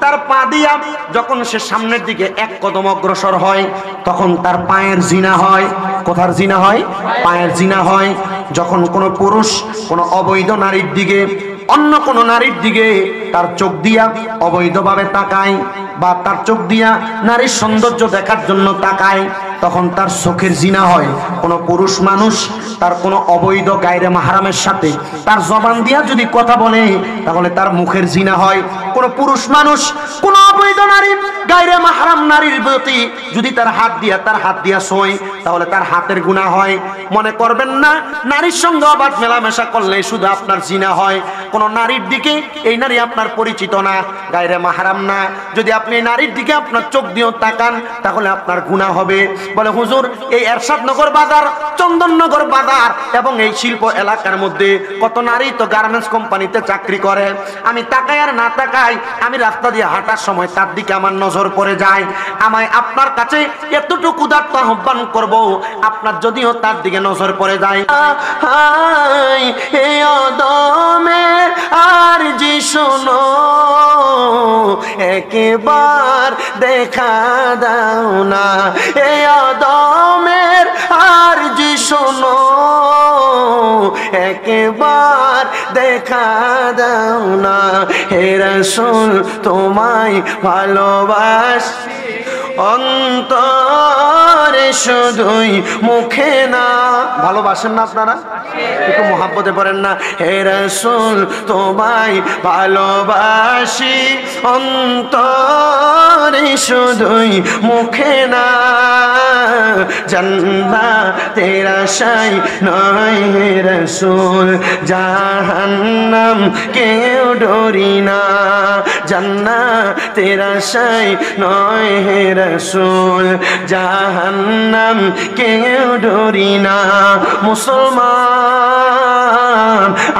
তার পা দিয়া যখন সে সামনের দিকে এক কদম অগ্রসর হয়, তখন তার পায়ের জিনা হয়। কোথার জিনা হয়? পায়ের জিনা হয়। যখন কোনো পুরুষ কোনো অবৈধ নারীর দিকে অন্য কোনো নারীর দিকে তার চোখ দিয়া অবৈধভাবে তাকায় বা তার চোখ দিয়া নারীর সৌন্দর্য দেখার জন্য তাকায়, তখন তার চোখের জিনা হয়। কোনো পুরুষ মানুষ তার কোনো অবৈধ গায়রে মাহারামের সাথে তার জবান দিয়া যদি কথা বলে, তাহলে তার মুখের জিনা হয়। কোনো পুরুষ মানুষ কোনো অবৈধ নারী গায়রে মাহারাম নারীর প্রতি যদি তার হাত দিয়া, তার হাত দিয়া শোয়, তাহলে তার হাতের গুণা হয়। মনে করবেন না, নারীর সঙ্গে অবাধ মেলামেশা করলে শুধু আপনার জিনা হয়। কোনো নারীর দিকে এই নারী আপনার পরিচিত না, গায়রে মাহারাম না। যদি আপনি নারীর দিকে আপনার চোখ দিয়েও তাকান, তাহলে আপনার গুণা হবে। বলে, হুজুর, এই এরশাদনগর বাজার, চন্দননগর বাজার এবং এই শিল্প এলাকার মধ্যে কত নারী তো গার্মেন্টস কোম্পানিতে চাকরি করে। আমি তাকাই আর না তাকাই, আমি রাস্তা দিয়ে হাঁটার সময় তার দিকে আমার নজর পড়ে যায়। আমায় আপনার কাছে এতটুকু দাত্ত আহ্বান করব, আপনার যদিও তার দিকে নজর পড়ে যায়। আর জি শোনো একবার দেখা দাও না। এ অদমের আর জি শোনো। একবার দেখা দাও না। হেরা রসুল, তোমায় ভালোবাসি। অন্তরে শুধুই মুখে না। ভালোবাসেন না আপনারা? একটু মহাব্বতে পড়েন না। হে রসুল, তোমায় ভালোবাসি। অন্তরে শুধুই মুখে না। জন্না তেরা সাই নয় হে রসুল, জাহান্নাম কেউ ডরি না। জান্না তেরা সাই নয় হে রসুল, জাহান্নাম কেউ ডরি না। মুসলমান,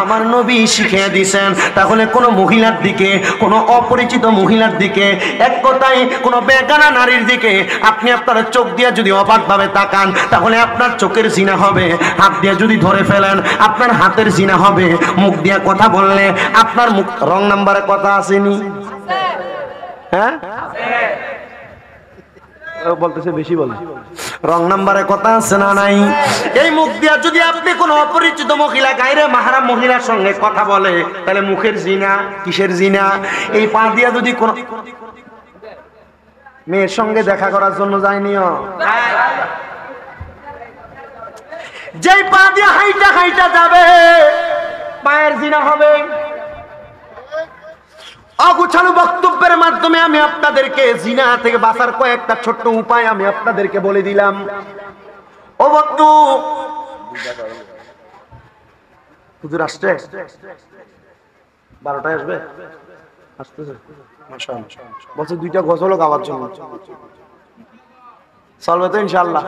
আমার নবী শিখিয়ে দিছেন, তাহলে কোনো মহিলার দিকে, কোনো অপরিচিত মহিলার দিকে, এক কথায় কোনো বেগানা নারীর দিকে আপনি আপনার চোখ দিয়ে যদি অবাকভাবে তাকান, তাহলে আপনার চোখের জিনা হবে। হাত দিয়ে যদি ধরে ফেলেন, আপনার হাতের জিনা হবে। মুখ দিয়ে কথা বললে আপনার মুখ রং নাম্বারে কথা আসেনি? হ্যাঁ? বলতেছে বেশি বলে। রং নাম্বারে কথা আছে না নাই? এই মুখ দিয়া যদি আপনি কোনো অপরিচিত মহিলা, গাইরে মাহারাম মহিলার সঙ্গে কথা বলে, তাহলে মুখের জিনা, কিসের জিনা? এই পা দিয়া যদি কোন মেয়ের সঙ্গে দেখা করার জন্য যায়নিও যেই পা দিয়ে হাইটা হাইটা যাবে, পায়ের জিনা হবে। অগুছালু বক্তব্যের মাধ্যমে আমি আপনাদেরকে জিনা থেকে বাঁচার কয়েকটা ছোট্ট উপায় আমি আপনাদেরকে বলে দিলাম। ও আসছে? বারোটায় আসবে? আসতেছে। বলছে দুইটা গজলও গাওয়ার জন্য। سولو تو انشاءاللہ۔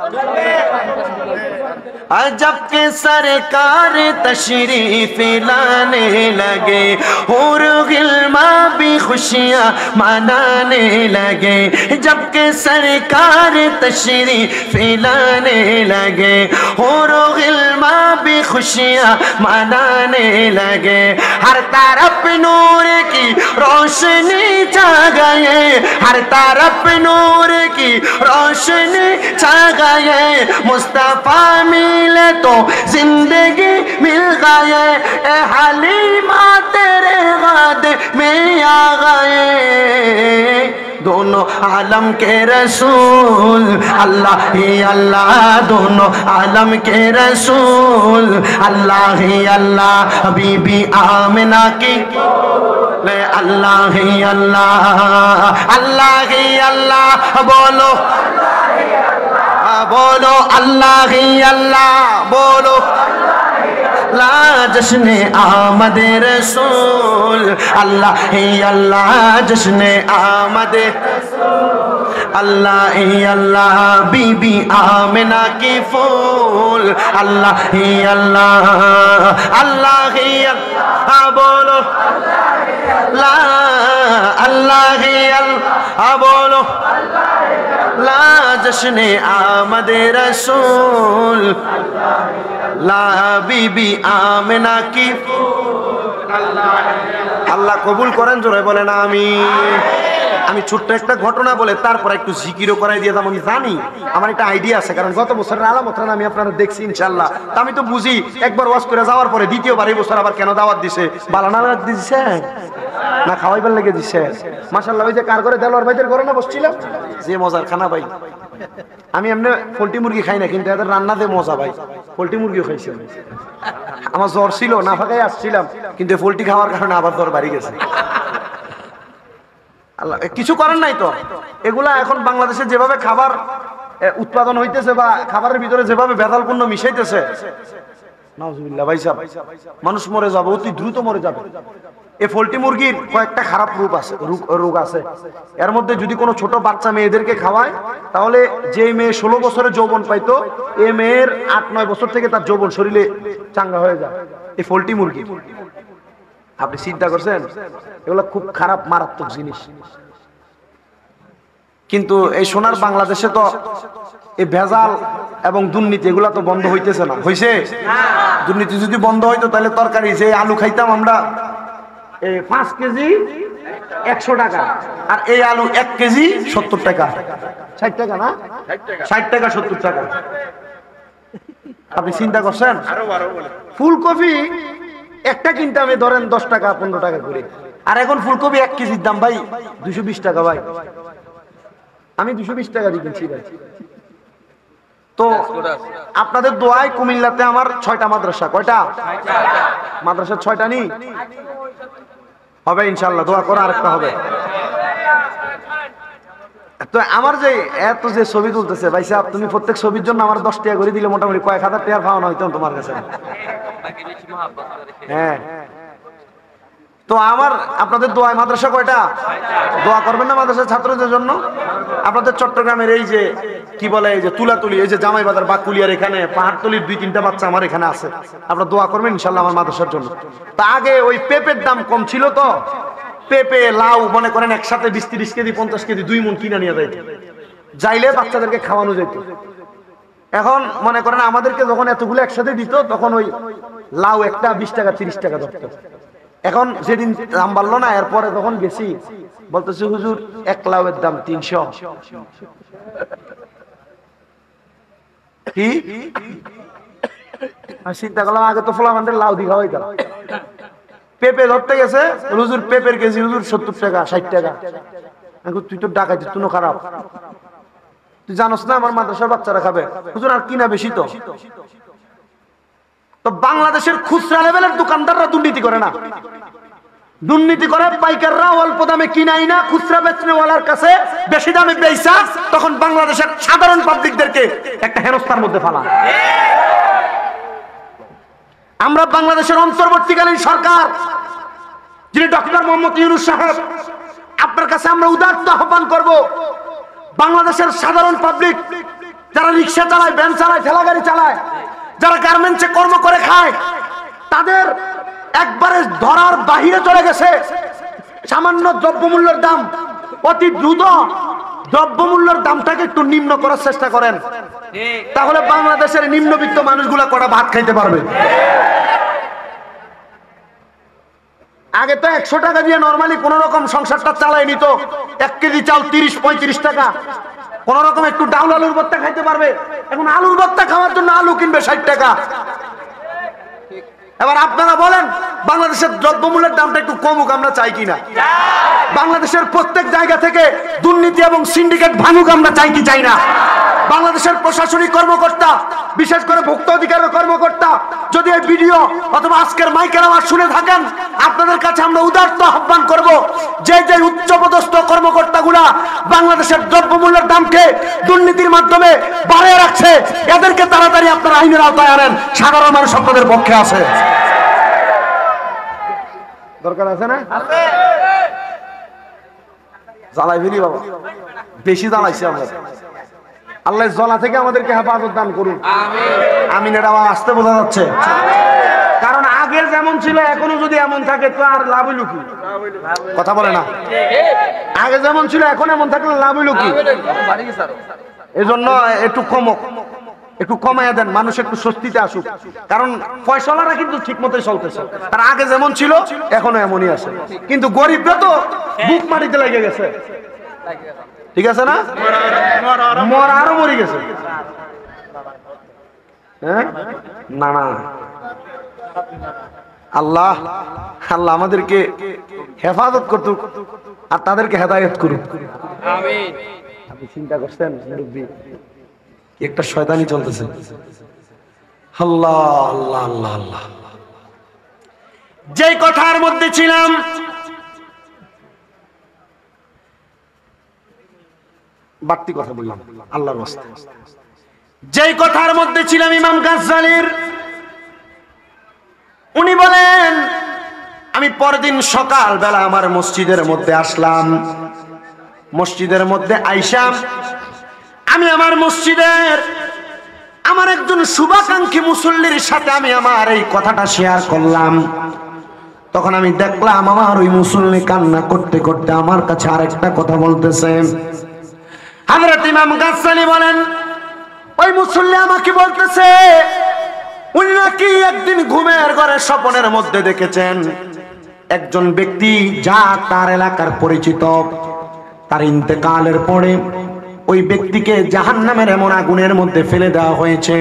عجب کے سرکار تشریف لانے لگے اور غلما بھی خوشیاں منانے لگے۔ جبکہ سرکار تشریف لانے لگے اور غلما بھی خوشیاں منانے لگے۔ ہر طرف نور کی روشنی جا گئے ہر طرف نور کی روشنی چھا گئے مصطفیٰ ملے تو زندگی مل گئے اے حلیمہ، تیرے غد میں آ گئے دونوں عالم کے رسول، اللہ ہی اللہ، دونوں عالم کے رسول، اللہ ہی اللہ بی بی آمنہ کی۔ لے اللہ ہی اللہ اللہ ہی اللہ، بولو۔ بولو اللہ ہی اللہ، بولو۔ لا جشن آمد رسول، اللہ ہی اللہ، جشن آمد اللہ ہی اللہ، بی بی آمنہ کی پھول۔ اللہ ہی اللہ اللہ ہی اللہ، بولو۔ اللہ اللہ ہی اللہ، بولو۔ اللہ لا جشن آمد رسول لا بی بی آمنا کی আল্লাহ কবুল করেন জোরে বলেন আমি আমি ছোট্ট একটা ঘটনা বলে তারপর একটু জিকিরও করাই দিয়ে আমি জানি, আমার একটা আইডিয়া আছে, কারণ গত বছরের আলামতরা আমি আপনারা দেখছি ইনশাল্লাহ তা আমি তো বুঝি, একবার ওয়াশ করে যাওয়ার পরে দ্বিতীয়বার এই বছর আবার কেন দাওয়াত দিছে? বালানা দিছে? না খাওয়াইবার লেগে দিছে। মাসাল্লাহ ওই যে কার করে দেলোয়ার ভাইদের ঘরে না বসছিলাম? যে মজার খানা ভাই। আমি এমনি পোল্ট্রি মুরগি খাই না, কিন্তু এদের রান্না দিয়ে মজা ভাই। পোল্ট্রি মুরগিও খাইছি আমার জ্বর ছিল, না ফাঁকাই আসছিলাম, কিন্তু পোল্ট্রি খাওয়ার কারণে আবার জ্বর বাড়ি গেছে। কিছু করেন নাই তো? এগুলা এখন বাংলাদেশে যেভাবে খাবার উৎপাদন হইতেছে বা খাবারের ভিতরে যেভাবে ভেজালপূর্ণ মিশাইতেছে মানুষ মরে যাবে, অতি দ্রুত মরে যাবে। এই পোল্ট্রি মুরগির কয়েকটা খারাপ রূপ আছে রোগ- আছে। এর মধ্যে যদি কোনো ছোট বাচ্চা মেয়েদেরকে খাওয়ায়, তাহলে যে মেয়ে ষোলো বছরের যৌবন পাইতো, এ মেয়ের আট, নয় বছর থেকে তার যৌবন শরীরে চাঙ্গা হয়ে যায় এই পোল্ট্রি মুরগি। আপনি চিন্তা করছেন? এগুলো খুব খারাপ মারাত্মক জিনিস। কিন্তু এই সোনার বাংলাদেশে তো এই ভেজাল এবং দুর্নীতি এগুলা তো বন্ধ হইতেছে না। হইছে? দুর্নীতি যদি বন্ধ হইতো তাহলে তরকারি যে আলু খাইতাম আমরা এই পাঁচ কেজি একশো টাকা আর এই আলু এক কেজি সত্তর টাকা। ষাট টাকা না? ষাট টাকা সত্তর টাকা। আপনি চিন্তা করছেন? ফুলকপি একটা কিনতে আমি ধরেন দশ টাকা, পনেরো টাকা করে। আর এখন ফুলকপি এক কেজির দাম ভাই দুশো বিশ টাকা ভাই। আমি দুশো বিশ টাকা দিয়ে কিনছি ভাই। তো আপনাদের দোয়ায় কুমিল্লাতে আমার ছয়টা মাদ্রাসা। কয়টা? মাদ্রাসা ছয়টা নি? হবে ইনশাল্লাহ দোয়া করা আরেকটা হবে। তো আমার যে এত যে ছবি তুলতেছে, ভাই সাহেব, তুমি প্রত্যেক ছবির জন্য আমার দশ টাকা করে দিলে মোটামুটি কয়েক হাজার টাকা পাওয়ানো হইতো তোমার কাছে। হ্যাঁ। তো আমার, আপনাদের দোয়ায় মাদ্রাসা কয়টা? দোয়া করবেন না মাদ্রাসা ছাত্রদের জন্য? আপনাদের চট্টগ্রামের এই যে, কি বলে, এই যে তুলাতুলি, এই যে জামাই বাজার বাকুলিয়ার এখানে, পাহাড়তলির দুই তিনটা বাচ্চা আমার এখানে আছে। আপনারা দোয়া করবেন ইনশাল্লাহ আমার মাদ্রাসার জন্য। তা আগে ওই পেঁপের দাম কম ছিল তো? পেঁপে, লাউ, মনে করেন একসাথে বিশ তিরিশ কেজি, পঞ্চাশ কেজি, দুই মন কিনে নিয়ে যাইতো। যাইলে বাচ্চাদেরকে খাওয়ানো যেত এখন মনে করেন আমাদেরকে যখন এতগুলো একসাথে দিত, তখন ওই লাউ একটা বিশ টাকা, তিরিশ টাকা ধরতো। এখন যেদিন দাম বাড়লো না, এরপরে তখন গেছি, বলতেছে, হুজুর, এক লাউয়ের দাম তিনশো। কি? চিন্তা করলাম, আগে তো ফোলা আমাদের লাউ দিঘা হইতাম পেঁপে ধরতে গেছে, হুজুর পেঁপের কেজি, হুজুর সত্তর টাকা, ষাট টাকা। তুই তো ডাকাইছিস তুই খারাপ। তুই জানোস না আমার মাদ্রাসার বাচ্চারা খাবে? হুজুর, আর কিনা বেশি তো? তো বাংলাদেশের খুচরা লেভেলের দোকানদাররা দুর্নীতি করে না। দুর্নীতি করে পাইকাররা অল্প দামে কিনাই না, খুচরা বেচনেওয়ালার কাছে বেশি দামে বেচা তখন বাংলাদেশের সাধারণ পাবলিকদেরকে একটা হেনস্থার মধ্যে ফালা। আমরা বাংলাদেশের অন্তর্বর্তীকালীন সরকার, যিনি ডক্টর মোহাম্মদ ইউনুস সাহেব, আপনার কাছে আমরা উদার্ত আহ্বান করব, বাংলাদেশের সাধারণ পাবলিক যারা রিক্সা চালায়, ভ্যান চালায় ঠেলা গাড়ি চালায়, যারা গার্মেন্টসে কর্ম করে খায়, তাদের একবারে ধরার বাহিরে চলে গেছে। সামান্য দ্রব্যমূল্যের দাম, অতি দ্রুত দ্রব্যমূল্যের দামটাকে একটু নিম্ন করার চেষ্টা করেন। তাহলে বাংলাদেশের নিম্নবিত্ত মানুষগুলা কটা ভাত খাইতে পারবে? আগে তো একশো টাকা দিয়ে নর্মালি কোন রকম সংসারটা চালায় নিত। এক কেজি চাল তিরিশ, পঁয়ত্রিশ টাকা। কোন রকম একটু ডাউল আলুর ভর্তা খাইতে পারবে। এখন আলুর ভর্তা খাওয়ার জন্য আলু কিনবে ষাট টাকা। এবার আপনারা বলেন, বাংলাদেশের দ্রব্যমূল্যের দামটা একটু কমুক, আমরা চাই কিনা? বাংলাদেশের প্রত্যেক জায়গা থেকে দুর্নীতি এবং সিন্ডিকেট ভাঙুক, আমরা চাই কি চাই না? বাংলাদেশের প্রশাসনিক কর্মকর্তা, বিশেষ করে ভোক্তা অধিকারের কর্মকর্তা, যদি এই ভিডিও অথবা আজকের মাইকের আওয়াজ শুনে থাকেন, আপনাদের কাছে আমরা উদার্ত আহ্বান করব, যে যে উচ্চপদস্থ কর্মকর্তাগুলা বাংলাদেশের দ্রব্যমূল্যের দামকে দুর্নীতির মাধ্যমে বাড়িয়ে রাখছে, এদেরকে তাড়াতাড়ি আপনার আইনের আওতায় আনেন। সাধারণ মানুষ আপনাদের পক্ষে আছে। দরকার আছে না? জ্বালাই ফেলি বাবা। বেশি জ্বালাইছে আমরা। আল্লাহ জ্বলা থেকে আমাদেরকে হেফাজত দান করুন। আমিন। এটা আমার আসতে বোঝা যাচ্ছে। কারণ আগে যেমন ছিল এখনও যদি এমন থাকে তো আর লাভ হইল কি? কথা বলে না। আগে যেমন ছিল এখন এমন থাকলে লাভ হইল কি? এই জন্য একটু কমক। একটু কমাইয়া দেন মানুষ একটু স্বস্তিতে আসুক। কারণ ফয়সলারা কিন্তু ঠিক মতোই চলতেছে। তার আগে যেমন ছিল এখনও এমনই আছে। কিন্তু গরিবরা তো বুক মাটিতে লেগে গেছে। ঠিক আছে না? মরা আরও মরে গেছে। হ্যাঁ? না না। আল্লাহ আল্লাহ আমাদেরকে হেফাজত করতুক আর তাদেরকে হেদায়ত করুক। আপনি চিন্তা করছেন মুরব্বী? একটা শয়তানি চলতেছে। আল্লাহ আল্লাহ আল্লাহ আল্লাহ। যেই কথার মধ্যে ছিলাম, বাড়তি কথা বললাম, আল্লাহর রাস্তায়। যেই কথার মধ্যে ছিলাম ইমাম গাজ্জালির, উনি বলেন, আমি পরদিন সকাল বেলা আমার মসজিদের মধ্যে আসলাম। মসজিদের মধ্যে আইসাম আমি আমার মসজিদের, আমার একজন শুভাকাঙ্ক্ষী মুসল্লির সাথে আমি আমার এই কথাটা শেয়ার করলাম। তখন আমি দেখলাম আমার ওই মুসল্লি কান্না করতে করতে আমার কাছে আরেকটা কথা বলতেছে। হাজরত ইমাম গাছালি বলেন, ওই মুসল্লি আমাকে বলতেছে, উনি নাকি একদিন ঘুমের ঘরে স্বপনের মধ্যে দেখেছেন। একজন ব্যক্তি, যা তার এলাকার পরিচিত, তার ইন্তেকালের পরে ওই ব্যক্তিকে জাহান নামের এমন আগুনের মধ্যে ফেলে দেওয়া হয়েছে।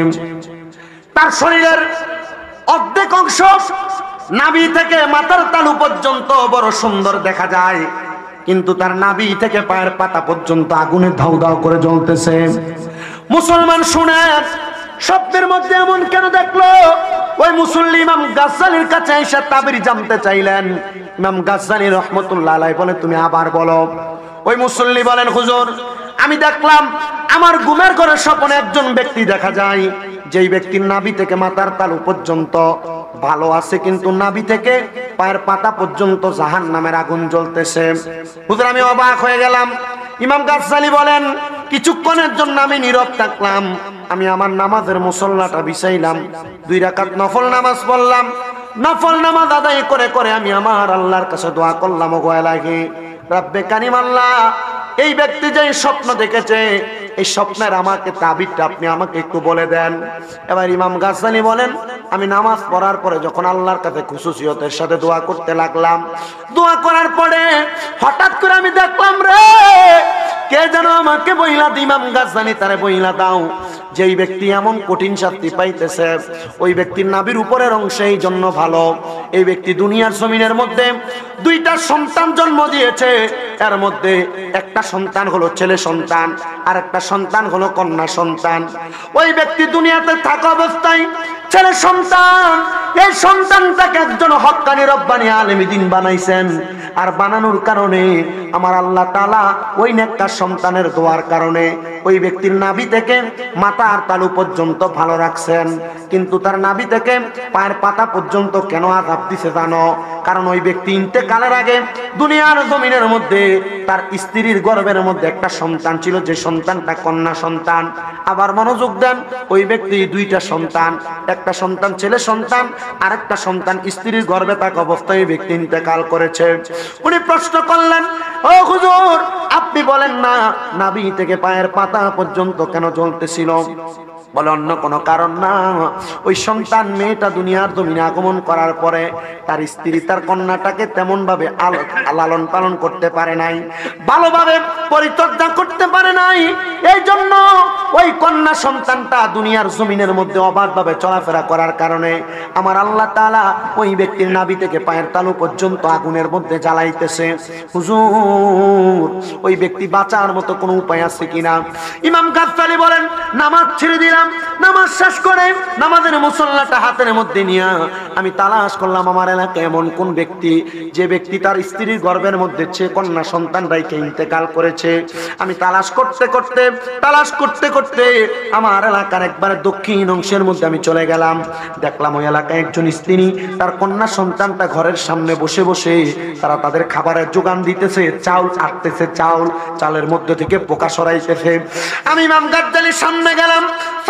তার শরীরের অর্ধেক অংশ নাভি থেকে মাথার তালু পর্যন্ত বড় সুন্দর দেখা যায়, কিন্তু তার নাভি থেকে পায়ের পাতা পর্যন্ত আগুনে ধাউ ধাউ করে জ্বলতেছে। মুসলমান শুনে স্বপ্নের মধ্যে এমন কেন দেখল? ওই মুসল্লি ইমাম গাজ্জালির কাছে এসে তাবির জানতে চাইলেন। ইমাম গাজ্জালি রহমতুল্লাহ বলে, তুমি আবার বলো। ওই মুসল্লি বলেন, হুজুর আমি দেখলাম আমার ঘুমের ঘরে স্বপ্নে একজন ব্যক্তি দেখা যায়, যেই ব্যক্তির নাভি থেকে মাথার তালু পর্যন্ত ভালো আছে কিন্তু নাভি থেকে পায়ের পাতা পর্যন্ত জাহান নামের আগুন জ্বলতেছে। হুজুর, আমি অবাক হয়ে গেলাম। ইমাম গাজ্জালি বলেন, কিছুক্ষণের জন্য আমি নীরব থাকলাম, আমি আমার নামাজের মুসল্লাটা বিছাইলাম, দুই রাকাত নফল নামাজ পড়লাম। নফল নামাজ আদায় করে করে আমি আমার আল্লাহর কাছে দোয়া করলাম ও লাগে রাব্বে কানিম আল্লাহ এই ব্যক্তি যে স্বপ্ন দেখেছে, এই স্বপ্নের আমাকে তাবিরটা আপনি আমাকে একটু বলে দেন। এবার ইমাম গাছানি বলেন, আমি নামাজ পড়ার পরে যখন আল্লাহর কাছে খুশুসিয়তের সাথে দোয়া করতে লাগলাম, দোয়া করার পরে হঠাৎ করে আমি দেখলাম রে, কে যেন আমাকে বইলা ইমাম গাছানি তারে বইলা দাও। যেই ব্যক্তি এমন কঠিন শাস্তি পাইতেছে, ওই ব্যক্তির নাবির উপরের অংশে এই জন্য ভালো। এই ব্যক্তি দুনিয়ার জমিনের মধ্যে দুইটা সন্তান জন্ম দিয়েছে। এর মধ্যে একটা সন্তান হলো ছেলে সন্তান, আর একটা সন্তান হলো কন্যা সন্তান। ওই ব্যক্তি দুনিয়াতে থাকা অবস্থায় ছেলে সন্তান, এই সন্তানটাকে একজন হক্কানি রব্বানি আলেমী দিন বানাইছেন। আর বানানোর কারণে আমার আল্লাহ তালা ওই নেকটা সন্তানের দোয়ার কারণে ওই ব্যক্তির নাভি থেকে মাথার তালু পর্যন্ত ভালো রাখছেন। কিন্তু তার নাভি থেকে পায়ের পাতা পর্যন্ত কেন আঘাত দিছে জানো? কারণ ওই ব্যক্তি ইন্তেকালের আগে দুনিয়ার জমিনের মধ্যে তার স্ত্রীর গর্ভের মধ্যে একটা সন্তান ছিল, যে সন্তানটা কন্যা সন্তান। আবার মনোযোগ দেন, ওই ব্যক্তি দুইটা সন্তান। একটা সন্তান ছেলে সন্তান আর একটা সন্তান স্ত্রীর গর্ভে থাকা অবস্থায় ব্যক্তি ইন্তেকাল করেছে। উনি প্রশ্ন করলেন, ও হুজুর, আপনি বলেন না, নাভি থেকে পায়ের পাতা পর্যন্ত কেন জ্বলতেছিল? sino, বলে, অন্য কোনো কারণ না। ওই সন্তান মেয়েটা দুনিয়ার জমিনে আগমন করার পরে তার স্ত্রী তার কন্যাটাকে তেমন ভাবে লালন পালন করতে পারে নাই, ভালোভাবে পরিচর্যা করতে পারে নাই। এই জন্য ওই কন্যা সন্তানটা দুনিয়ার জমিনের মধ্যে অবাধভাবে চলাফেরা করার কারণে আমার আল্লাহ তালা ওই ব্যক্তির নাভি থেকে পায়ের তালু পর্যন্ত আগুনের মধ্যে জ্বালাইতেছে। হুজুর, ওই ব্যক্তি বাঁচার মতো কোনো উপায় আছে কিনা? ইমাম গাজ্জালি বলেন, নামাজ ছেড়ে দিলাম নামাজ শেষ করে নামাজের মুসল্লাটা হাতের মধ্যে নিয়ে আমি তালাশ করলাম, আমার এলাকায় এমন কোন ব্যক্তি? যে ব্যক্তি তার স্ত্রীর গর্ভের মধ্যে কন্যা সন্তান রাইকে ইন্তেকাল করেছে, আমি তালাশ করতে করতে, তালাশ করতে করতে আমার এলাকার একবারে দক্ষিণ অংশের মধ্যে আমি চলে গেলাম। দেখলাম ওই এলাকায় একজন স্ত্রী, তার কন্যা সন্তানটা ঘরের সামনে বসে বসে তারা তাদের খাবারের যোগান দিতেছে, চাউল আটতেছে, চাউল চালের মধ্যে থেকে পোকা সরাইতেছে। আমি ইমাম সামনে গেলাম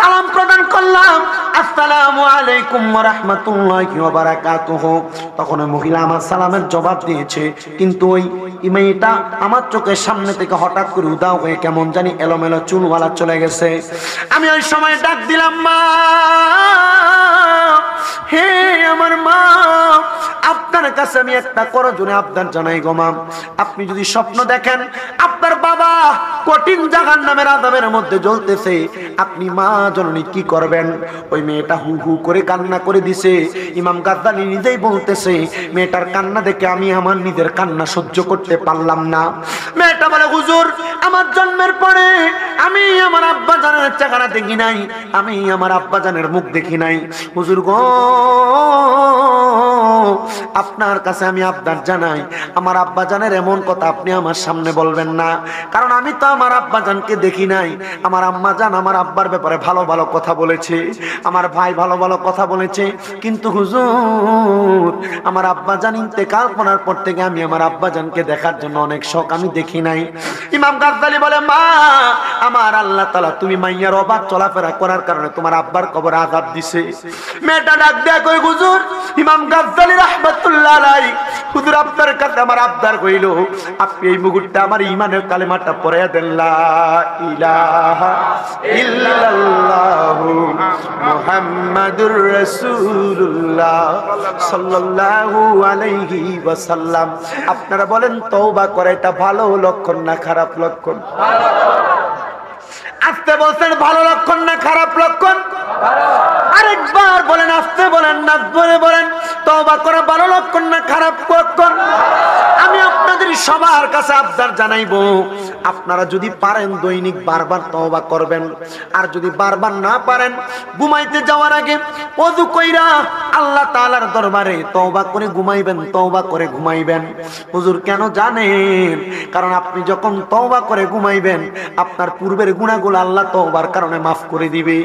সালাম প্রদান করলাম। আসসালামু আলাইকুম ওয়া রাহমাতুল্লাহি ওয়া বারাকাতুহু। তখন ওই মহিলা আমার সালামের জবাব দিয়েছে, কিন্তু ওই মেয়েটা আমার চোখের সামনে থেকে হঠাৎ করে উদাও হয়ে কেমন জানি এলোমেলো চুলওয়ালা চলে গেছে। আমি ওই সময় ডাক দিলাম, মা! হে আমার মা, আপনার কাছে আমি একটা করজনে আবদার জানাই গো মা। আপনি যদি স্বপ্ন দেখেন, আপনার বাবা কঠিন জাহান নামের আদাবের মধ্যে জ্বলতেছে, আপনি মা জননী কি করবেন? ওই মেয়েটা হু হু করে কান্না করে দিছে। ইমাম গাদ্দানি নিজেই বলতেছে, মেয়েটার কান্না দেখে আমি আমার নিজের কান্না সহ্য করতে পারলাম না। মেয়েটা বলে, হুজুর, আমার জন্মের পরে আমি আমার আব্বা জানের চেহারা দেখি নাই, আমি আমার আব্বা জানের মুখ দেখি নাই। হুজুর গো আপনার কাছে আমি আবদার জানাই, আমার আব্বা জানের এমন কথা আপনি আমার সামনে বলবেন না। কারণ আমি তো আমার আব্বা জানকে দেখি নাই, আমার আম্মা জান আমার আব্বার ব্যাপারে ভালো ভালো কথা বলেছে, আমার ভাই ভালো ভালো কথা বলেছে, কিন্তু হুজুর, আমার আব্বা জান ইন্তেকাল করার পর থেকে আমি আমার আব্বা জানকে দেখার জন্য অনেক শখ আমি দেখি নাই। ইমাম গাজ্জালি বলে, মা, আমার আল্লাহ তালা তুমি মাইয়ার অবাক চলাফেরা করার কারণে তোমার আব্বার কবর আঘাত দিছে। মেয়েটা ডাক দেয়া কই, হুজুর? ইমাম গাজ্জালি রাহমাতুল্লাহ আলাই হুজুর, আপনার কাছে আমার আবদার কইল আপনি এই মুহূর্তে আমার ইমানের কালেমাটা পড়ে দেন, লা ইলাহা ইল্লাল্লাহু মুহাম্মাদুর রাসূলুল্লাহ সাল্লাল্লাহু আলাইহি ওয়াসাল্লাম। আপনারা বলেন, তওবা করে এটা ভালো লক্ষণ না খারাপ লক্ষণ? আসতে বলছেন ভালো লক্ষণ না খারাপ লক্ষণ? আরেকবার বলেন আসতে বলেন না বলে বলেন তওবা করা ভালো লক্ষণ না খারাপ লক্ষণ? আমি আপনাদের সবার কাছে আবদার জানাইবো আপনারা যদি পারেন দৈনিক বারবার তওবা করবেন আর যদি বারবার না পারেন ঘুমাইতে যাওয়ার আগে অজু কইরা আল্লাহ তাআলার দরবারে তওবা করে ঘুমাইবেন তওবা করে ঘুমাইবেন। হুজুর কেন জানেন? কারণ আপনি যখন তওবা করে ঘুমাইবেন আপনার পূর্বের গুনাহগুলো আল্লাহ তওবার কারণে মাফ করে দিবে।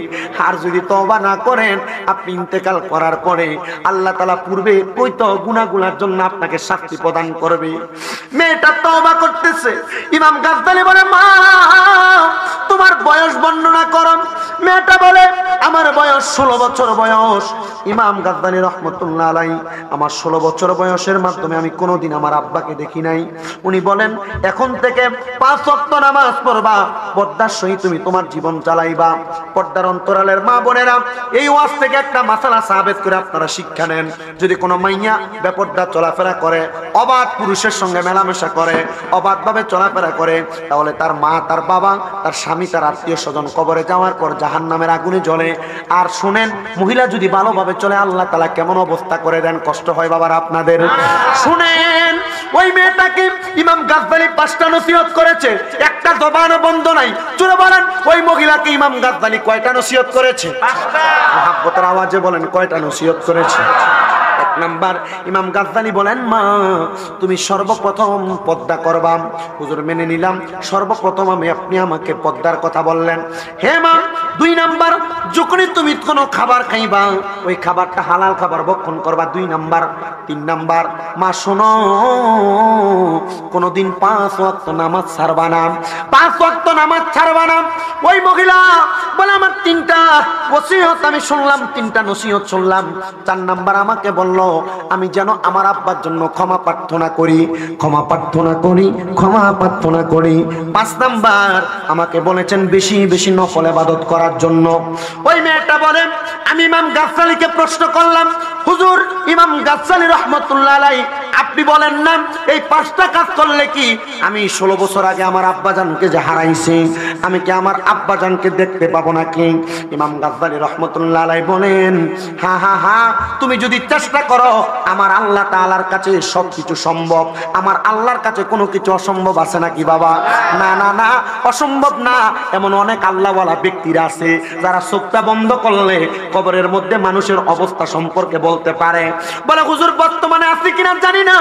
আর যদি তওবা না করেন, আপনি ইন্তেকাল করার পরে আল্লাহ তাআলা পূর্বে ওই তো গুনাহগুলোর জন্য আপনাকে শাস্তি প্রদান করবে। মেয়েটা তওবা করতেছে। ইমাম গাজদালি বলে, মা, তোমার বয়স বর্ণনা করো। মেয়েটা বলে, আমার বয়স ষোলো বছর বয়স। ইমাম গাজদানি রহমতুল্লাহ আলাই আমার ষোলো বছর বয়সের মাধ্যমে আমি কোনোদিন আমার আব্বাকে দেখি নাই। উনি বলেন, এখন থেকে পাঁচ ওয়াক্ত নামাজ পড়বা পর্দার সহিত তুমি তোমার জীবন চালাইবা। পর্দার অন্তরালের মা বোনেরা এই ওয়াজ থেকে একটা মাসালা সাবেত করে আপনারা শিক্ষা নেন। যদি কোনো মাইয়া বেপর্দা চলাফেরা করে অবাধ পুরুষের সঙ্গে মেলামেশা করে অবাধভাবে চলাফেরা করে তাহলে তার মা তার বাবা তার স্বামী তার আত্মীয় স্বজন কবরে যাওয়ার পর জাহান নামের আগুনে জ্বলে। আর শুনেন মহিলা যদি ভালোভাবে চলে আল্লাহ তালা কেমন অবস্থা করে দেন কষ্ট হয় বাবার আপনাদের? শুনেন ওই মেয়েটাকে ইমাম গাজদালি পাঁচটা নসিহত করেছে একটা জবানও বন্ধ নাই। চলে বলেন ওই মহিলাকে ইমাম গাজদালি কয়টা নসিহত করেছে? মহাব্বতের আওয়াজে বলেন কয়টা নসিহত করেছে? নাম্বার। ইমাম গাজদালি বলেন, মা, তুমি সর্বপ্রথম পদ্মা করবাম হুজুর মেনে নিলাম, সর্বপ্রথম আমি, আপনি আমাকে পদ্মার কথা বললেন। হে মা, দুই নাম্বার, যখনই তুমি কোনো খাবার খাইবা, ওই খাবারটা হালাল খাবার ভক্ষণ করবা, দুই নাম্বার। তিন নাম্বার, মা, শোনো, কোনোদিন পাঁচ ওয়াক্ত নামাজ ছাড়বা না। পাঁচ ওয়াক্ত নামাজ ছাড়বা না। ওই মহিলা বলে, আমার তিনটা ওসিয়ত আমি শুনলাম, তিনটা নসিহত শুনলাম। চার নাম্বার আমাকে বলল আমি যেন আমার আব্বার জন্য ক্ষমা প্রার্থনা করি। ক্ষমা প্রার্থনা করি, ক্ষমা প্রার্থনা করি। পাঁচ নাম্বার, আমাকে বলেছেন বেশি বেশি নফল ইবাদত করার জন্য। ওই মেয়েটা বলে, আমি ইমাম গাছালিকে প্রশ্ন করলাম, হুজুর, ইমাম গাছালি রহমতুল্লাহ আলাই আপনি বলেন না, এই পাঁচটা কাজ করলে কি? আমি ষোলো বছর আগে আমার আব্বাজানকে যে হারাইছি, আমি কি আমার আব্বাজানকে দেখতে পাবো নাকি? ইমাম গাজ্জালি রহমতুল্লাহ আলাই বলেন, হা হা হা, তুমি যদি চেষ্টা করো, আমার আল্লাহ তাআলার কাছে সব কিছু সম্ভব। আমার আল্লাহর কাছে কোনো কিছু অসম্ভব আছে নাকি বাবা? না না না, অসম্ভব না। এমন অনেক আল্লাহওয়ালা ব্যক্তিরা আছে, যারা চোখটা বন্ধ করলে কবরের মধ্যে মানুষের অবস্থা সম্পর্কে বলতে পারে। বলে, হুজুর, বর্তমানে আছে কিনা জানি না।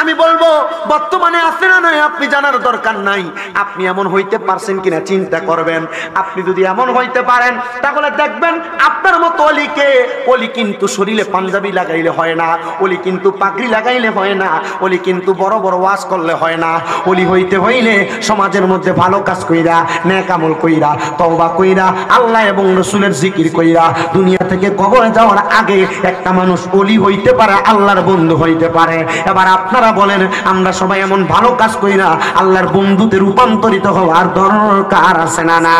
আমি বলব, বর্তমানে আছে না নয় আপনি জানার দরকার নাই। আপনি এমন হইতে পারছেন কিনা চিন্তা করবেন। আপনি যদি এমন হইতে পারেন, তাহলে দেখবেন আপনার মতো অলিকে, অলি কিন্তু শরীরে পাঞ্জাবি লাগাইলে হয় না। অলি কিন্তু পাগড়ি লাগাইলে হয় না। অলি কিন্তু বড় বড় ওয়াজ করলে হয় না। অলি হইতে হইলে সমাজের মধ্যে ভালো কাজ কইরা নেকামল কইরা, তওবা কইরা, আল্লাহ এবং রসুলের জিকির কইরা, দুনিয়া থেকে কবরে যাওয়ার আগে একটা মানুষ অলি হইতে পারে, আল্লাহর বন্ধু হইতে পারে। এবার আপনারা বলেন, আমরা সবাই এমন ভালো কাজ কইরা আল্লাহর বন্ধুতে রূপান্তরিত হওয়ার দরকার আছে না না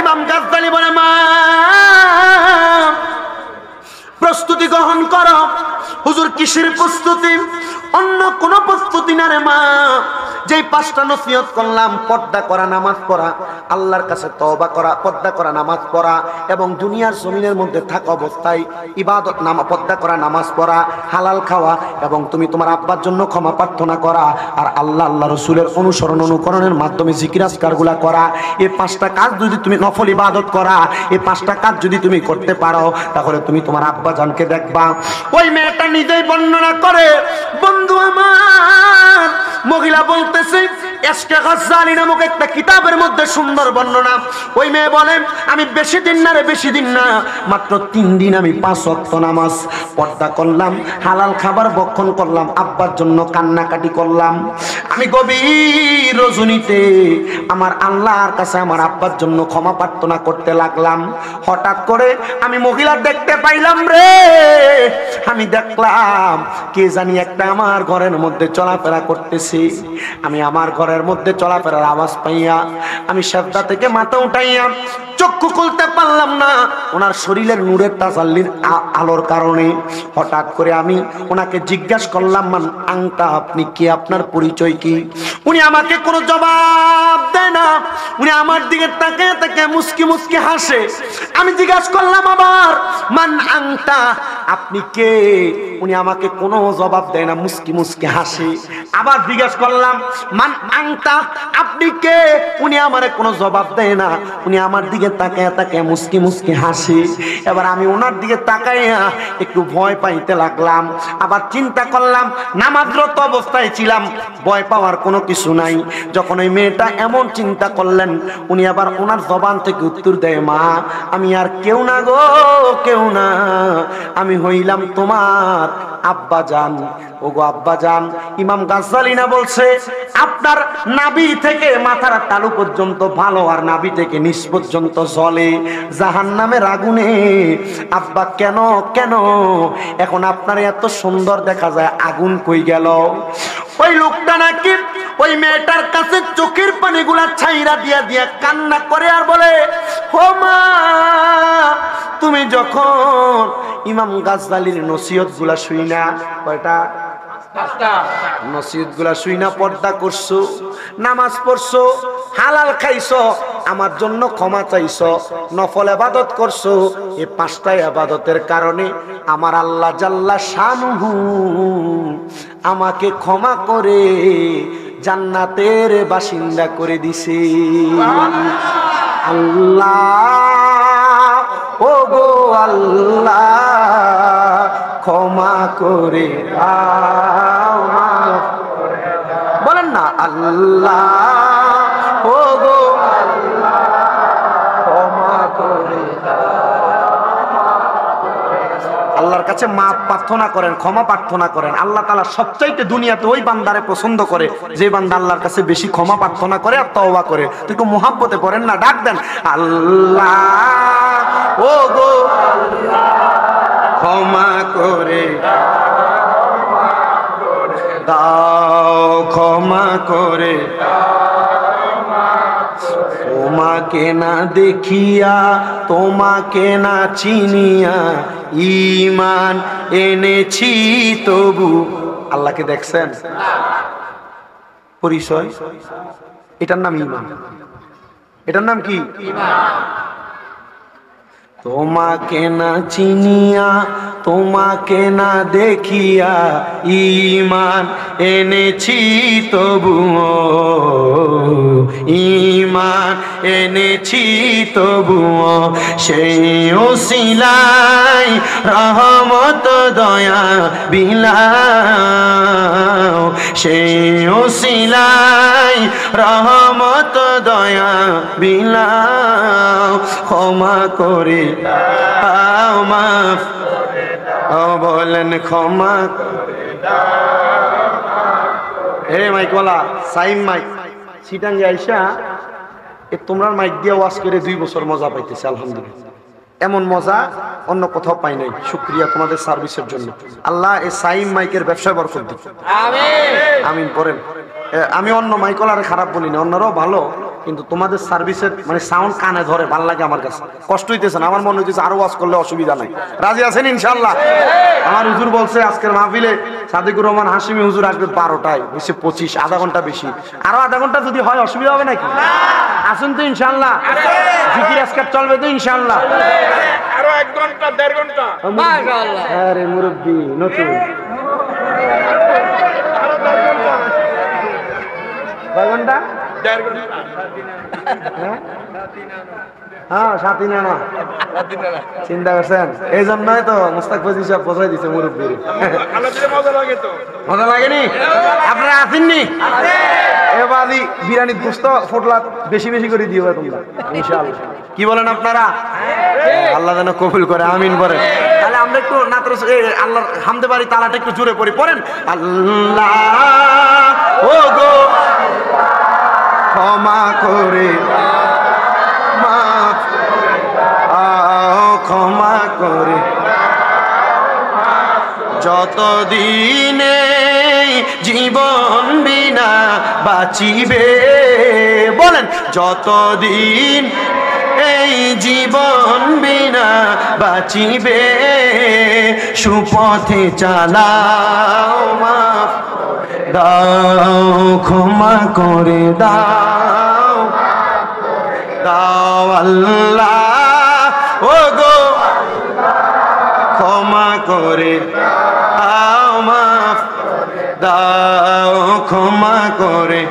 ইমাম গাজদালি বলে, মা প্রস্তুতি গ্রহণ করো। হুজুর কিসের প্রস্তুতি? অন্য কোন প্রস্তুতি না রে মা। যেই পাঁচটা নসিহত করলাম, পর্দা করা, নামাজ পড়া, আল্লাহর কাছে তওবা করা, পর্দা করা, নামাজ পড়া, এবং দুনিয়ার জমিনের মধ্যে থাকা অবস্থায় ইবাদত নামা, পর্দা করা, নামাজ পড়া, হালাল খাওয়া, এবং তুমি তোমার আব্বার জন্য ক্ষমা প্রার্থনা করা, আর আল্লাহ আল্লাহ রসুলের অনুসরণ অনুকরণের মাধ্যমে জিকিরাজকারগুলা করা এই পাঁচটা কাজ যদি তুমি নফল ইবাদত করা এই পাঁচটা কাজ যদি তুমি করতে পারো, তাহলে তুমি তোমার আব্বা জানকে দেখবা। ওই মেয়েটা নিজেই বর্ণনা করে, বন্ধু আমার, মহিলা বলতেছে কিতাবের মধ্যে সুন্দর বর্ণনা। ওই মেয়ে বলে, আমি বেশি দিন না রে, বেশি দিন না, মাত্র তিন দিন আমি পাঁচ পর্দা করলাম, হালাল খাবার করলাম, আব্বার জন্য কান্নাকাটি করলাম। আমি গভীর রজনীতে আমার আল্লাহর কাছে আমার আব্বার জন্য ক্ষমা প্রার্থনা করতে লাগলাম। হঠাৎ করে আমি মহিলা দেখতে পাইলাম রে আমি দেখলাম, কে জানি একটা আমার ঘরের মধ্যে চলাফেরা করতেছি। আমি আমার ঘরের মধ্যে চলাফেরার আওয়াজ পাইয়া, আমি শ্রদ্ধা থেকে মাথা উঠাইয়া চক্ষু খুলতে পারলাম না। ওনার শরীরের নূরের তাজাল্লির আলোর কারণে হঠাৎ করে আমি ওনাকে জিজ্ঞাসা করলাম, মান আংটা, আপনি কি আপনার পরিচয় কি? উনি আমাকে কোনো জবাব দেয় না। উনি আমার দিকে তাকে তাকে মুসকি মুসকি হাসে। আমি জিজ্ঞাসা করলাম, আবার মান আংটা আপনি কে? উনি আমাকে কোনো জবাব দেয় না, মুসকি মুসকি হাসে। আবার জিজ্ঞাসা করলাম, মান আংটা আপনি কে? উনি আমারে কোনো জবাব দেয় না। উনি আমার দিকে তাকায় তাকায় মুসকি মুসকি হাসি। এবার আমি ওনার দিকে তাকাইয়া একটু ভয় পাইতে লাগলাম। আবার চিন্তা করলাম, নামাজরত অবস্থায় ছিলাম, ভয় পাওয়ার কোনো কিছু নাই। যখন ওই মেয়েটা এমন চিন্তা করলেন, উনি আবার ওনার জবান থেকে উত্তর দেয়, মা, আমি আর কেউ না গো, কেউ না। আমি হইলাম তোমার আব্বা জান ওগো আব্বা জান ইমাম গাজ্জালিনা বলছে, আপনার নাবি থেকে মাথার তালু পর্যন্ত ভালো আর নাবি থেকে নিচ পর্যন্ত জলে জাহান নামের আগুনে। আব্বা, কেন কেন? এখন আপনার এত সুন্দর দেখা যায়, আগুন কই গেল? ওই লোকটা নাকি ওই মেয়েটার কাছে চোখের পানিগুলা ছাইরা দিয়া দিয়া কান্না করে আর বলে, ও মা, তুমি যখন ইমাম গাজদালির নসিহতগুলা শুই না কয়টা? নসিহতগুলা শুই না পর্দা করছ নামাজ পড়ছো হালাল খাইছো আমার জন্য ক্ষমা চাইছো নফল আবাদত করছ এই পাঁচটা আবাদতের কারণে আমার আল্লাহ জাল্লা শানহু আমাকে ক্ষমা করে জান্নাতের বাসিন্দা করে দিছে। আল্লাহ ও গো আল্লাহ ক্ষমা করে বলেন না আল্লাহ। কাছে মাপ প্রার্থনা করেন, ক্ষমা প্রার্থনা করেন। আল্লাহ তালা সবচাইতে দুনিয়াতে ওই বান্দারে পছন্দ করে, যে বান্দা আল্লাহর কাছে বেশি ক্ষমা প্রার্থনা করে আর তওবা করে। তো একটু মোহাব্বতে পড়েন না, ডাক দেন। আল্লাহ, ও গো, ক্ষমা করে দাও, ক্ষমা করে তোমাকে না দেখিয়া, তোমাকে না চিনিয়া ইমান এনেছি তবু। আল্লাহকে দেখছেন? পরিচয়? এটার নাম ইমান এটার নাম কি? তোমাকে না চিনিয়া, তোমাকে না দেখিয়া ইমান এনেছি তবু ইমান এনেছি তবু সেই ওসিলাই রহমত, দয়া বিলাও। সেই ওসিলাই রহমত, দয়া বিলাও। ক্ষমা করে দাও মাফ। ও বলেন ক্ষমা। হে মাইকওয়ালা সাইম মাইক। সিটাঙ্গে আইসা এ তোমরা মাইক দিয়ে ওয়াশ করে দুই বছর মজা পাইতেছে আলহামদুলিল্লাহ। এমন মজা অন্য কোথাও পাই নাই। শুক্রিয়া তোমাদের সার্ভিসের জন্য। আল্লাহ এ সাইম মাইকের ব্যবসায় বরকত দিক। আমিন। পড়েন। এ, আমি অন্য মাইকল আর খারাপ বলি না অন্যরাও ভালো কিন্তু তোমাদের সার্ভিসের মানে সাউন্ড কানে ধরে ভালো লাগে আমার কাছে। কষ্ট হইতেছে না আমার মনে হইতেছে আরও ওয়াজ করলে অসুবিধা নাই। রাজি আছেন ইনশাল্লাহ আমার হুজুর বলছে আজকের মাহফিলে সাদিকুর রহমান হাসিমি হুজুর আসবে বারোটায় বেশি পঁচিশ আধা ঘণ্টা বেশি। আরও আধা ঘণ্টা যদি হয় অসুবিধা হবে নাকি? আসুন তো ইনশাল্লাহ জিকির আজকার চলবে তো ইনশাল্লাহ আরও এক ঘণ্টা দেড় ঘণ্টা। আরে মুরব্বী নতুন। কয় ঘণ্টা। হ্যাঁ? হ্যাঁ সাথী চিন্তা করছেন? এই জন্যই তো মুস্তাক ফজি সব দিছে মুরব্বীর মজা লাগেনি? আপনারা আসেননি বিরিয়ানির ফোটলা বেশি বেশি করে দিও তোমরা। ইনশাআল্লাহ। কি বলেন আপনারা? আল্লাহ যেন কবুল করে আমিন বলেন। তাহলে আমরা একটু নাত্র আল্লাহর হামদে বাড়ি তালাটা একটু জুড়ে পড়ি। পড়েন আল্লাহ ও গো ক্ষমা করে। মাফ আও ক্ষমা করে। যতদিনে জীবন বিনা বাঁচিবে বলেন যতদিন এই জীবন বিনা বাঁচিবে। সুপথে চালাও, মাফ দাও, ক্ষমা করে দাও। দাও আল্লাহ ও গো ক্ষমা করে দাও, মাফ দাও, ক্ষমা করে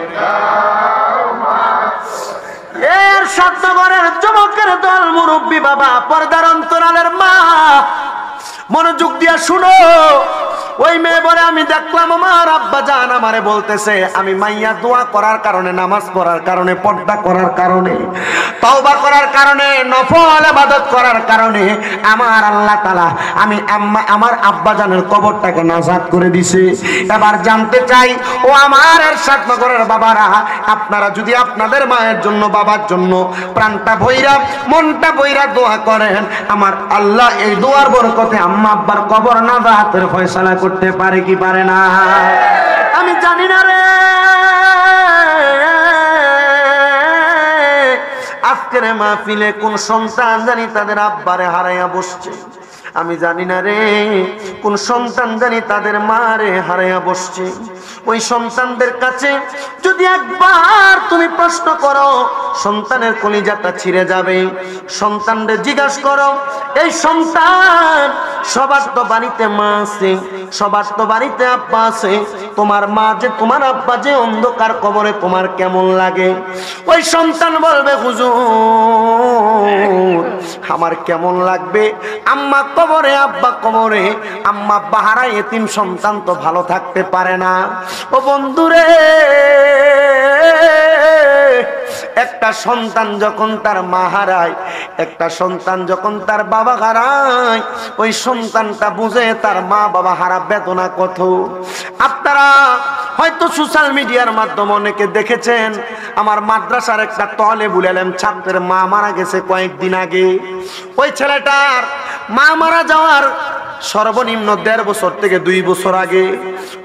এর সত্যগরের যুবকের দল মুরব্বী বাবা পর্দার অন্তরালের মা। মনোযোগ দিয়া শুনো। ওই মেয়ে বলে, আমি দেখলাম আমার আব্বা জান আমারে বলতেছে, আমি মাইয়া দোয়া করার কারণে, নামাজ পড়ার কারণে, পর্দা করার কারণে, তওবা করার কারণে, নফল ইবাদত করার কারণে, আমার আল্লাহ তাআলা, আমি আম্মা- আমার আব্বা জানের কবরটাকে নাজাত করে দিছে। এবার জানতে চাই, ও আমার এরশাদ নগরের বাবারা, আপনারা যদি আপনাদের মায়ের জন্য, বাবার জন্য প্রাণটা বইরা মনটা বইরা দোয়া করেন, আমার আল্লাহ এই দোয়ার বরকতে আম্মা আব্বার কবর না হাতের ফয়সালা করতে পারে কি পারে না? আমি জানি না রে। আজকের মাহফিলে কোন সন্তান জানি তাদের আব্বারে হারাইয়া বসছে। আমি জানি না রে, কোন সন্তান জানি তাদের মারে হারাইয়া বসছে। ওই সন্তানদের কাছে যদি একবার তুমি প্রশ্ন করো, সন্তানের কলিজাটা ছিঁড়ে যাবে। সন্তানদের জিজ্ঞাসা করো, এই সন্তান, সবার তো বাড়িতে মা আছে, সবার তো বাড়িতে আব্বা আছে, তোমার মা যে, তোমার আব্বা যে, অন্ধকার কবরে তোমার কেমন লাগে? ওই সন্তান বলবে, হুজুর, আমার কেমন লাগবে? আম্মা কবরে, আব্বা কবরে, আম্মা বাহারা এতিম সন্তান তো ভালো থাকতে পারে না। ও বন্ধুরে, একটা সন্তান যখন তার মা হারায়, একটা সন্তান যখন তার বাবা হারায়, ওই সন্তানটা বুঝে তার মা বাবা হারা বেদনা কত। আপনারা হয়তো সোশ্যাল মিডিয়ার মাধ্যমে অনেকে দেখেছেন, আমার মাদ্রাসার একটা তলে বুলালাম ছাত্রের মা মারা গেছে কয়েকদিন আগে। ওই ছেলেটার মা মারা যাওয়ার সর্বনিম্ন দেড় বছর থেকে দুই বছর আগে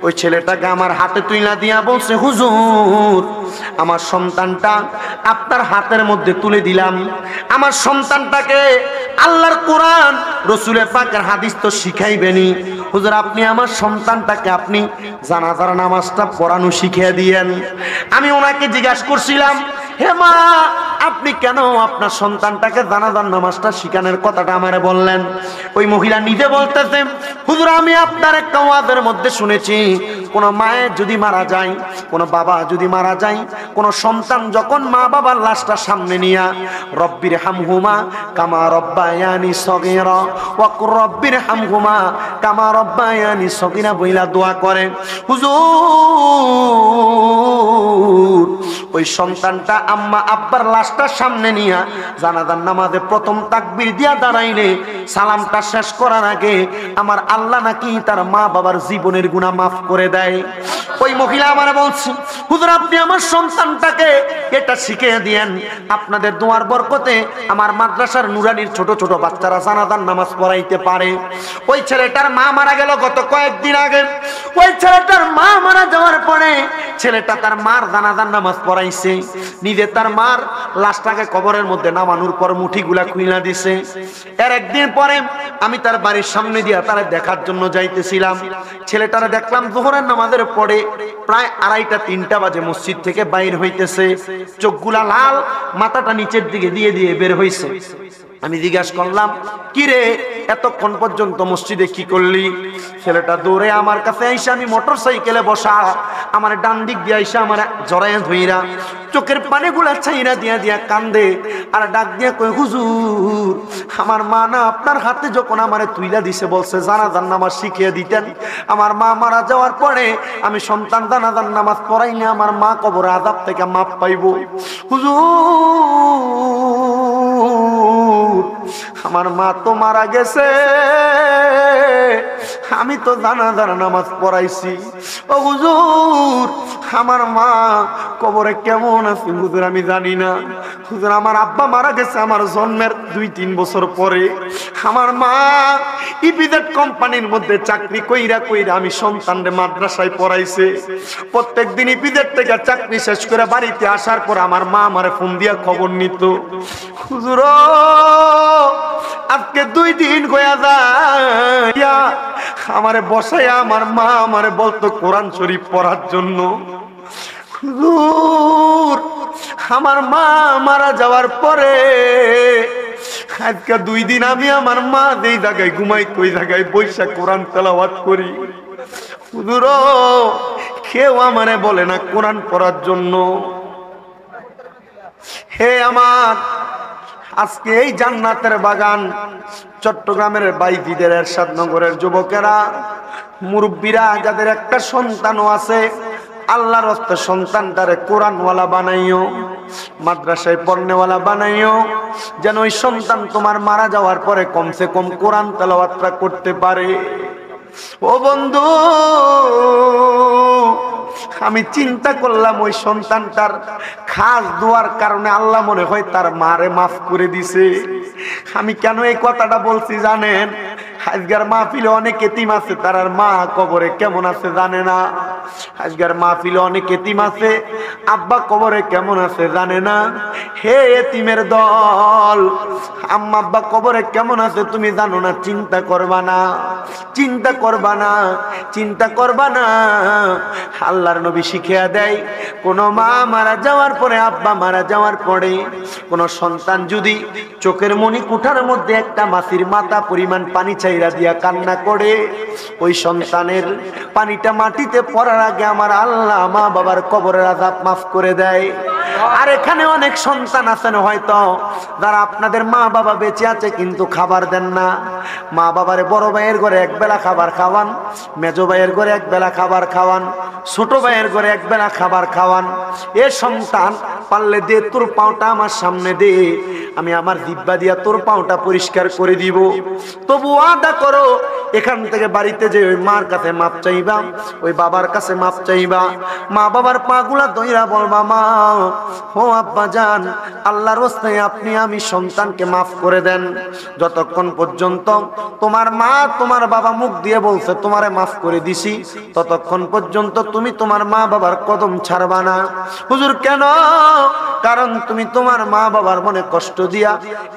ওই ছেলেটাকে আমার হাতে তুইলা দিয়া বলছে, হুজুর, আমার সন্তানটা আপনার হাতের মধ্যে তুলে দিলাম। আমার সন্তানটাকে আল্লাহর কোরআন, রসুলের পাকের হাদিস তো শিখাইবেনি। হুজুর, আপনি আমার সন্তানটাকে আপনি জানাজার নামাজটা পড়ানো শিখিয়ে দিয়েন। আমি ওনাকে জিজ্ঞাসা করছিলাম হে মা, আপনি কেন আপনার সন্তানটাকে জানাজার নামাজটা শিখানোর কথাটা আমারে বললেন? ওই মহিলা নিজে বলতেছে, হুজুর, আমি আপনার একটা ওয়াদের মধ্যে শুনেছি। কোন মায়ের যদি মারা যায়, কোন বাবা যদি মারা যায়, কোন সন্তান যখন মা বাবার লাশটা সামনে নিয়া, রব্বির হামহুমা কামা রব্বায়ানি সগীরা, ওয়াকুর রব্বির হামহুমা কামা রব্বায়ানি সগীরা বইলা দোয়া করে। হুজুর, ওই সন্তানটা আম্মা আব্বার লাশটা সামনে নিয়া জানাজার নামাজে প্রথম তাকবীর দিয়া দাঁড়াইলে, সালামটা শেষ করার আগে আমার আল্লাহ নাকি তার মা বাবার জীবনের গুণা মাফ করে দেয়। ওই মহিলা আমার বলছে, হুজুর, আপনি আমার সন্তানটাকে এটা শিখিয়ে দিয়েন। আপনাদের দোয়ার বরকতে আমার মাদ্রাসার নুরানির ছোট ছোট বাচ্চারা জানাজার নামাজ পড়াইতে পারে। ওই ছেলেটার মা মারা গেল গত কয়েকদিন আগে। ওই ছেলেটার মা মারা যাওয়ার পরে ছেলেটা তার মার জানাজার নামাজ পড়াইছে। নিজে তার মার লাশটাকে কবরের মধ্যে নামানোর পর মুঠিগুলা খুইলা দিছে। এর একদিন পরে আমি তার বাড়ির সামনে দিয়া তারা দেখার জন্য যাইতেছিলাম। ছেলেটারা দেখলাম দুহরের নামাজের পরে প্রায় আড়াইটা, তিনটা বাজে মসজিদ থেকে বাইর হইতেছে। চোখগুলা লাল, মাথাটা নিচের দিকে দিয়ে দিয়ে বের হইছে। আমি জিজ্ঞাসা করলাম কি রে এতক্ষণ পর্যন্ত মসজিদে কি করলি? ছেলেটা দৌড়ে আমার কাছে আইসা, আমি মোটর সাইকেলে বসা, আমার ডান দিক দিয়ে আইসা আমার জড়াইয়া ধুইরা, চোখের পানিগুলা ছাইরা দিয়া দিয়া কান্দে, আর ডাক দিয়া কই হুজুর, আমার মা না আপনার হাতে যখন আমারে তুইলা দিছে, বলছে জানাজান নামাজ শিখিয়ে দিতেন। আমার মা মারা যাওয়ার পরে আমি সন্তান জানাজান নামাজ পড়াইলে আমার মা কবর আজাব থেকে মাপ পাইব হুজুর আমার মা তো মারা গেছে। আমি তো জানা জানা নামাজ পড়াইছি। ও হুজুর, আমার মা কবরে কেমন আছে হুজুর আমি জানি না। হুজুর, আমার আব্বা মারা গেছে আমার জন্মের দুই, তিন বছর পরে। আমার মা ইপিজেড কোম্পানির মধ্যে চাকরি কইরা কইরা আমি সন্তানরে মাদ্রাসায় পড়াইছে। প্রত্যেক দিন ইপিজেড থেকে চাকরি শেষ করে বাড়িতে আসার পর আমার মা আমারে ফোন দিয়া খবর নিত। হুজুর, আজকে দুই দিন গয়া যায়। আমারে বসাইয়া আমার মা আমারে বলতো কোরআন শরীফ পড়ার জন্য। আমার মা মারা যাওয়ার পরে দুই দিন আমি আমার মা যেই জায়গায় ঘুমাই ওই জায়গায় বৈশাখ কোরআন তেলাওয়াত করি। হুজুর, কেউ আমারে বলে না কোরআন পড়ার জন্য। হে আমার আজকে এই জান্নাতের বাগান চট্টগ্রামের বাইজিদের এরশাদ নগরের যুবকেরা, মুরব্বীরা, যাদের একটা সন্তানও আছে, আল্লাহর হস্তে সন্তানটারে কোরআনওয়ালা বানাইও, মাদ্রাসায় পড়নেওয়ালা বানাইও, যেন ওই সন্তান তোমার মারা যাওয়ার পরে কমসে কম কোরআন তেলাওয়াতটা করতে পারে। ও বন্ধু আমি চিন্তা করলাম ওই সন্তানটার খাস দোয়ার কারণে আল্লাহ মনে হয় তার মারে মাফ করে দিছে। আমি কেন এই কথাটা বলছি জানেন? আজকের মাহফিলে অনেক এতিম আছে তারার মা কবরে কেমন আছে জানে না? আজকের মাহফিলে অনেক এতিম আছে, আব্বা কবরে কেমন আছে জানে না? হে এতিমের দল, আম্মা আব্বা কবরে কেমন আছে তুমি জানো না? চিন্তা করবা না, চিন্তা করবা না, চিন্তা করবা না। আল্লাহর নবী শিখিয়া দেয়, কোন মা মারা যাওয়ার পরে, আব্বা মারা যাওয়ার পরে, কোন সন্তান যদি চোখের মনি কুঠার মধ্যে একটা মাসির মাথা পরিমাণ পানি চাইরা দিয়া কান্না করে, ওই সন্তানের পানিটা মাটিতে পড়ার আগে আমার আল্লাহ মা বাবার কবরের আজাব মাফ করে দেয়। আর এখানে অনেক সন্তান আছেন হয়তো, যারা আপনাদের মা বাবা বেঁচে আছে কিন্তু খাবার দেন না। মা বাবারে বড় ভাইয়ের ঘরে এক বেলা খাবার খাওয়ান, মেজো ভাইয়ের ঘরে এক বেলা খাবার খাওয়ান, ছোট ভাইয়ের ঘরে এক বেলা খাবার খাওয়ান। এ সন্তান পারলে দে, তোর পাওটা আমার সামনে দে, আমি আমার দিব্যা দিয়া তোর পাওটা পরিষ্কার করে দিব। তবু আদা করো। এখান থেকে বাড়িতে যে ওই মার কাছে মাপ চাইবা, ওই বাবার কাছে মাপ চাইবা। মা বাবার পাগুলা দইরা বলবা, মা, ও আব্বা যান আল্লাহর আপনি আমি সন্তানকে মাফ করে দেন। যতক্ষণ পর্যন্ত তোমার মা তোমার বাবা মুখ দিয়ে বলছে, তোমারে মাফ করে দিছি, ততক্ষণ পর্যন্ত তুমি তোমার মা বাবার কদম ছাড়বা না। হুজুর, কেন? কারণ তুমি তোমার মা বাবার মনে কষ্ট দিয়া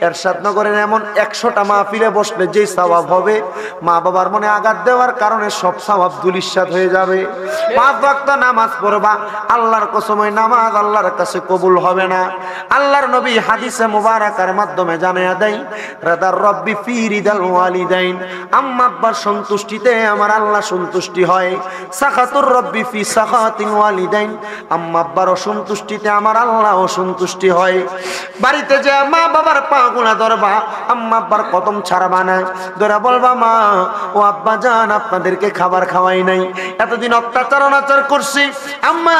এরশাদ নগরের এমন একশোটা মা ফিরে বসলে যেই স্বভাব হবে। মা বাবার মনে আঘাত দেওয়ার কারণে সব স্বভাব দুলিশ্বাদ হয়ে যাবে। পাঁচ ওয়াক্ত নামাজ পড়বা। আল্লাহর কসময় নামাজ আল্লাহর কাছে কবুল হবে না। আল্লাহর নবী হাদিসে মুবারাকার মাধ্যমে জানায়া দেয়, রাদার রব্বি ফি রিদাল ওয়ালিদাইন। আম্মা আব্বার সন্তুষ্টিতে আমার আল্লাহ সন্তুষ্টি হয়। সাখাতুর রব্বি ফি সাখাতিন ওয়ালিদাইন। আম্মা আব্বার অসন্তুষ্টিতে আমার আল্লাহ অসন্তুষ্টি হয়। বাড়িতে যে মা বাবার পা গুণা ধরবা। আম্মা আব্বার কদম ছাড়বা না। ধরা বলবা, মা, ও আব্বা যান, আপনাদেরকে খাবার খাওয়াই নাই। এতদিন অত্যাচার, অনাচার করছি। আম্মা,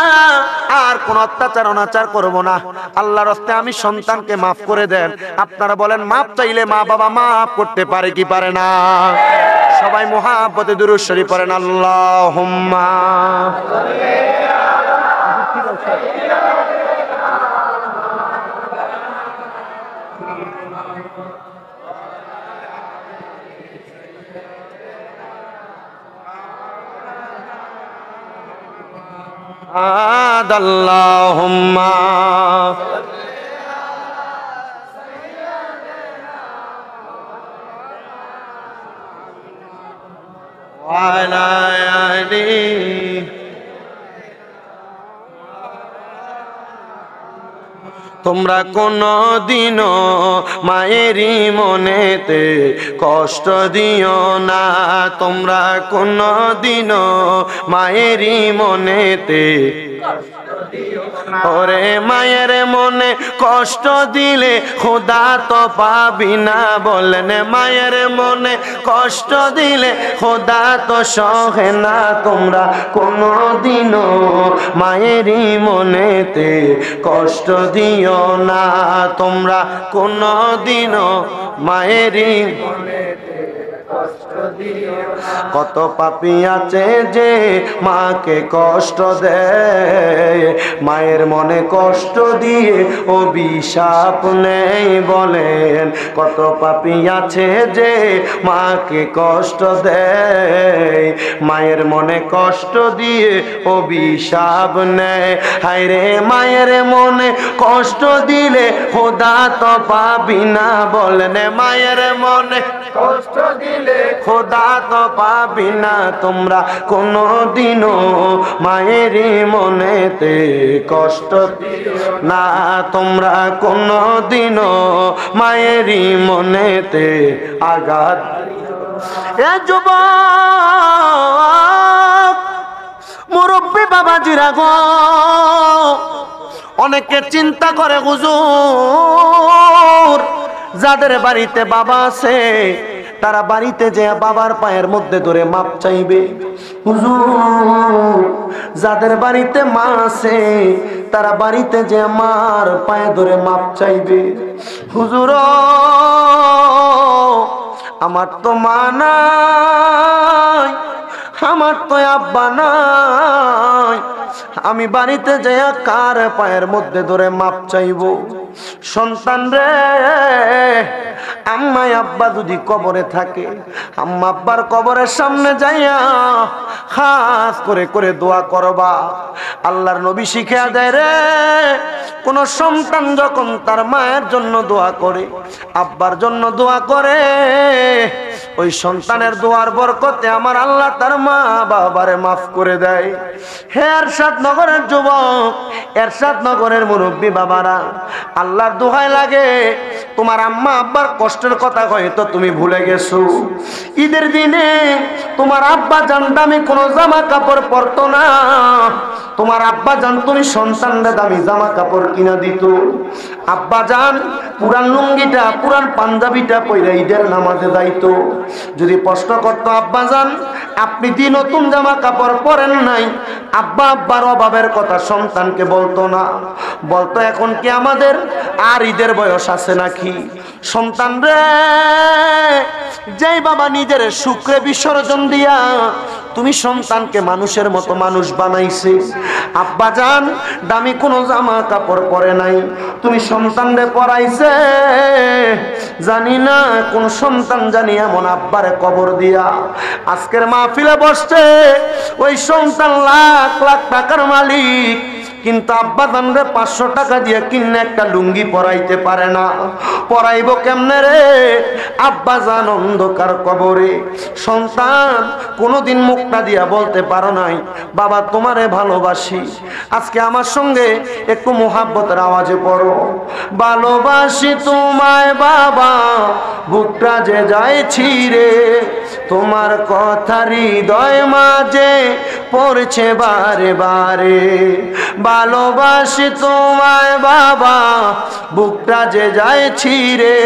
আর কোন অত্যাচার, অনাচার করব না। আল্লাহর হস্তে আমি সন্তানকে মাফ করে দেন। আপনারা বলেন, মাফ চাইলে মা বাবা মাফ করতে পারে কি পারে না? সবাই মহাব্বতে দুরুশ্বরী পড়েন আল্লাহ Thank you. آد اللہم তোমরা কোনো দিনও মায়েরই মনেতে কষ্ট দিও না। তোমরা কোনো দিনও মায়েরই মনেতে ওরে মায়ের মনে কষ্ট দিলে খোদা তো পাবি না বলেন, মায়ের মনে কষ্ট দিলে খোদা তো সহে না। তোমরা কোনো দিনও মায়েরই মনেতে কষ্ট দিও না। তোমরা কোনো দিনও মায়েরই কত পাপি আছে যে মাকে কষ্ট দেয়। মায়ের মনে কষ্ট দিয়ে অভিশাপ নেই বলেন। কত পাপি আছে যে মাকে কষ্ট দেয়। মায়ের মনে কষ্ট দিয়ে অভিশাপ নেয়। হায়রে মায়ের মনে কষ্ট দিলে খোদা তো পাবি না বলেন। মায়ের মনে কষ্ট দিলে খোদা তো পাবি না তোমরা কোনো দিনও মায়েরই মনেতে কষ্ট না, তোমরা কোনো দিনও মায়েরই মনেতে আঘাত। এ যুবক, মুরব্বী বাবাজিরা গো অনেকে চিন্তা করে, হুজুর, যাদের বাড়িতে বাবা আছে, তারা বাড়িতে যে বাবার পায়ের মধ্যে ধরে মাপ চাইবে। হুজুর, যাদের বাড়িতে মা আছে, তারা বাড়িতে যে মার পায়ে ধরে মাপ চাইবে। হুজুর, আমার তো মা নাই আমার তো আব্বা নাই। আমি বাড়িতে যাইয়া কার পায়ের মধ্যে ধরে মাপ চাইব? সন্তান রে, আম্মাই, আব্বা যদি কবরে থাকে, আম্মা, আব্বার কবরের সামনে যাইয়া খাস করে করে দোয়া করবা। আল্লাহর নবী শিখে দেয় রে, কোন সন্তান যখন তার মায়ের জন্য দোয়া করে, আব্বার জন্য দোয়া করে, ওই সন্তানের দোয়ার বরকতে আমার আল্লাহ তার মা বাবারে মাফ করে দেয়। হে এরশাদ নগরের যুবক, এরশাদ নগরের মুরব্বী বাবারা আল্লাহর দোহাই লাগে। তোমার আম্মা আব্বার কষ্টের কথা হয়তো তুমি ভুলে গেছো। ঈদের দিনে তোমার আব্বা জান দামি কোনো জামা কাপড় পরতো না। তোমার আব্বা জান তুমি সন্তানরা দামি জামা কাপড় কিনা দিত। আব্বা জান পুরান লুঙ্গিটা, পুরান পাঞ্জাবিটা পইরা ঈদের নামাজে যাইতো। যদি প্রশ্ন করতো, আব্বা জান, আপনি দি নতুন জামা কাপড় পরেন নাই? আব্বা আব্বার অভাবের কথা সন্তানকে বলতো না। বলতো, এখন কি আমাদের আর ঈদের বয়স আছে নাকি? সন্তান রে, যেই বাবা নিজের শুক্রে বিসর্জন দিয়া তুমি সন্তানকে মানুষের মতো মানুষ বানাইছে। আব্বা জান, দামি কোনো জামা কাপড় পরে নাই। তুমি সন্তানরে পরাইছে। জানি না কোন সন্তান জানি এমন আব্বারে কবর দিয়া। আজকের মাহফিলে বসছে ওই সন্তান লাখ লাখ টাকার মালিক। কিন্তু আব্বা দানরে পাঁচশো টাকা দিয়ে কিনে একটা লুঙ্গি পরাইতে পারে না। পরাইব কেমনে রে? আব্বা জান অন্ধকার কবরে। সন্তান, কোনোদিন মুখটা দিয়া বলতে পারো নাই, বাবা, তোমারে ভালোবাসি। আজকে আমার সঙ্গে একটু মোহাব্বতের আওয়াজে পড়ো। ভালোবাসি তোমায় বাবা, বুকটা যে যাইছি রে। তোমার কথা হৃদয় মাঝে পড়ছে বারে বারে। ভালোবাসি তোমায় বাবা, বুকটা যে যাইছি রে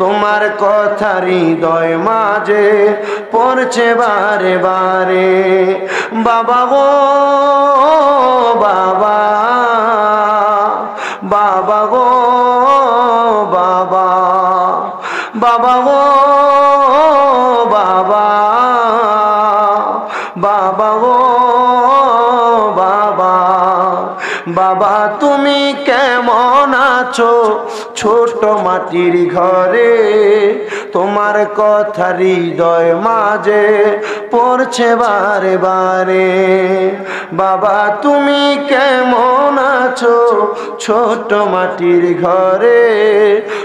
তোমার কথা হৃদয় মাঝে পড়ছে বারে বারে। বাবা গো, বাবা বাবা গো, বাবা বাবা গো, বাবা বাবা গো। বাবা, তুমি কেমন আছো? ছোট মাটির ঘরে তোমার কথা হৃদয় মাঝে পড়ছে বারে বারে। বাবা, তুমি কেমন আছো? ছোট মাটির ঘরে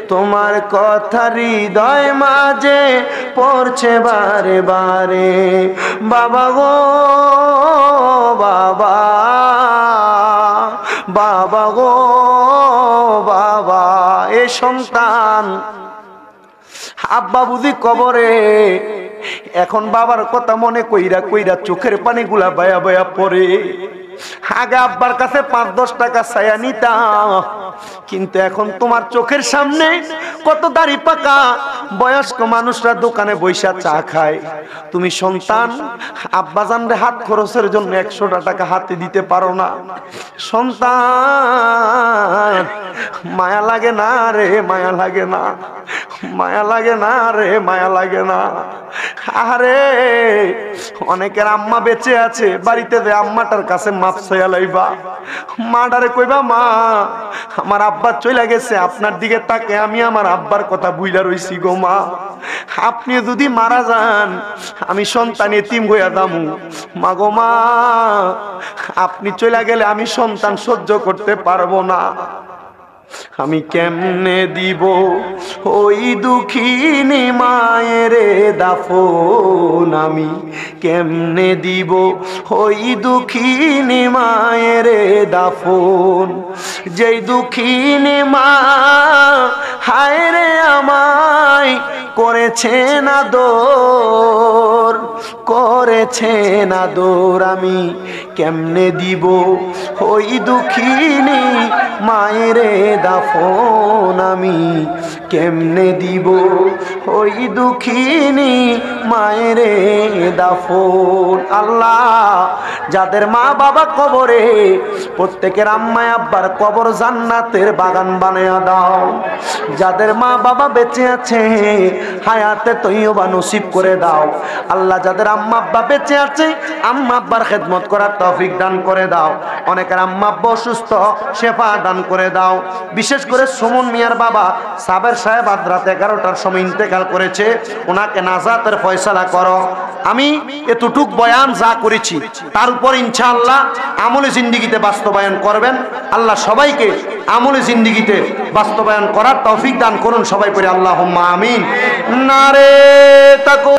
তোমার কথা হৃদয় মাঝে পড়ছে বারে বারে। বাবা গো, বাবা। বাবা গো, বাবা, এ সন্তান। আব্বা বুঝি কবরে, এখন বাবার কথা মনে কইরা কইরা চোখের পানি গুলা বায়া বায়া পড়ে। আগে আব্বার কাছে পাঁচ, দশ টাকা ছায়া নিতাম। কিন্তু এখন তোমার চোখের সামনে কত দাড়ি পাকা। বয়স্ক মানুষরা দোকানে বৈশা চা খায়। তুমি সন্তান, আব্বা জানরে হাত খরচের জন্য একশোটা টাকা হাতে দিতে পারো না। সন্তান, মায়া লাগে না রে, মায়া লাগে না। মায়া লাগে না রে, মায়া লাগে না। আরে অনেকের আম্মা বেঁচে আছে, বাড়িতে যে আম্মাটার কাছে আমার আব্বা চলে গেছে, আপনার দিকে তাকে আমি আমার আব্বার কথা বুইলা রইছি গো, মা। আপনি যদি মারা যান, আমি সন্তান এতিম হইয়া দামু। মা গো, মা, আপনি চলে গেলে আমি সন্তান সহ্য করতে পারব না। আমি কেমনে দিব ওই দুঃখিনী মায়েরে দাফন? আমি কেমনে দিব ওই দুঃখিনী মায়েরে দাফন? যেই দুঃখিনী মা হায় রে আমায় করেছে না দোর করেছে না দোর আমি কেমনে দিব ওই দুঃখিনী মায়েরে দাফন আমি কেমনে দিব? ওই দুঃখিনী মায়েরে দাফন। আল্লাহ, যাদের মা বাবা কবরে, প্রত্যেকের আম্মায় আব্বার কবর জান্নাতের বাগান বানায়া দাও। যাদের মা বাবা বেঁচে আছে, হায়াতে তৈও বা নসিব করে দাও। আল্লাহ, যাদের আম্মা আব্বা বেঁচে আছে, আম্মা আব্বার খেদমত করার তৌফিক দান করে দাও। অনেকের আম্মা আব্বা অসুস্থ, শেফা দান করে দাও। বিশেষ করে সুমন মিয়ার বাবা সাবের সাহেব আদ রাত এগারোটার সময় ইন্তেকাল করেছে, ওনাকে নাজাতের ফয়সালা করো। আমি এতটুক বয়ান যা করেছি, তার উপর ইনশাআল্লাহ আমলে জিন্দিগিতে বাস্তবায়ন করবেন। আল্লাহ সবাইকে আমলে জিন্দিগিতে বাস্তবায়ন করার তৌফিক দান করুন সবাই করে আল্লাহ আমিন। নারে তাকো